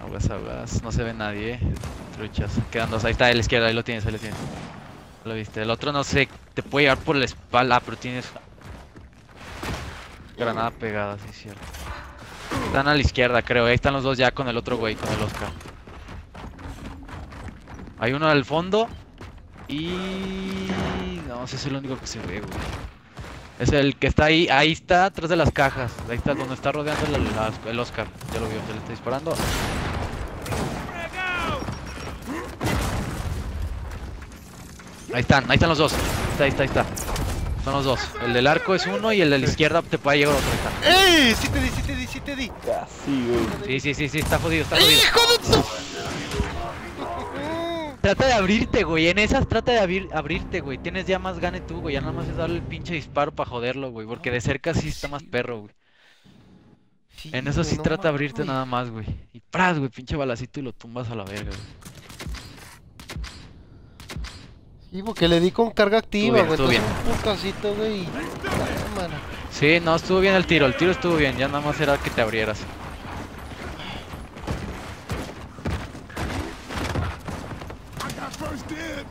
Aguas, aguas. No se ve nadie, eh. Truchas. Quedan dos. Ahí está, a la izquierda. Ahí lo tienes, ahí lo tienes. Lo viste. El otro no sé. Te puede llevar por la espalda, pero tienes. Granada pegada, sí, es cierto. Están a la izquierda, creo. Ahí están los dos ya con el otro güey, con el Oscar. Hay uno al fondo. Y. No, ese es el único que se ve, güey. Es el que está ahí, ahí está, atrás de las cajas. Ahí está, donde está rodeando el, el- Oscar. Ya lo vio, ya le está disparando. Ahí están, ahí están los dos. Ahí está, ahí está, ahí está. Son los dos. El del arco es uno y el de la izquierda te puede llegar otro. Ahí ¡Ey! Sí te di, sí te di, sí te di. Casi, güey. está. Sí, sí, sí, sí, está jodido, está jodido. ¡Hijo de tu... Trata de abrirte, güey. En esas trata de abrir, abrirte, güey. Tienes ya más gane tú, güey. Ya nada más es darle el pinche disparo para joderlo, güey. Porque de cerca sí está más perro, güey. Sí, En eso sí no trata de abrirte nada más, güey. Y pras, güey, pinche balacito y lo tumbas a la verga, güey. Sí, porque le di con carga activa, bien, güey. estuvo entonces Un putacito, güey. y-. Sí, no, estuvo bien el tiro. El tiro estuvo bien. Ya nada más era que te abrieras. Dibs.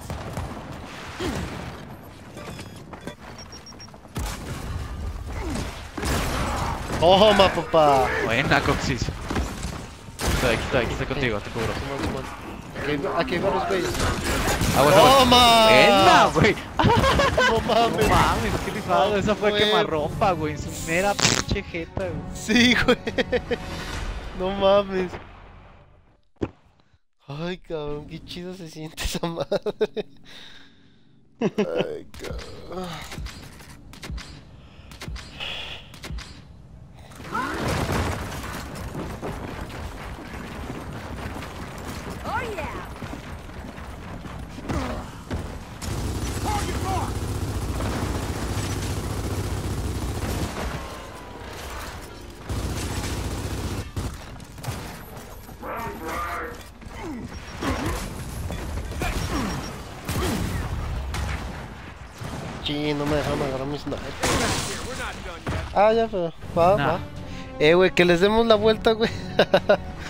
Toma, papá. Buena, Coxis. estoy, aquí estoy, aquí estoy contigo, te cubro. Aquí Aquí hay varios. ¡Toma! ¡Buena, güey! No No mames. mames, qué rifado. No, Esa fue güey. quemarropa, güey. en Su mera pinche jeta, güey. Sí, güey. No mames. Ay, cabrón, qué chido se siente esa madre. Ay, cabrón. Oh yeah! Target mark! Sí, no me dejaron agarrar mis sniper. Ah, ya, pero. Va, Nah. va. Eh, güey, que les demos la vuelta, güey.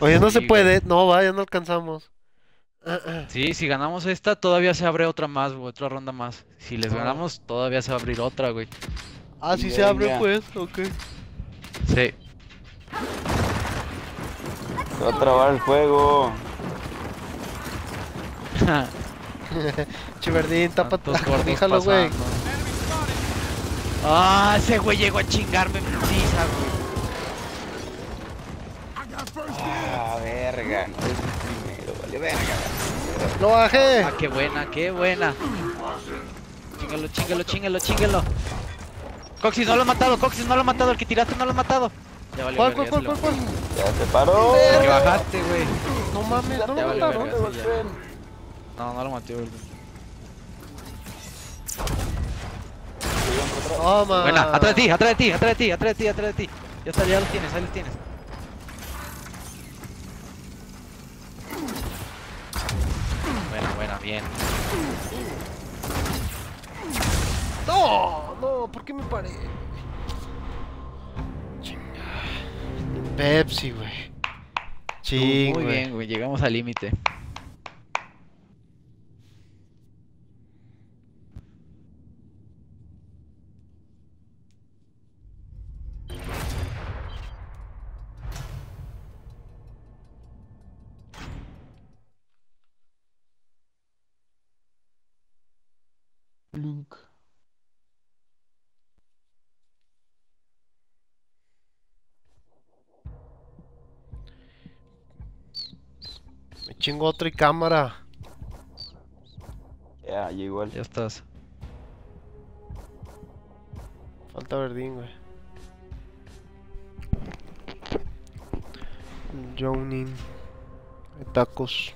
Oye, no se puede. No, va, ya no alcanzamos. Sí, si ganamos esta, todavía se abre otra más, güey. Otra ronda más. Si les Ah. ganamos, todavía se va a abrir otra, güey. Ah, sí se abre, pues. Ok. Sí. Se va a trabar el juego. Chiverdín, tapa gordos Déjalo, güey. Ah, ese güey llegó a chingarme precisa, güey. I got first dibs! Ah, verga. No es el primero, vale, verga. Lo bajé. Ah, qué buena, qué buena. Chíngalo, chíngalo, chíngalo, chíngalo. Coxis, no lo ha matado, Coxis, no lo ha matado. El que tiraste no lo ha matado. Ya valió ¿Cuál, verga, cuál, ya cuál, se cuál, lo- cuál? Ya se paró. El que bajaste, güey. No mames, no lo valió mataron. No, no lo maté, güey. Toma. Buena, atrás de ti, atrás de ti, atrás de ti, atrás de ti, atrás de ti. Ya está, ya los tienes, ahí los tienes. Buena, bien. No, no, ¿por qué me paré? Chinga. Pepsi, güey. Sí, Muy güey. bien, güey, llegamos al límite. Chingo otro y cámara. Ya, llegó el. Ya estás. Falta Verdín, güey. Jonin. Tacos.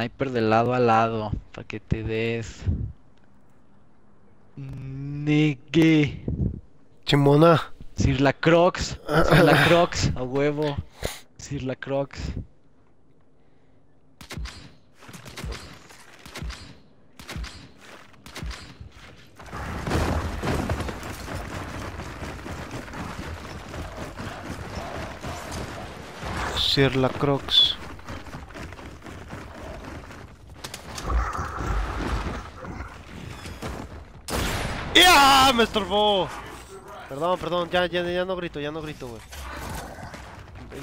Sniper de lado a lado, para que te des. Negue. Chimona. Sir la Crocs. Sir la Crocs, a huevo. Sir la Crocs. Sir la Crocs. ¡Ya! ¡Me estorbó! Perdón, perdón, ya, ya, ya no grito, ya no grito, güey.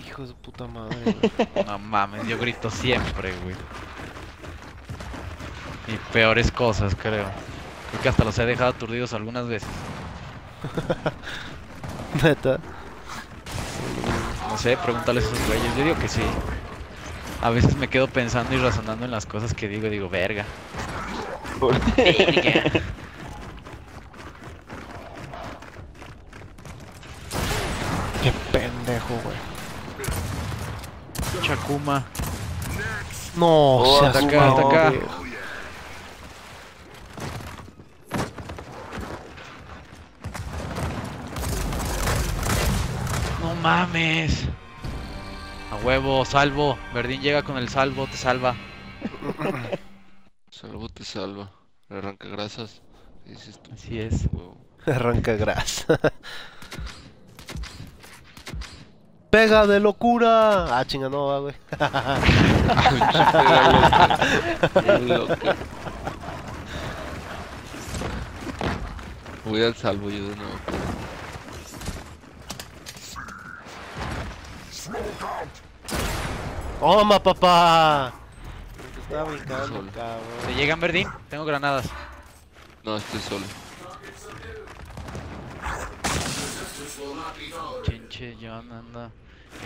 Hijo de puta madre, güey. No mames, yo grito siempre, güey. Y peores cosas, creo. Creo que hasta los he dejado aturdidos algunas veces. Neta. No sé, pregúntales a esos güeyes. Yo digo que sí. A veces me quedo pensando y razonando en las cosas que digo y digo, verga. Verga. Güey. Chakuma. No, Oh, seas hasta acá, hasta acá. No mames. A huevo, salvo. Verdín llega con el salvo, te salva. Salvo te salva. Arranca grasas. ¿Qué dices tú? Así es. Arranca grasa. Pega de locura. Ah, chinga, no, va, güey. Ah, loca. Voy al salvo yo de nuevo. Toma, papá. Está brincando, Solo. ¿Te cabrón. llegan, Verdín? Tengo granadas. No, estoy solo. Chinche, John anda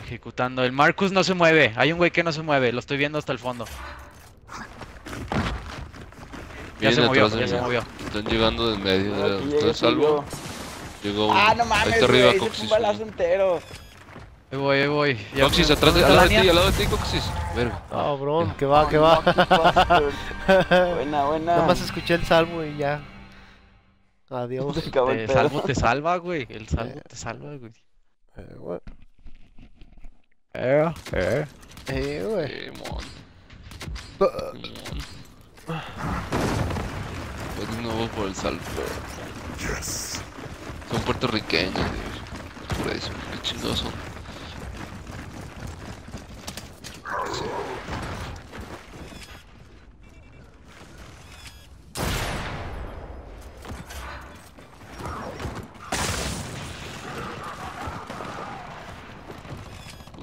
ejecutando. El Marcus no se mueve. Hay un güey que no se mueve. Lo estoy viendo hasta el fondo. Ya se movió, ya se movió. Están llegando del medio. Aquí De, llega, ¿Estoy aquí salvo? Llegó uno. Ah, no Ahí mames, está arriba, Coxis. un balazo entero. Ahí voy, ahí voy. Ya Coxis, me- atrás de, ¿dónde al lado de ti, al lado de ti, Coxis. Verga. Cabrón, que va, que va. Buena, buena. Nada más escuché el salvo y ya. Adiós. Te salvo, te salva, güey. El salvo te salva, güey. Eh, güey. Eh, eh. Eh, güey. Eh, mon. Mon. Voy de nuevo por el salvo. Son puertorriqueños, Dios. Por eso, qué chingados son. Sí.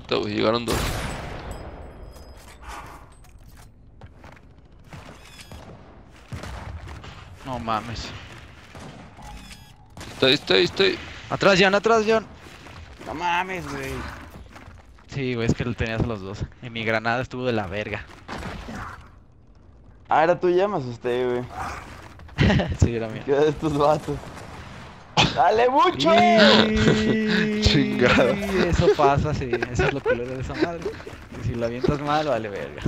Puta, güey, llegaron dos. No mames. Estoy, estoy, estoy. Atrás, John, atrás, John. No mames, güey. Sí, güey, es que lo tenías a los dos. Y mi granada estuvo de la verga. Ah, era tuya, me asusté, güey. sí, era mía. ¿Qué de estos vatos? ¡Dale mucho! Chingada. Eso pasa, sí. Eso es lo culero de esa madre. Y si la avientas mal, vale verga.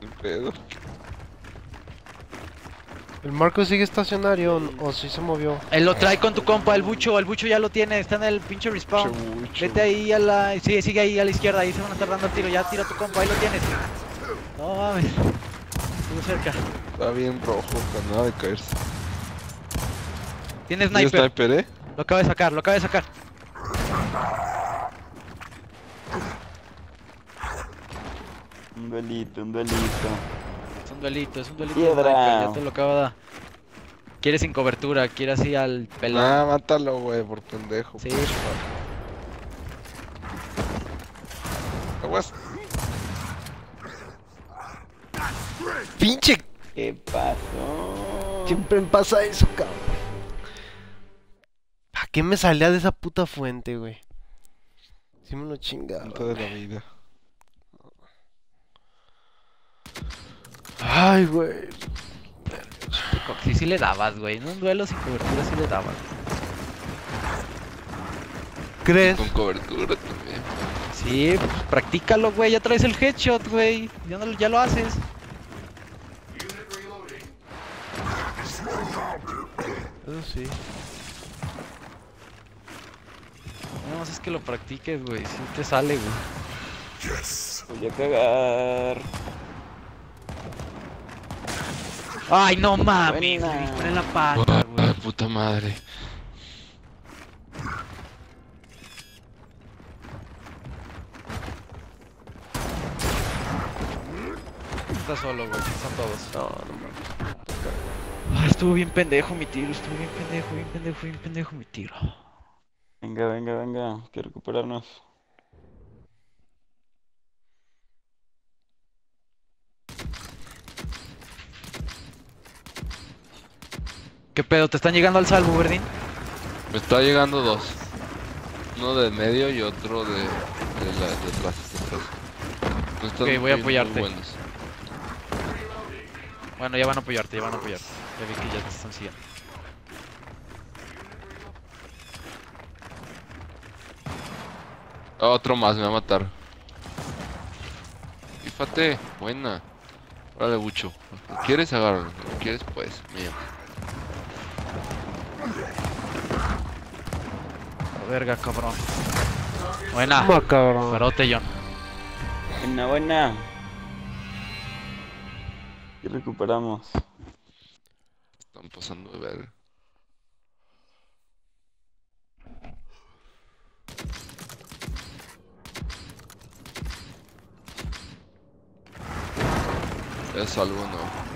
¿Qué pedo? ¿El Marco sigue estacionario o si se movió? Él lo trae con tu compa, el bucho. El bucho ya lo tiene. Está en el pinche respawn. Vete ahí a la. Sí, sigue ahí a la izquierda. Ahí se van a estar dando el tiro. Ya tira tu compa. Ahí lo tienes. No mames. Estuvo cerca. Está bien rojo, nada de caerse. Tiene ¿Tiene sniper. sniper, eh? Lo acaba de sacar, lo acaba de sacar. Un duelito, un duelito. Es un duelito, es un duelito. Piedra. sniper, Ya te lo acaba de dar. Quiere sin cobertura, quiere así al pelón. Ah, mátalo, güey, por pendejo. Sí. Aguas. ¡Pinche! ¿Qué pasó? Siempre me pasa eso, cabrón. ¿Para qué me salía de esa puta fuente, güey? Sí me lo chingaba. De la vida. Ay, güey. Sí, sí le dabas, güey. En un duelo sin cobertura sí le dabas. ¿Crees? Con cobertura también. Sí, pues practícalo, güey. Ya traes el headshot, güey. Ya, no- ya lo haces. Eso sí. Nada más es que lo practiques, güey. Sí te sale, güey. Voy a cagar. Ay, no mames. Me disparé en la pata, Ah, güey. puta madre. Está solo, güey. Están todos. No, no mames. estuvo bien pendejo mi tiro, estuvo bien pendejo, bien pendejo, bien pendejo mi tiro. Venga, venga, venga. Hay que recuperarnos. ¿Qué pedo? ¿Te están llegando al salvo, Verdín? Me está llegando dos. Uno de medio y otro de, de, la, de atrás. de atrás. No están Ok, voy a apoyarte. buenos. Bueno, ya van a apoyarte, ya van a apoyarte. Ya vi que ya te están siguiendo. Otro más me va a matar. Fíjate, buena. Órale, Bucho. ¿Lo quieres? Agárralo. ¿Lo quieres? Pues, mío. La verga, cabrón. Buena. Toma, cabrón. Parote, John. Buena, buena. Y recuperamos. Están pasando de ver. Es algo no.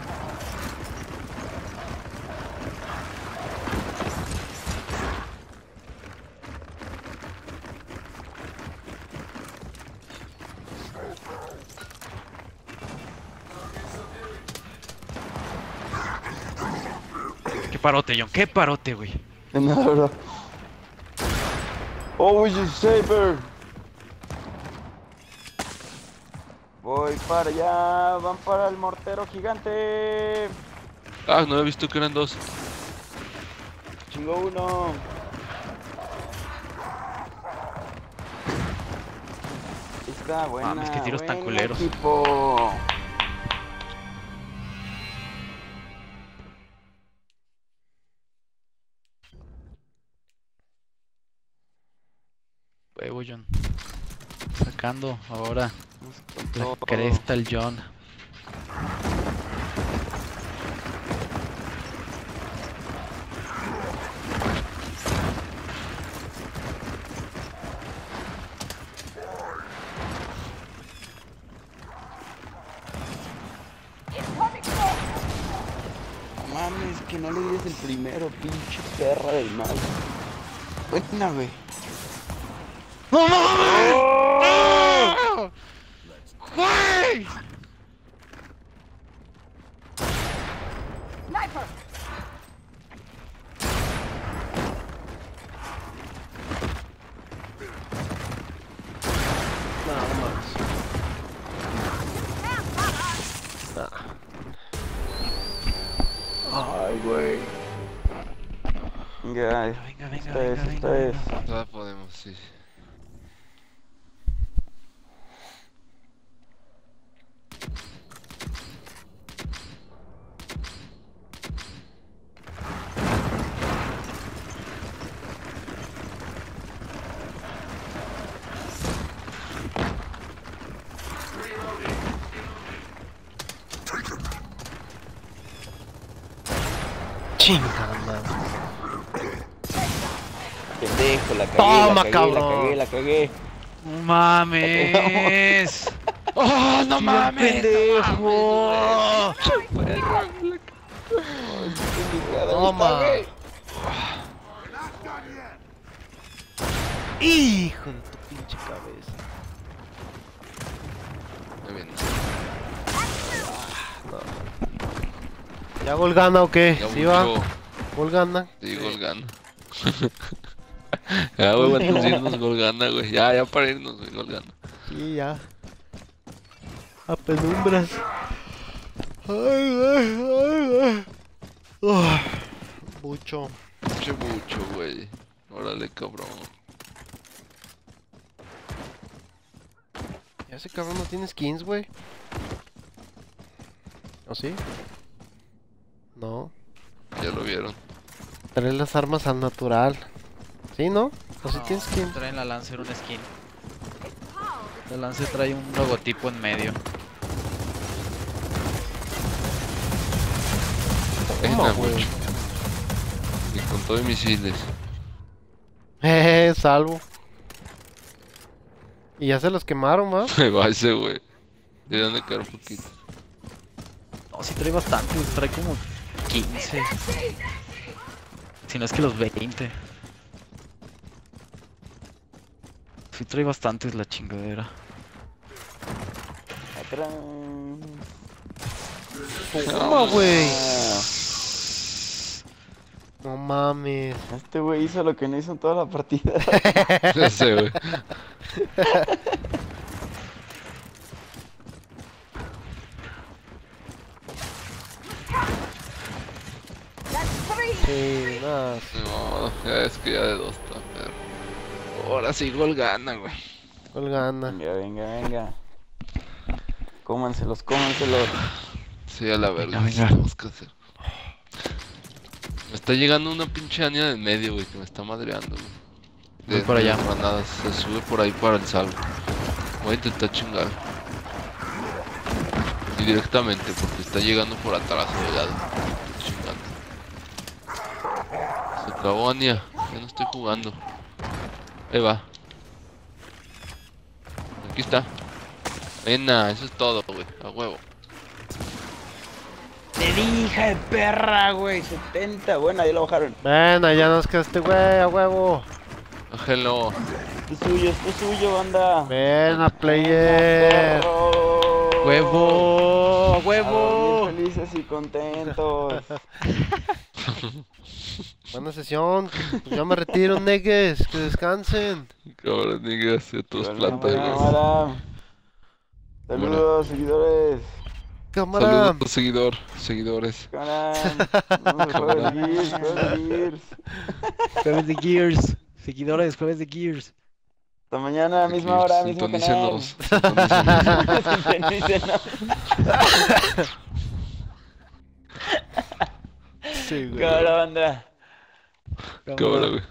Qué parote, John. Qué parote, güey. Nada, bro. Oh, you saber. Voy para allá. Van para el mortero gigante. Ah, no había visto que eran dos. Chingo uno. Está buena. Mames, qué tiros tan culeros. Equipo. Huevo, John. Sacando ahora la cresta el John. Mames, que no le dices el primero, pinche perra del mal. Buena, güey. ¡No! ¡Güey! Nada más. Ay, güey. Venga, Venga, venga, esta venga, es, venga, esta venga. es. Todavía podemos, sí. Chingada madre. La cagué, Toma, la cagué, cabrón. la cagué, la cagué. ¡No mames! ¡Oh, no mames! pendejo! Toma. Hijo de tu pinche cabeza. Muy bien. ¿Ya gol gana o qué? ¿Sí va? ¿Gol gana? Sí, gol gana. ya, güey, antes de irnos, gol gana, güey. Ya, ya para irnos, güey, gol gana. Sí, ya. A penumbras. Ay, ay, ay, mucho. Mucho, mucho, güey. Órale, cabrón. Ya ese cabrón no tiene skins, güey. ¿O sí? No. Ya lo vieron. Trae las armas al natural. ¿Sí, no? ¿O sí No, tiene skin? Traen la Lancer un skin. La Lancer trae un logotipo en medio. Venga, güey? mucho. Y con todo y misiles. Eh, salvo. Y ya se los quemaron, ¿va? Me va ese, güey. De caer un poquito. No, sí trae bastante, trae como 15. Si no es que los 20. Sí trae bastantes la chingadera. Atrás. Güey. No mames. Este güey hizo lo que no hizo en toda la partida. Ya sé, güey. Sí, nada. No, ya es que ya de dos. Ahora sí, gol gana, güey. ¿Cuál gana? venga, venga, venga. Cómanselos, cómanselos. Sí, a la verga. venga. tenemos que hacer. Me está llegando una pinche aña del medio, güey, que me está madreando, güey. Voy De- por de allá. granadas, se sube por ahí para el salvo. Voy a intentar chingar. Y directamente, porque está llegando por atrás, de lado. Chingando. Se acabó Ania, ya no estoy jugando. Ahí va. Aquí está. Venga, eso es todo, güey, a huevo. Te di, hija de perra, güey. 70. Bueno, ahí lo bajaron. Ven, ya nos queda este güey, a huevo. Hello. Es suyo, es suyo, banda. Ven a player. ¡Huevo! ¡A ¡Huevo! felices y contentos. Buena sesión. Pues yo me retiro, negues. Que descansen. Cabrón, niggas, y otros cámara. Saludos, seguidores. Cámara. Saludos, seguidor, seguidores. Cámara. Jugar Cámara. Gears, jugar Gears. Jueves de Gears. Seguidores, jueves de Gears. Hasta mañana, misma hora, mismo canal. Sintonícenos, sintonícenos. Sintonícenos. Sí, güey. Cámara, banda. Cámara, güey.